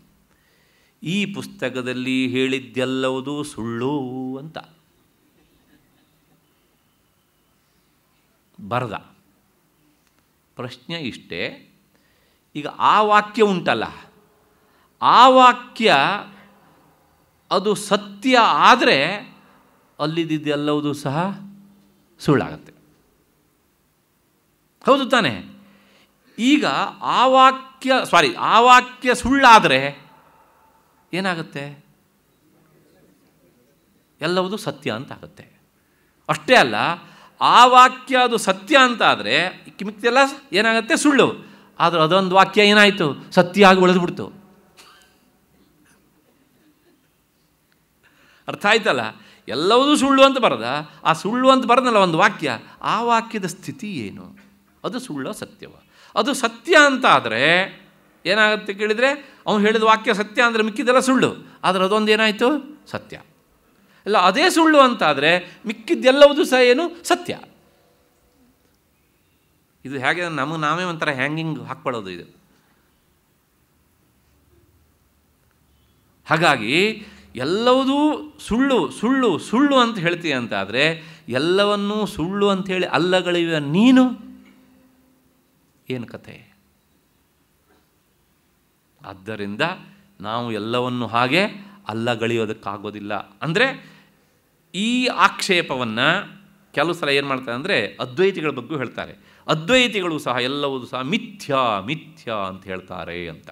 ಈ ಪುಸ್ತಕದಲ್ಲಿ ಹೇಳಿದ್ದೆಲ್ಲವುದು ಸುಳ್ಳು ಅಂತ. ಬರದ. ಪ್ರಶ್ನೆ ಇಷ್ಟೇ. ಈಗ ಆ ವಾಕ್ಯ ಉಂಟಲ್ಲ. ಆ ವಾಕ್ಯ ಅದು ಸತ್ಯ ಆದರೆ ಅಲ್ಲಿದ್ದೆಲ್ಲವುದು ಸಹ ಸುಳ್ಳಾಗತ್ತೆ. ಹೌದು ತಾನೆ? ಈಗ ಆ ವಾಕ್ಯ ಸಾರಿ ಆ ವಾಕ್ಯ ಸುಳ್ಳಾದರೆ ಏನಾಗುತ್ತೆ? ಎಲ್ಲವುದು ಸತ್ಯ ಅಂತ ಆಗುತ್ತೆ. ಅಷ್ಟೇ ಅಲ್ಲ, ಆ ವಾಕ್ಯ ಅದು ಸತ್ಯ ಅಂತ ಆದರೆ ಮಿಕ್ಕೆಲ್ಲ ಏನಾಗುತ್ತೆ? ಸುಳ್ಳು. ಆದರೆ ಅದೊಂದು ವಾಕ್ಯ ಏನಾಯಿತು? ಸತ್ಯ ಆಗಿ ಉಳಿದ್ಬಿಡ್ತು. ಅರ್ಥ ಆಯ್ತಲ್ಲ? ಎಲ್ಲವೂ ಸುಳ್ಳು ಅಂತ ಬರದ? ಆ ಸುಳ್ಳು ಅಂತ ಬರದಲ್ಲ ಒಂದು ವಾಕ್ಯ. ಆ ವಾಕ್ಯದ ಸ್ಥಿತಿ ಏನು? ಅದು ಸುಳ್ಳೋ ಸತ್ಯವ? ಅದು ಸತ್ಯ ಅಂತ ಆದರೆ ಏನಾಗುತ್ತೆ ಕೇಳಿದರೆ ಅವನು ಹೇಳಿದ ವಾಕ್ಯ ಸತ್ಯ ಅಂದರೆ ಮಿಕ್ಕಿದ್ದೆಲ್ಲ ಸುಳ್ಳು. ಆದರೆ ಅದೊಂದು ಏನಾಯಿತು? ಸತ್ಯ. ಇಲ್ಲ, ಅದೇ ಸುಳ್ಳು ಅಂತಾದರೆ ಮಿಕ್ಕಿದ್ದೆಲ್ಲವುದು ಸಹ ಏನು? ಸತ್ಯ. ಇದು ಹೇಗೆ ನಮಗೆ ನಾವೇ ಒಂಥರ ಹ್ಯಾಂಗಿಂಗ್ ಹಾಕ್ಕೊಳ್ಳೋದು ಇದು. ಹಾಗಾಗಿ ಎಲ್ಲವುದೂ ಸುಳ್ಳು ಸುಳ್ಳು ಸುಳ್ಳು ಅಂತ ಹೇಳ್ತೀಯ ಅಂತಾದರೆ ಎಲ್ಲವನ್ನೂ ಸುಳ್ಳು ಅಂಥೇಳಿ ಅಲ್ಲಗಳಿವೆ ನೀನು. ಏನು ಕತೆ ಆದ್ದರಿಂದ ನಾವು ಎಲ್ಲವನ್ನು ಹಾಗೆ ಅಲ್ಲಗಳೆಯೋದಕ್ಕಾಗೋದಿಲ್ಲ ಅಂದರೆ ಈ ಆಕ್ಷೇಪವನ್ನು ಕೆಲವು ಸಲ ಏನು ಮಾಡ್ತಾರೆ ಅಂದರೆ ಅದ್ವೈತಿಗಳ ಬಗ್ಗೆ ಹೇಳ್ತಾರೆ. ಅದ್ವೈತಿಗಳು ಸಹ ಎಲ್ಲವೂ ಸಹ ಮಿಥ್ಯಾ ಮಿಥ್ಯಾ ಅಂತ ಹೇಳ್ತಾರೆ ಅಂತ.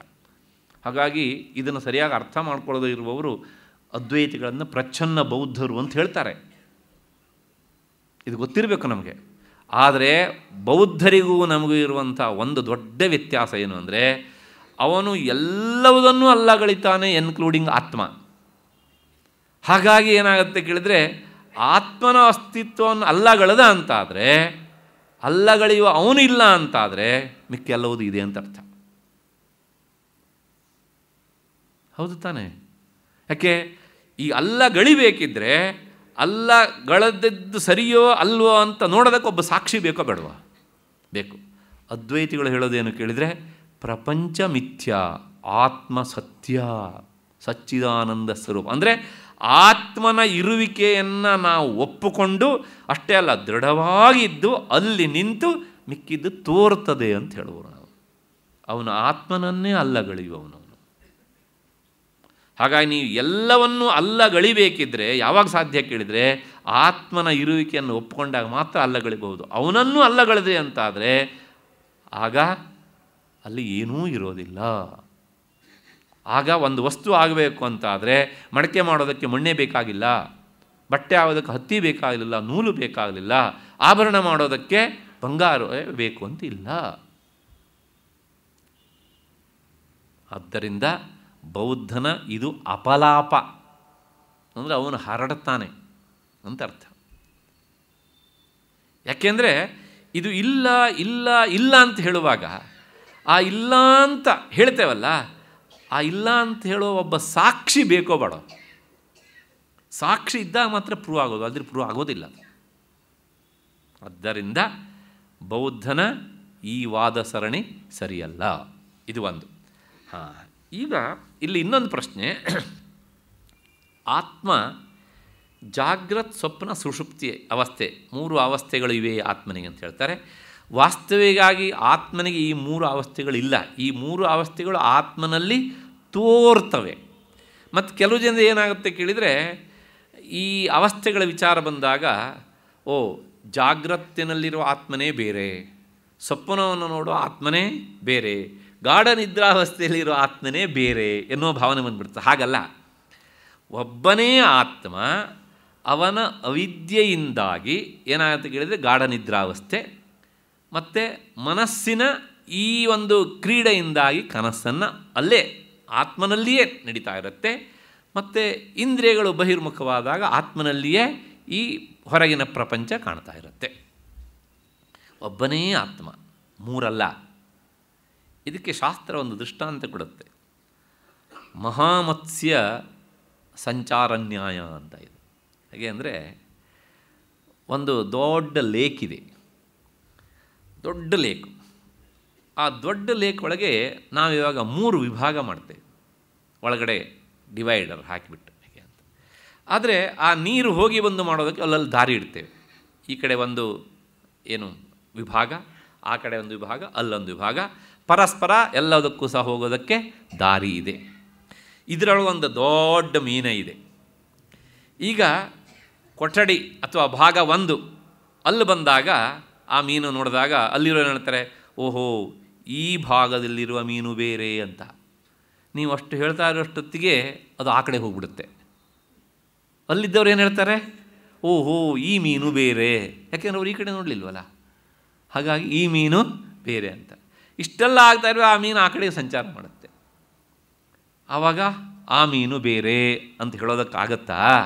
ಹಾಗಾಗಿ ಇದನ್ನು ಸರಿಯಾಗಿ ಅರ್ಥ ಮಾಡ್ಕೊಳ್ಳೋದು ಇರುವವರು ಅದ್ವೈತಿಗಳನ್ನು ಪ್ರಚ್ಛನ್ನ ಬೌದ್ಧರು ಅಂತ ಹೇಳ್ತಾರೆ. ಇದು ಗೊತ್ತಿರಬೇಕು ನಮಗೆ. ಆದರೆ ಬೌದ್ಧರಿಗೂ ನಮಗೂ ಇರುವಂಥ ಒಂದು ದೊಡ್ಡ ವ್ಯತ್ಯಾಸ ಏನು ಅಂದರೆ ಅವನು ಎಲ್ಲವುದನ್ನು ಅಲ್ಲಗಳಿತಾನೆ ಎನ್ಕ್ಲೂಡಿಂಗ್ ಆತ್ಮ. ಹಾಗಾಗಿ ಏನಾಗುತ್ತೆ ಕೇಳಿದರೆ, ಆತ್ಮನ ಅಸ್ತಿತ್ವವನ್ನು ಅಲ್ಲಗಳದ ಅಂತಾದರೆ, ಅಲ್ಲಗಳೆಯುವ ಅವನು ಇಲ್ಲ ಅಂತಾದರೆ ಮಿಕ್ಕೆಲ್ಲವುದು ಇದೆ ಅಂತ ಅರ್ಥ. ಹೌದು ತಾನೆ? ಯಾಕೆ? ಈ ಅಲ್ಲ ಗಳಿಬೇಕಿದ್ರೆ ಅಲ್ಲ ಗಳದದ್ದು ಸರಿಯೋ ಅಲ್ವೋ ಅಂತ ನೋಡೋದಕ್ಕೆ ಒಬ್ಬ ಸಾಕ್ಷಿ ಬೇಕೋ ಬೇಡವಾ? ಬೇಕು. ಅದ್ವೈತಿಗಳು ಹೇಳೋದೇನು ಕೇಳಿದರೆ, ಪ್ರಪಂಚ ಮಿಥ್ಯ, ಆತ್ಮ ಸತ್ಯ, ಸಚ್ಚಿದಾನಂದ ಸ್ವರೂಪ. ಅಂದರೆ ಆತ್ಮನ ಇರುವಿಕೆಯನ್ನು ನಾವು ಒಪ್ಪಿಕೊಂಡು, ಅಷ್ಟೇ ಅಲ್ಲ, ದೃಢವಾಗಿದ್ದು ಅಲ್ಲಿ ನಿಂತು ಮಿಕ್ಕಿದ್ದು ತೋರ್ತದೆ ಅಂತ ಹೇಳುವರು ನಾವು. ಅವನ ಆತ್ಮನನ್ನೇ ಅಲ್ಲಗಳಿಯುವವನು. ಹಾಗಾಗಿ ನೀವು ಎಲ್ಲವನ್ನೂ ಅಲ್ಲಗಳಿಬೇಕಿದ್ರೆ, ಯಾವಾಗ ಸಾಧ್ಯ ಕೇಳಿದರೆ, ಆತ್ಮನ ಇರುವಿಕೆಯನ್ನು ಒಪ್ಪಿಕೊಂಡಾಗ ಮಾತ್ರ ಅಲ್ಲಗಳಿಬಹುದು. ಅವನನ್ನು ಅಲ್ಲಗಳಿದೆ ಅಂತಾದರೆ, ಆಗ ಅಲ್ಲಿ ಏನೂ ಇರೋದಿಲ್ಲ. ಆಗ ಒಂದು ವಸ್ತು ಆಗಬೇಕು ಅಂತಾದರೆ, ಮಡಕೆ ಮಾಡೋದಕ್ಕೆ ಮಣ್ಣೆ ಬೇಕಾಗಿಲ್ಲ, ಬಟ್ಟೆ ಆಗೋದಕ್ಕೆ ಹತ್ತಿ ಬೇಕಾಗಲಿಲ್ಲ, ನೂಲು ಬೇಕಾಗಲಿಲ್ಲ, ಆಭರಣ ಮಾಡೋದಕ್ಕೆ ಬಂಗಾರ ಬೇಕು ಅಂತ ಇಲ್ಲ ಆದ್ದರಿಂದ ಬೌದ್ಧನ ಇದು ಅಪಲಾಪ. ಅಂದರೆ ಅವನು ಹರಡುತ್ತಾನೆ ಅಂತ ಅರ್ಥ. ಯಾಕೆಂದರೆ ಇದು ಇಲ್ಲ ಇಲ್ಲ ಇಲ್ಲ ಅಂತ ಹೇಳುವಾಗ, ಆ ಇಲ್ಲ ಅಂತ ಹೇಳ್ತೇವಲ್ಲ, ಆ ಇಲ್ಲ ಅಂತ ಹೇಳೋ ಒಬ್ಬ ಸಾಕ್ಷಿ ಬೇಕೋ ಬೇಡ. ಸಾಕ್ಷಿ ಇದ್ದಾಗ ಮಾತ್ರ ಪ್ರೂವ್ ಆಗೋದು ಆದರೆ ಪ್ರೂವ್ ಆಗೋದಿಲ್ಲ. ಆದ್ದರಿಂದ ಬೌದ್ಧನ ಈ ವಾದ ಸರಣಿ ಸರಿಯಲ್ಲ. ಇದು ಒಂದು. ಹಾಂ, ಈಗ ಇಲ್ಲಿ ಇನ್ನೊಂದು ಪ್ರಶ್ನೆ. ಆತ್ಮ ಜಾಗ್ರತ್ ಸ್ವಪ್ನ ಸುಷುಪ್ತಿ ಅವಸ್ಥೆ, ಮೂರು ಅವಸ್ಥೆಗಳು ಇವೆ ಆತ್ಮನಿಗೆ ಅಂತ ಹೇಳ್ತಾರೆ. ವಾಸ್ತವಿಗಾಗಿ ಆತ್ಮನಿಗೆ ಈ ಮೂರು ಅವಸ್ಥೆಗಳಿಲ್ಲ. ಈ ಮೂರು ಅವಸ್ಥೆಗಳು ಆತ್ಮನಲ್ಲಿ ತೋರ್ತವೆ. ಮತ್ತು ಕೆಲವು ಜನ ಏನಾಗುತ್ತೆ ಕೇಳಿದರೆ, ಈ ಅವಸ್ಥೆಗಳ ವಿಚಾರ ಬಂದಾಗ, ಓ, ಜಾಗ್ರತ್ತಿನಲ್ಲಿರುವ ಆತ್ಮನೇ ಬೇರೆ, ಸ್ವಪ್ನವನ್ನು ನೋಡೋ ಆತ್ಮನೇ ಬೇರೆ ಗಾಢ ನಿದ್ರಾವಸ್ಥೆಯಲ್ಲಿರೋ ಆತ್ಮನೇ ಬೇರೆ ಎನ್ನುವ ಭಾವನೆ ಬಂದ್ಬಿಡ್ತದೆ ಹಾಗಲ್ಲ. ಒಬ್ಬನೇ ಆತ್ಮ ಅವನ ಅವಿದ್ಯೆಯಿಂದಾಗಿ ಏನಾಗುತ್ತೆ ಕೇಳಿದರೆ ಗಾಢ ನಿದ್ರಾವಸ್ಥೆ ಮತ್ತು ಮನಸ್ಸಿನ ಈ ಒಂದು ಕ್ರೀಡೆಯಿಂದಾಗಿ ಕನಸನ್ನು ಅಲ್ಲೇ ಆತ್ಮನಲ್ಲಿಯೇ ನಡೀತಾ ಇರುತ್ತೆ. ಮತ್ತು ಇಂದ್ರಿಯಗಳು ಬಹಿರ್ಮುಖವಾದಾಗ ಆತ್ಮನಲ್ಲಿಯೇ ಈ ಹೊರಗಿನ ಪ್ರಪಂಚ ಕಾಣ್ತಾ ಇರುತ್ತೆ. ಒಬ್ಬನೇ ಆತ್ಮ, ಮೂರಲ್ಲ. ಇದಕ್ಕೆ ಶಾಸ್ತ್ರ ಒಂದು ದೃಷ್ಟಾಂತ ಕೊಡುತ್ತೆ. ಮಹಾಮತ್ಸ್ಯ ಸಂಚಾರ ನ್ಯಾಯ ಅಂತ ಇದೆ. ಹೇಗೆ ಅಂದರೆ ಒಂದು ದೊಡ್ಡ ಲೇಕ್ ಇದೆ. ದೊಡ್ಡ ಲೇಕ್. ಆ ದೊಡ್ಡ ಲೇಕ್ ಒಳಗೆ ನಾವು ಇವಾಗ ಮೂರು ವಿಭಾಗ ಮಾಡ್ತೇವೆ. ಒಳಗಡೆ ಡಿವೈಡರ್ ಹಾಕಿಬಿಟ್ಟು ಹೇಗೆ ಅಂತ. ಆದರೆ ಆ ನೀರು ಹೋಗಿ ಬಂದು ಮಾಡೋದಕ್ಕೆ ಅಲ್ಲಲ್ಲಿ ದಾರಿ ಇಡ್ತೇವೆ. ಈ ಕಡೆ ಒಂದು ಏನು ವಿಭಾಗ, ಆ ಕಡೆ ಒಂದು ವಿಭಾಗ, ಅಲ್ಲೊಂದು ವಿಭಾಗ ಪರಸ್ಪರ ಎಲ್ಲದಕ್ಕೂ ಸಹ ಹೋಗೋದಕ್ಕೆ ದಾರಿ ಇದೆ. ಇದರೊಳಗೊಂದು ದೊಡ್ಡ ಮೀನ ಇದೆ. ಈಗ ಕೊಠಡಿ ಅಥವಾ ಭಾಗ ಒಂದು ಅಲ್ಲಿ ಬಂದಾಗ ಆ ಮೀನು ನೋಡಿದಾಗ ಅಲ್ಲಿರೋ ಏನು ಹೇಳ್ತಾರೆ? ಓಹೋ, ಈ ಭಾಗದಲ್ಲಿರುವ ಮೀನು ಬೇರೆ ಅಂತ. ನೀವು ಅಷ್ಟು ಹೇಳ್ತಾ ಇರೋಷ್ಟೊತ್ತಿಗೆ ಅದು ಆ ಕಡೆ ಹೋಗ್ಬಿಡುತ್ತೆ. ಅಲ್ಲಿದ್ದವ್ರು ಏನು ಹೇಳ್ತಾರೆ? ಓಹೋ, ಈ ಮೀನು ಬೇರೆ. ಯಾಕೆಂದ್ರೆ ಅವ್ರು ಈ ಕಡೆ ನೋಡಲಿಲ್ವಲ್ಲ? ಹಾಗಾಗಿ ಈ ಮೀನು ಬೇರೆ ಅಂತ. ಇಷ್ಟೆಲ್ಲ ಆಗ್ತಾ ಇರೋ ಆ ಮೀನು ಆ ಕಡೆಗೆ ಸಂಚಾರ ಮಾಡುತ್ತೆ. ಆವಾಗ ಆ ಮೀನು ಬೇರೆ ಅಂತ ಹೇಳೋದಕ್ಕಾಗತ್ತಾ?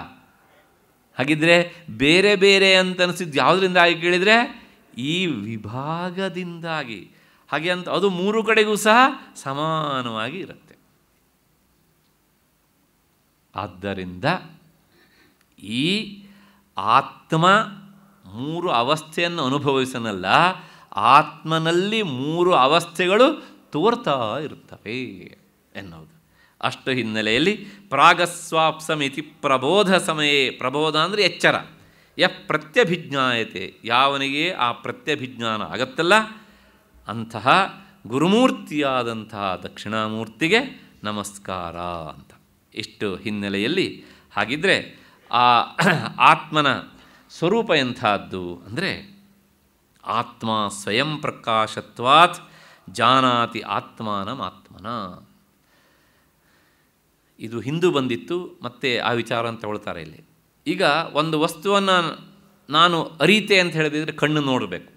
ಹಾಗಿದ್ರೆ ಬೇರೆ ಬೇರೆ ಅಂತ ಅನಿಸಿದ್ದು ಯಾವುದರಿಂದಾಗಿ ಕೇಳಿದರೆ ಈ ವಿಭಾಗದಿಂದಾಗಿ. ಹಾಗೆ ಅಂತ ಅದು ಮೂರು ಕಡೆಗೂ ಸಹ ಸಮಾನವಾಗಿ ಇರುತ್ತೆ. ಆದ್ದರಿಂದ ಈ ಆತ್ಮ ಮೂರು ಅವಸ್ಥೆಯನ್ನು ಅನುಭವಿಸನಲ್ಲ ಆತ್ಮನಲ್ಲಿ ಮೂರು ಅವಸ್ಥೆಗಳು ತೋರ್ತಾ ಇರುತ್ತವೆ ಎನ್ನುವುದು. ಅಷ್ಟು ಹಿನ್ನೆಲೆಯಲ್ಲಿ ಪ್ರಾಗಸ್ವಾಪ್ಸಮಿತಿ ಪ್ರಬೋಧ ಸಮಯೇ, ಪ್ರಬೋಧ ಅಂದರೆ ಎಚ್ಚರ. ಯ ಪ್ರತ್ಯಭಿಜ್ಞಾಯತೆ. ಯಾವನಿಗೆ ಆ ಪ್ರತ್ಯಭಿಜ್ಞಾನ ಆಗತ್ತಲ್ಲ? ಅಂತಹ ಗುರುಮೂರ್ತಿಯಾದಂತಹ ದಕ್ಷಿಣಾಮೂರ್ತಿಗೆ ನಮಸ್ಕಾರ ಅಂತ. ಇಷ್ಟು ಹಿನ್ನೆಲೆಯಲ್ಲಿ ಹಾಗಿದ್ದರೆ ಆ ಆತ್ಮನ ಸ್ವರೂಪ ಎಂಥದ್ದು ಅಂದರೆ ಆತ್ಮ ಸ್ವಯಂ ಪ್ರಕಾಶತ್ವಾತ್ ಜಾನಾತಿ ಆತ್ಮಾನ ಆತ್ಮನ. ಇದು ಹಿಂದೂ ಬಂದಿತ್ತು, ಮತ್ತೆ ಆ ವಿಚಾರ ಅಂತ ತಗೊಳ್ತಾರೆ ಇಲ್ಲಿ. ಈಗ ಒಂದು ವಸ್ತುವನ್ನು ನಾನು ಅರಿತೆ ಅಂತ ಹೇಳಿದರೆ ಕಣ್ಣು ನೋಡಬೇಕು.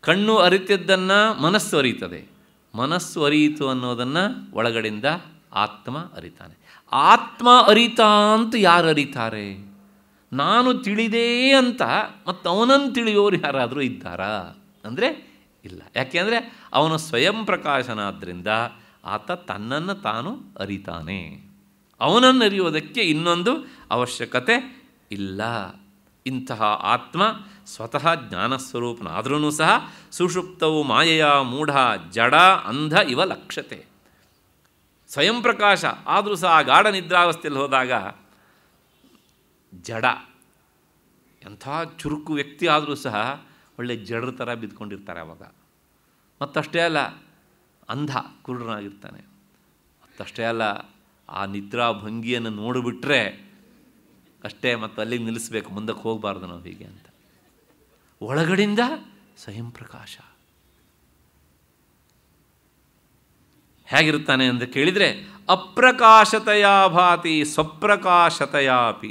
ಕಣ್ಣು ಅರಿತದ್ದನ್ನು ಮನಸ್ಸು ಅರಿತದೆ. ಮನಸ್ಸು ಅರಿಯಿತು ಅನ್ನೋದನ್ನು ಒಳಗಡೆಯಿಂದ ಆತ್ಮ ಅರಿತಾನೆ. ಆತ್ಮ ಅರಿತಾ ಅಂತ ಯಾರು ಅರಿತಾರೆ? ನಾನು ತಿಳಿದೇ ಅಂತ ಮತ್ತು ಅವನನ್ನು ತಿಳಿಯೋರು ಯಾರಾದರೂ ಇದ್ದಾರಾ? ಅಂದರೆ ಇಲ್ಲ. ಯಾಕೆಂದರೆ ಅವನು ಸ್ವಯಂ ಪ್ರಕಾಶನಾದ್ದರಿಂದ ಆತ ತನ್ನನ್ನು ತಾನು ಅರಿತಾನೆ. ಅವನನ್ನು ಅರಿಯೋದಕ್ಕೆ ಇನ್ನೊಂದು ಅವಶ್ಯಕತೆ ಇಲ್ಲ. ಇಂತಹ ಆತ್ಮ ಸ್ವತಃ ಜ್ಞಾನಸ್ವರೂಪನಾದ್ರೂ ಸಹ ಸುಷುಪ್ತವು ಮಾಯೆಯ ಮೂಢ, ಜಡ, ಅಂಧ ಇವ ಲಕ್ಷತೆ. ಸ್ವಯಂ ಪ್ರಕಾಶ, ಆದರೂ ಸಹ ಗಾಢ ನಿದ್ರಾವಸ್ಥೆಯಲ್ಲಿ ಹೋದಾಗ ಜಡ. ಎಂಥ ಚುರುಕು ವ್ಯಕ್ತಿ ಆದರೂ ಸಹ ಒಳ್ಳೆ ಜಡ್ರ ಥರ ಬಿದ್ದುಕೊಂಡಿರ್ತಾರೆ ಅವಾಗ. ಮತ್ತಷ್ಟೇ ಅಲ್ಲ, ಅಂಧ, ಕುರುಡನಾಗಿರ್ತಾನೆ. ಮತ್ತಷ್ಟೇ ಅಲ್ಲ, ಆ ನಿದ್ರಾ ಭಂಗಿಯನ್ನು ನೋಡಿಬಿಟ್ರೆ ಅಷ್ಟೇ ಮತ್ತು ಅಲ್ಲಿಗೆ ನಿಲ್ಲಿಸ್ಬೇಕು, ಮುಂದಕ್ಕೆ ಹೋಗಬಾರ್ದು ನಾವು ಹೀಗೆ ಅಂತ. ಒಳಗಡೆಯಿಂದ ಸ್ವಯಂ ಪ್ರಕಾಶ ಹೇಗಿರುತ್ತಾನೆ ಅಂತ ಕೇಳಿದರೆ, ಅಪ್ರಕಾಶತೆಯ ಭಾತಿ ಸ್ವಪ್ರಕಾಶತೆಯಾಪಿ.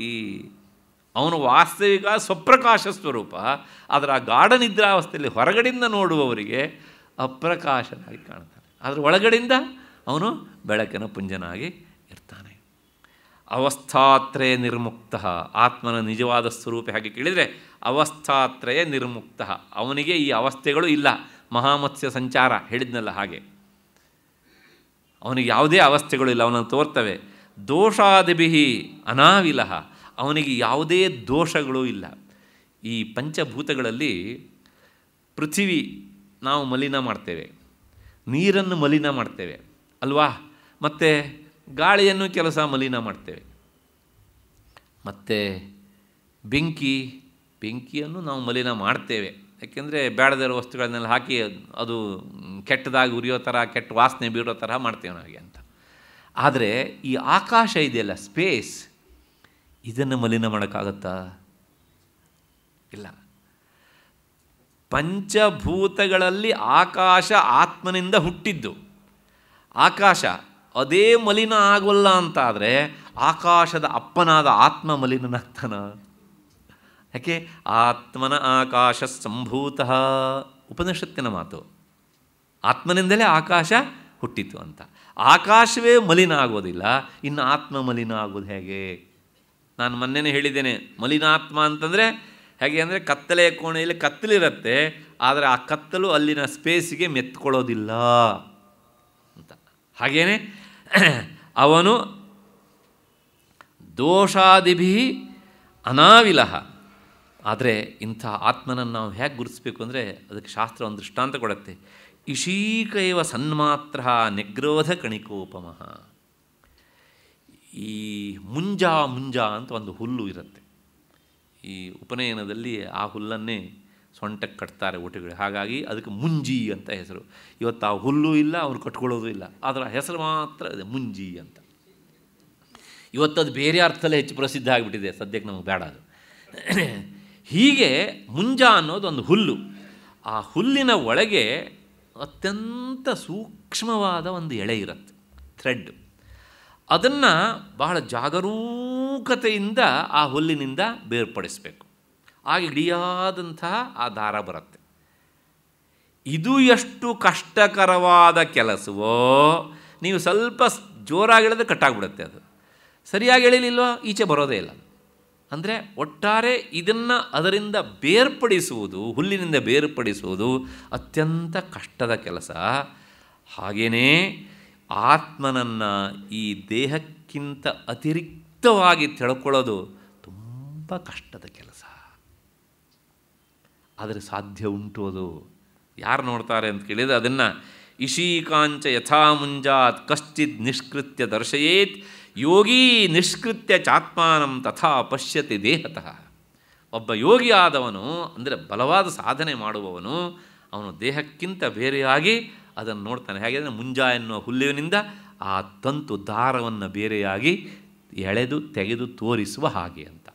ಅವನು ವಾಸ್ತವಿಕ ಸ್ವಪ್ರಕಾಶ ಸ್ವರೂಪ ಅದರ ಗಾಢ ನಿದ್ರಾವಸ್ಥೆಯಲ್ಲಿ ಹೊರಗಡೆಯಿಂದ ನೋಡುವವರಿಗೆ ಅಪ್ರಕಾಶನಾಗಿ ಕಾಣ್ತಾನೆ ಆದರೆ ಒಳಗಡೆಯಿಂದ ಅವನು ಬೆಳಕಿನ ಪುಂಜನಾಗಿ ಇರ್ತಾನೆ. ಅವಸ್ಥಾತ್ರಯ ನಿರ್ಮುಕ್ತ. ಆತ್ಮನ ನಿಜವಾದ ಸ್ವರೂಪ ಹಾಗೆ ಕೇಳಿದರೆ ಅವಸ್ಥಾತ್ರಯ ನಿರ್ಮುಕ್ತ. ಅವನಿಗೆ ಈ ಅವಸ್ಥೆಗಳು ಇಲ್ಲ. ಮಹಾಮತ್ಸ್ಯ ಸಂಚಾರ ಹೇಳಿದ್ನಲ್ಲ ಹಾಗೆ. ಅವನಿಗೆ ಯಾವುದೇ ಅವಸ್ಥೆಗಳು ಇಲ್ಲ. ಅವನನ್ನು ತೋರ್ತವೆ. ದೋಷಾದಿಭಿ ಅನಾವಿಲಹ. ಅವನಿಗೆ ಯಾವುದೇ ದೋಷಗಳು ಇಲ್ಲ. ಈ ಪಂಚಭೂತಗಳಲ್ಲಿ ಪೃಥಿವಿ ನಾವು ಮಲಿನ ಮಾಡ್ತೇವೆ. ನೀರನ್ನು ಮಲಿನ ಮಾಡ್ತೇವೆ. ಅಲ್ವಾ? ಮತ್ತು ಗಾಳಿಯನ್ನು ಕೆಲಸ ಮಲಿನ ಮಾಡ್ತೇವೆ. ಮತ್ತು ಬೆಂಕಿ, ಬೆಂಕಿಯನ್ನು ನಾವು ಮಲಿನ ಮಾಡ್ತೇವೆ. ಯಾಕೆಂದರೆ ಬೇಡದಿರೋ ವಸ್ತುಗಳನ್ನೆಲ್ಲ ಹಾಕಿ ಅದು ಕೆಟ್ಟದಾಗಿ ಉರಿಯೋ ಥರ, ಕೆಟ್ಟ ವಾಸನೆ ಬೀರೋ ಥರ ಮಾಡ್ತೇವೆ ಹಾಗೆ ಅಂತ. ಆದರೆ ಈ ಆಕಾಶ ಇದೆಯಲ್ಲ ಸ್ಪೇಸ್ ಇದನ್ನು ಮಲಿನ ಮಾಡೋಕ್ಕಾಗತ್ತಾ? ಇಲ್ಲ. ಪಂಚಭೂತಗಳಲ್ಲಿ ಆಕಾಶ ಆತ್ಮನಿಂದ ಹುಟ್ಟಿದ್ದು. ಆಕಾಶ ಅದೇ ಮಲಿನ ಆಗೋಲ್ಲ ಅಂತಾದರೆ ಆಕಾಶದ ಅಪ್ಪನಾದ ಆತ್ಮ ಮಲಿನನಾಗ್ತಾನ. ಯಾಕೆ? ಆತ್ಮನ ಆಕಾಶ ಸಂಭೂತ. ಉಪನಿಷತ್ತಿನ ಮಾತು. ಆತ್ಮನಿಂದಲೇ ಆಕಾಶ ಹುಟ್ಟಿತು ಅಂತ. ಆಕಾಶವೇ ಮಲಿನ ಆಗೋದಿಲ್ಲ, ಇನ್ನು ಆತ್ಮ ಮಲಿನ ಆಗೋದು ಹೇಗೆ? ನಾನು ಮೊನ್ನೆನೇ ಹೇಳಿದ್ದೇನೆ, ಮಲಿನಾತ್ಮ ಅಂತಂದರೆ ಹೇಗೆ ಅಂದರೆ ಕತ್ತಲೆಯ ಕೋಣೆಯಲ್ಲಿ ಕತ್ತಲಿರುತ್ತೆ, ಆದರೆ ಆ ಕತ್ತಲು ಅಲ್ಲಿನ ಸ್ಪೇಸಿಗೆ ಮೆತ್ಕೊಳ್ಳೋದಿಲ್ಲ ಅಂತ. ಹಾಗೇನೆ [CLEARS THROAT] ಅವನು ದೋಷಾದಿಭಿ ಅನಾವಿಲಹ. ಆದರೆ ಇಂಥ ಆತ್ಮನನ್ನು ನಾವು ಹೇಗೆ ಗುರುತಿಸ್ಬೇಕು ಅಂದರೆ ಅದಕ್ಕೆ ಶಾಸ್ತ್ರ ಒಂದು ದೃಷ್ಟಾಂತ ಕೊಡುತ್ತೆ. ಇಶೀಕೈವ ಸನ್ಮಾತ್ರ ನಿಗ್ರೋಧ ಕಣಿಕೋಪಮಃ. ಈ ಮುಂಜಾ ಮುಂಜಾ ಅಂತ ಒಂದು ಹುಲ್ಲು ಇರುತ್ತೆ. ಈ ಉಪನಯನದಲ್ಲಿ ಆ ಹುಲ್ಲನ್ನೇ ಸೊಂಟಕ್ಕೆ ಕಟ್ತಾರೆ ಊಟಗಳು ಹಾಗಾಗಿ ಅದಕ್ಕೆ ಮುಂಜಿ ಅಂತ ಹೆಸರು. ಇವತ್ತು ಆ ಹುಲ್ಲು ಇಲ್ಲ, ಅವ್ರು ಕಟ್ಕೊಳ್ಳೋದು ಇಲ್ಲ. ಅದರ ಹೆಸರು ಮಾತ್ರ ಇದೆ ಮುಂಜಿ ಅಂತ. ಇವತ್ತು ಅದು ಬೇರೆ ಅರ್ಥದಲ್ಲೇ ಹೆಚ್ಚು ಪ್ರಸಿದ್ಧ ಆಗಿಬಿಟ್ಟಿದೆ. ಸದ್ಯಕ್ಕೆ ನಮಗೆ ಬೇಡ ಅದು. ಹೀಗೆ ಮುಂಜಾ ಅನ್ನೋದು ಒಂದು ಹುಲ್ಲು. ಆ ಹುಲ್ಲಿನ ಒಳಗೆ ಅತ್ಯಂತ ಸೂಕ್ಷ್ಮವಾದ ಒಂದು ಎಳೆ ಇರುತ್ತೆ. ಥ್ರೆಡ್. ಅದನ್ನು ಬಹಳ ಜಾಗರೂಕತೆಯಿಂದ ಆ ಹುಲ್ಲಿನಿಂದ ಬೇರ್ಪಡಿಸಬೇಕು. ಆಗ ಇಡಿಯಾದಂತಹ ಆ ದಾರ ಬರುತ್ತೆ. ಇದು ಎಷ್ಟು ಕಷ್ಟಕರವಾದ ಕೆಲಸವೋ, ನೀವು ಸ್ವಲ್ಪ ಜೋರಾಗಿ ಎಳೆದ್ರೆ ಕಟ್ಟಾಗ್ಬಿಡುತ್ತೆ ಅದು. ಸರಿಯಾಗಿ ಎಳಿಲಿಲ್ವೋ ಈಚೆ ಬರೋದೇ ಇಲ್ಲ. ಅಂದರೆ ಒಟ್ಟಾರೆ ಇದನ್ನು ಅದರಿಂದ ಬೇರ್ಪಡಿಸುವುದು, ಹುಲ್ಲಿನಿಂದ ಬೇರ್ಪಡಿಸುವುದು ಅತ್ಯಂತ ಕಷ್ಟದ ಕೆಲಸ. ಹಾಗೆಯೇ ಆತ್ಮನನ್ನು ಈ ದೇಹಕ್ಕಿಂತ ಅತಿರಿಕ್ತವಾಗಿ ತಿಳ್ಕೊಳ್ಳೋದು ತುಂಬ ಕಷ್ಟದ ಕೆಲಸ. ಆದರೆ ಸಾಧ್ಯ ಉಂಟು ಅದು. ಯಾರು ನೋಡ್ತಾರೆ ಅಂತ ಕೇಳಿದರೆ ಅದನ್ನು, ಇಶೀಕಾಂಚ ಯಥಾ ಮುಂಜಾತ್ ಕಶ್ಚಿತ್ ನಿಷ್ಕೃತ್ಯ ದರ್ಶಯೇತ್ ಯೋಗಿ ನಿಷ್ಕೃತ್ಯ ಚಾತ್ಮಾನಂ ತಥಾ ಪಶ್ಯತಿ ದೇಹತಃ. ಒಬ್ಬ ಯೋಗಿ ಆದವನು ಅಂದರೆ ಬಲವಾದ ಸಾಧನೆ ಮಾಡುವವನು, ಅವನು ದೇಹಕ್ಕಿಂತ ಬೇರೆಯಾಗಿ ಅದನ್ನು ನೋಡ್ತಾನೆ. ಹೇಗೆ ಅಂದರೆ ಮುಂಜಾ ಎನ್ನುವ ಹುಲ್ಲಿನಿಂದ ಆ ತಂತು ದಾರವನ್ನು ಬೇರೆಯಾಗಿ ಎಳೆದು ತೆಗೆದು ತೋರಿಸುವ ಹಾಗೆ ಅಂತ.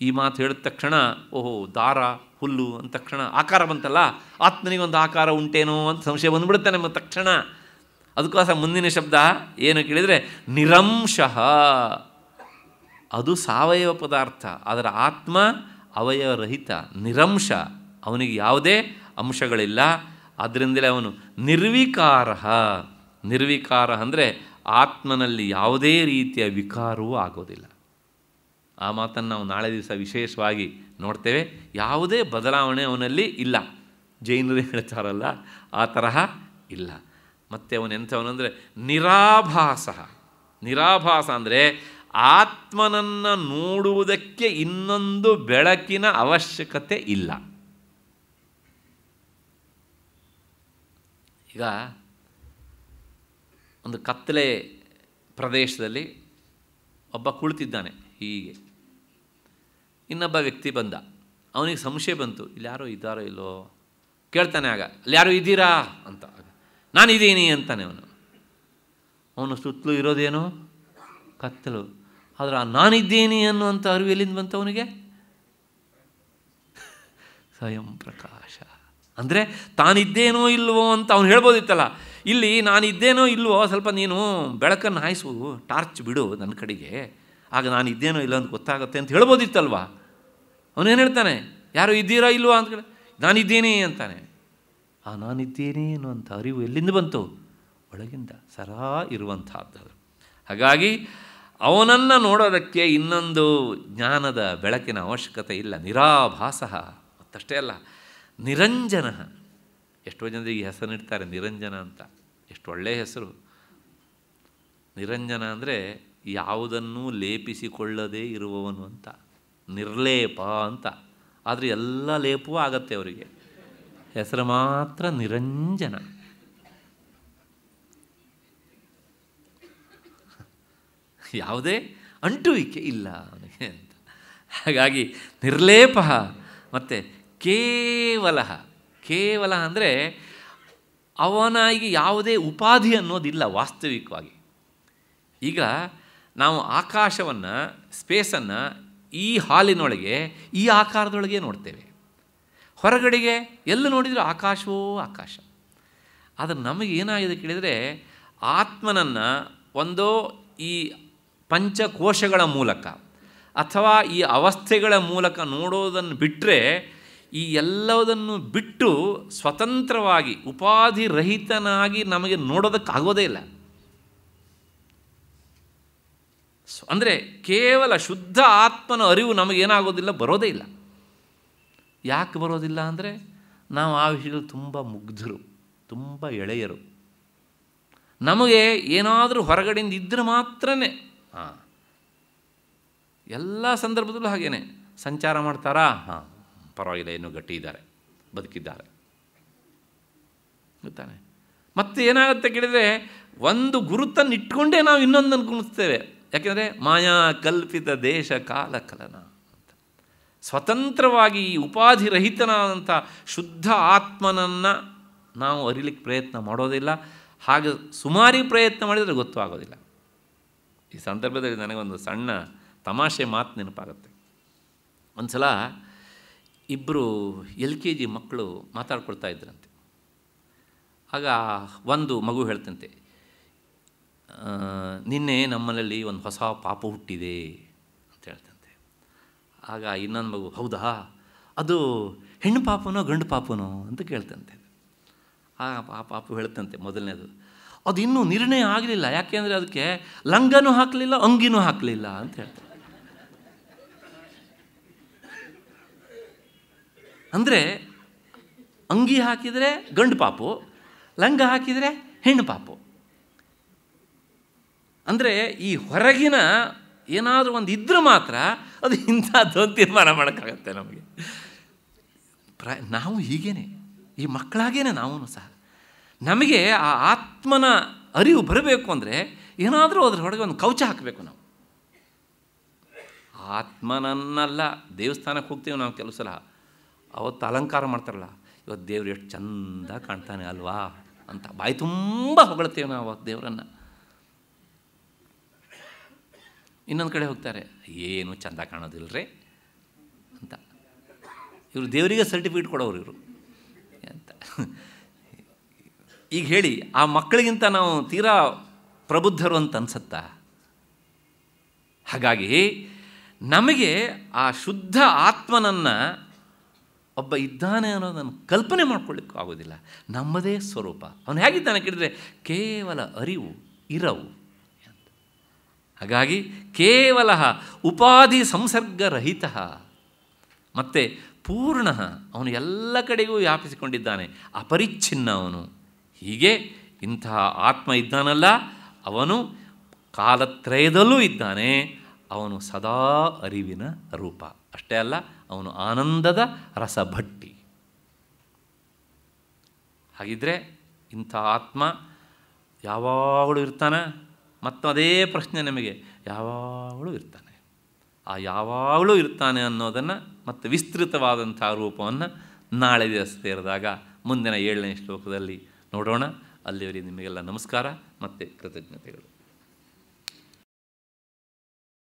ಈ ಮಾತು ಹೇಳಿದ ತಕ್ಷಣ, ಓಹೋ, ದಾರ, ಹುಲ್ಲು ಅಂದ ತಕ್ಷಣ ಆಕಾರ ಬಂತಲ್ಲ ಆತ್ಮನಿಗೆ ಒಂದು ಆಕಾರ ಉಂಟೇನೋ ಅಂತ ಸಂಶಯ ಬಂದುಬಿಡುತ್ತೆ ನಮ್ಮ ತಕ್ಷಣ. ಅದಕ್ಕೋಸ್ಕರ ಮುಂದಿನ ಶಬ್ದ ಏನು ಕೇಳಿದರೆ, ನಿರಂಶಃ. ಅದು ಸಾವಯವ ಪದಾರ್ಥ, ಅದರ ಆತ್ಮ ಅವಯವರಹಿತ, ನಿರಂಶ. ಅವನಿಗೆ ಯಾವುದೇ ಅಂಶಗಳಿಲ್ಲ. ಆದ್ದರಿಂದಲೇ ಅವನು ನಿರ್ವಿಕಾರ ನಿರ್ವಿಕಾರ ಅಂದರೆ ಆತ್ಮನಲ್ಲಿ ಯಾವುದೇ ರೀತಿಯ ವಿಕಾರವೂ ಆಗೋದಿಲ್ಲ. ಆ ಮಾತನ್ನು ನಾವು ನಾಳೆ ದಿವಸ ವಿಶೇಷವಾಗಿ ನೋಡ್ತೇವೆ. ಯಾವುದೇ ಬದಲಾವಣೆ ಅವನಲ್ಲಿ ಇಲ್ಲ. ಜೈನರು ಹೇಳ್ತಾರಲ್ಲ, ಆ ತರಹ ಇಲ್ಲ. ಮತ್ತು ಅವನು ಎಂಥವನು ಅಂದರೆ ನಿರಾಭಾಸ ನಿರಾಭಾಸ ಅಂದರೆ ಆತ್ಮನನ್ನು ನೋಡುವುದಕ್ಕೆ ಇನ್ನೊಂದು ಬೆಳಕಿನ ಅವಶ್ಯಕತೆ ಇಲ್ಲ. ಈಗ ಒಂದು ಕತ್ತಲೆ ಪ್ರದೇಶದಲ್ಲಿ ಒಬ್ಬ ಕುಳಿತಿದ್ದಾನೆ ಹೀಗೆ. ಇನ್ನೊಬ್ಬ ವ್ಯಕ್ತಿ ಬಂದ. ಅವನಿಗೆ ಸಂಶಯ ಬಂತು, ಇಲ್ಲಿ ಯಾರೋ ಇದ್ದಾರೋ ಇಲ್ಲೋ? ಕೇಳ್ತಾನೆ ಆಗ, ಅಲ್ಲಿ ಯಾರೋ ಇದ್ದೀರಾ? ಅಂತ ನಾನಿದ್ದೀನಿ ಅಂತಾನೆ ಅವನು. ಅವನ ಸುತ್ತಲೂ ಇರೋದೇನು? ಕತ್ತಲು. ಆದರೆ ಆ ನಾನಿದ್ದೇನೆ ಅನ್ನುವಂಥ ಅರಿವು ಎಲ್ಲಿಂದ ಬಂತು ಅವನಿಗೆ? ಸ್ವಯಂ ಪ್ರಕಾಶ. ಅಂದರೆ ತಾನಿದ್ದೇನೋ ಇಲ್ವೋ ಅಂತ ಅವನು ಹೇಳ್ಬೋದಿತ್ತಲ್ಲ. ಇಲ್ಲಿ ನಾನಿದ್ದೇನೋ ಇಲ್ವೋ, ಸ್ವಲ್ಪ ನೀನು ಬೆಳಕನ್ನು ಹಾಯಿಸು, ಟಾರ್ಚ್ ಬಿಡು ನನ್ನ ಕಡೆಗೆ. ಆಗ ನಾನು ಇದ್ದೇನೋ ಇಲ್ಲ ಅಂತ ಗೊತ್ತಾಗುತ್ತೆ ಅಂತ ಹೇಳ್ಬೋದಿತ್ತಲ್ವಾ? ಅವನೇನು ಹೇಳ್ತಾನೆ? ಯಾರು ಇದ್ದೀರಾ ಇಲ್ವೋ ಅಂತ ಕೇಳಿ, ನಾನಿದ್ದೇನೆ ಅಂತಾನೆ. ಆ ನಾನಿದ್ದೇನೆ ಅನ್ನುವಂಥ ಅರಿವು ಎಲ್ಲಿಂದ ಬಂತು? ಒಳಗಿಂದ ಸರಾ ಇರುವಂಥದ್ದು ಹಾಗಾಗಿ ಅವನನ್ನು ನೋಡೋದಕ್ಕೆ ಇನ್ನೊಂದು ಜ್ಞಾನದ ಬೆಳಕಿನ ಅವಶ್ಯಕತೆ ಇಲ್ಲ ನಿರಾಭಾಸ ಮತ್ತಷ್ಟೇ ಅಲ್ಲ. ನಿರಂಜನ. ಎಷ್ಟೋ ಜನರಿಗೆ ಹೆಸರಿಡ್ತಾರೆ ನಿರಂಜನ ಅಂತ. ಎಷ್ಟು ಒಳ್ಳೆಯ ಹೆಸರು. ನಿರಂಜನ ಅಂದರೆ ಯಾವುದನ್ನೂ ಲೇಪಿಸಿಕೊಳ್ಳದೇ ಇರುವವನು ಅಂತ. ನಿರ್ಲೇಪ ಅಂತ. ಆದರೆ ಎಲ್ಲ ಲೇಪವೂ ಆಗತ್ತೆ ಅವರಿಗೆ. ಹೆಸರು ಮಾತ್ರ ನಿರಂಜನ. ಯಾವುದೇ ಅಂಟುವಿಕೆ ಇಲ್ಲ ಅವನಿಗೆ ಅಂತ. ಹಾಗಾಗಿ ನಿರ್ಲೇಪ. ಮತ್ತು ಕೇವಲ ಕೇವಲ ಅಂದರೆ ಅವನಿಗೆ ಯಾವುದೇ ಉಪಾಧಿ ಅನ್ನೋದಿಲ್ಲ ವಾಸ್ತವಿಕವಾಗಿ. ಈಗ ನಾವು ಆಕಾಶವನ್ನು, ಸ್ಪೇಸನ್ನು ಈ ಹಾಲಿನೊಳಗೆ, ಈ ಆಕಾರದೊಳಗೆ ನೋಡ್ತೇವೆ. ಹೊರಗಡೆಗೆ ಎಲ್ಲಿ ನೋಡಿದರೂ ಆಕಾಶವೋ ಆಕಾಶ. ಆದರೆ ನಮಗೆ ಏನಾಗಿದೆ ಕೇಳಿದರೆ, ಆತ್ಮನನ್ನು ಒಂದೋ ಈ ಪಂಚಕೋಶಗಳ ಮೂಲಕ ಅಥವಾ ಈ ಅವಸ್ಥೆಗಳ ಮೂಲಕ ನೋಡೋದನ್ನು ಬಿಟ್ಟರೆ ಈ ಎಲ್ಲದನ್ನು ಬಿಟ್ಟು ಸ್ವತಂತ್ರವಾಗಿ ಉಪಾಧಿ ರಹಿತನಾಗಿ ನಮಗೆ ನೋಡೋದಕ್ಕಾಗೋದೇ ಇಲ್ಲ. ಅಂದರೆ ಕೇವಲ ಶುದ್ಧ ಆತ್ಮನ ಅರಿವು ನಮಗೇನಾಗೋದಿಲ್ಲ, ಬರೋದೇ ಇಲ್ಲ. ಯಾಕೆ ಬರೋದಿಲ್ಲ ಅಂದರೆ ನಾವು ಆ ವಿಷಯದಲ್ಲಿ ತುಂಬ ಮುಗ್ಧರು, ತುಂಬ ಎಳೆಯರು. ನಮಗೆ ಏನಾದರೂ ಹೊರಗಡೆಯಿಂದ ಇದ್ದರೆ ಮಾತ್ರ ಹಾಂ. ಎಲ್ಲ ಸಂದರ್ಭದಲ್ಲೂ ಹಾಗೇನೆ. ಸಂಚಾರ ಮಾಡ್ತಾರಾ? ಹಾಂ. ಪರವಾಗಿಲ್ಲ ಏನು ಗಟ್ಟಿ ಇದ್ದಾರೆ, ಬದುಕಿದ್ದಾರೆ. ಗೊತ್ತಾನೆ? ಮತ್ತೆ ಏನಾಗುತ್ತೆ ಕೇಳಿದರೆ, ಒಂದು ಗುರುತನ್ನು ಇಟ್ಕೊಂಡೇ ನಾವು ಇನ್ನೊಂದನ್ನು ಗುಣಿಸ್ತೇವೆ ಯಾಕೆಂದರೆ, ಮಾಯಾ ಕಲ್ಪಿತ ದೇಶ ಕಾಲ ಕಲನ ಅಂತ. ಸ್ವತಂತ್ರವಾಗಿ ಉಪಾಧಿರಹಿತನಾದಂಥ ಶುದ್ಧ ಆತ್ಮನನ್ನು ನಾವು ಅರಿಲಿಕ್ಕೆ ಪ್ರಯತ್ನ ಮಾಡೋದಿಲ್ಲ. ಹಾಗೆ ಸುಮಾರಿ ಪ್ರಯತ್ನ ಮಾಡಿದರೆ ಗೊತ್ತೂ ಆಗೋದಿಲ್ಲ ಈ ಸಂದರ್ಭದಲ್ಲಿ ನನಗೊಂದು ಸಣ್ಣ ತಮಾಷೆ ಮಾತು ನೆನಪಾಗುತ್ತೆ. ಒಂದು ಸಲ ಇಬ್ಬರು ಎಲ್ ಕೆ ಜಿ ಮಕ್ಕಳು ಮಾತಾಡ್ಕೊಳ್ತಾ ಇದ್ರಂತೆ. ಆಗ ಒಂದು ಮಗು ಹೇಳ್ತಂತೆ ನಿನ್ನೆ ನಮ್ಮನಲ್ಲಿ ಒಂದು ಹೊಸ ಪಾಪ ಹುಟ್ಟಿದೆ, ಅಂತ ಹೇಳ್ತಂತೆ. ಆಗ ಇನ್ನೊಂದು ಮಗು, ಹೌದಾ? ಅದು ಹೆಣ್ಣು ಪಾಪನೋ ಗಂಡು ಪಾಪನೋ? ಅಂತ ಕೇಳ್ತಂತೆ. ಆ ಪಾಪು ಹೇಳ್ತಂತೆ ಮೊದಲನೇದು, ಅದು ಇನ್ನೂ ನಿರ್ಣಯ ಆಗಲಿಲ್ಲ ಯಾಕೆಂದರೆ ಅದಕ್ಕೆ ಲಂಗನೂ ಹಾಕಲಿಲ್ಲ, ಅಂಗಿನೂ ಹಾಕಲಿಲ್ಲ, ಅಂತ ಹೇಳ್ತಾರೆ ಅಂದರೆ ಅಂಗಿ ಹಾಕಿದರೆ ಗಂಡು ಪಾಪು, ಲಂಗ ಹಾಕಿದರೆ ಹೆಣ್ಣು ಪಾಪು. ಅಂದರೆ ಈ ಹೊರಗಿನ ಏನಾದರೂ ಒಂದು ಇದ್ರೆ ಮಾತ್ರ ಅದು ಇಂಥದ್ದು ಅಂತ ತೀರ್ಮಾನ ಮಾಡೋಕ್ಕಾಗತ್ತೆ ನಮಗೆ. ಪ್ರ, ನಾವು ಹೀಗೇನೆ, ಈ ಮಕ್ಕಳಾಗೇನೆ ನಾವೂ ಸಹ. ನಮಗೆ ಆ ಆತ್ಮನ ಅರಿವು ಬರಬೇಕು ಅಂದರೆ ಏನಾದರೂ ಅದ್ರ ಹೊರಗೆ ಒಂದು ಕವಚ ಹಾಕಬೇಕು ನಾವು. ಆತ್ಮನನ್ನಲ್ಲ, ದೇವಸ್ಥಾನಕ್ಕೆ ಹೋಗ್ತೀವಿ ನಾವು ಕೆಲವು ಸಲ. ಅವತ್ತು ಅಲಂಕಾರ ಮಾಡ್ತಾರಲ್ಲ, ಇವತ್ತು ದೇವ್ರು ಎಷ್ಟು ಚಂದ ಕಾಣ್ತಾನೆ ಅಲ್ವಾ ಅಂತ. ಬಾಯಿ ತುಂಬ ಹೊಗಳ್ತೇವೆ ನಾವು ಅವತ್ತು ದೇವರನ್ನು. ಇನ್ನೊಂದು ಕಡೆ ಹೋಗ್ತಾರೆ, ಏನು ಚಂದ ಕಾಣೋದಿಲ್ಲರಿ ಅಂತ. ಇವರು ದೇವರಿಗೆ ಸರ್ಟಿಫಿಕೇಟ್ ಕೊಡೋರು ಇವರು ಅಂತ. ಈಗ ಹೇಳಿ, ಆ ಮಕ್ಕಳಿಗಿಂತ ನಾವು ತೀರಾ ಪ್ರಬುದ್ಧರು ಅಂತ ಅನ್ಸತ್ತಾ? ಹಾಗಾಗಿ ನಮಗೆ ಆ ಶುದ್ಧ ಆತ್ಮನನ್ನು ಒಬ್ಬ ಇದ್ದಾನೆ ಅನ್ನೋದನ್ನು ಕಲ್ಪನೆ ಮಾಡ್ಕೊಳ್ಳಿಕ್ಕೂ ಆಗೋದಿಲ್ಲ ನಮ್ಮದೇ ಸ್ವರೂಪ. ಅವನು ಹೇಗಿದ್ದಾನೆ ಕೇಳಿದರೆ, ಕೇವಲ ಅರಿವು, ಇರವು ಹಾಗಾಗಿ ಕೇವಲ ಉಪಾಧಿ ಸಂಸರ್ಗರಹಿತ ಮತ್ತು ಪೂರ್ಣ ಅವನು ಎಲ್ಲ ಕಡೆಗೂ ವ್ಯಾಪಿಸಿಕೊಂಡಿದ್ದಾನೆ. ಅಪರಿಚ್ಛಿನ್ನ ಅವನು. ಹೀಗೆ ಇಂತಹ ಆತ್ಮ ಇದ್ದಾನಲ್ಲ, ಅವನು ಕಾಲತ್ರಯದಲ್ಲೂ ಇದ್ದಾನೆ, ಅವನು ಸದಾ ಅರಿವಿನ ರೂಪ. ಅಷ್ಟೇ ಅಲ್ಲ ಅವನು ಆನಂದದ ರಸಭಟ್ಟಿ. ಹಾಗಿದ್ರೆ ಇಂಥ ಆತ್ಮ ಯಾವಾಗಲೂ ಇರ್ತಾನೆ? ಮತ್ತು ಅದೇ ಪ್ರಶ್ನೆ ನಿಮಗೆ, ಯಾವಾಗಲೂ ಇರ್ತಾನೆ? ಆ ಯಾವಾಗಲೂ ಇರ್ತಾನೆ ಅನ್ನೋದನ್ನು ಮತ್ತು ವಿಸ್ತೃತವಾದಂಥ ರೂಪವನ್ನು ನಾಳೆ ದಿವಸ ಸೇರಿದಾಗ ಮುಂದಿನ ಏಳನೇ ಶ್ಲೋಕದಲ್ಲಿ ನೋಡೋಣ. ಅಲ್ಲಿವರೆಗೆ ನಿಮಗೆಲ್ಲ ನಮಸ್ಕಾರ, ಮತ್ತು ಕೃತಜ್ಞತೆಗಳು.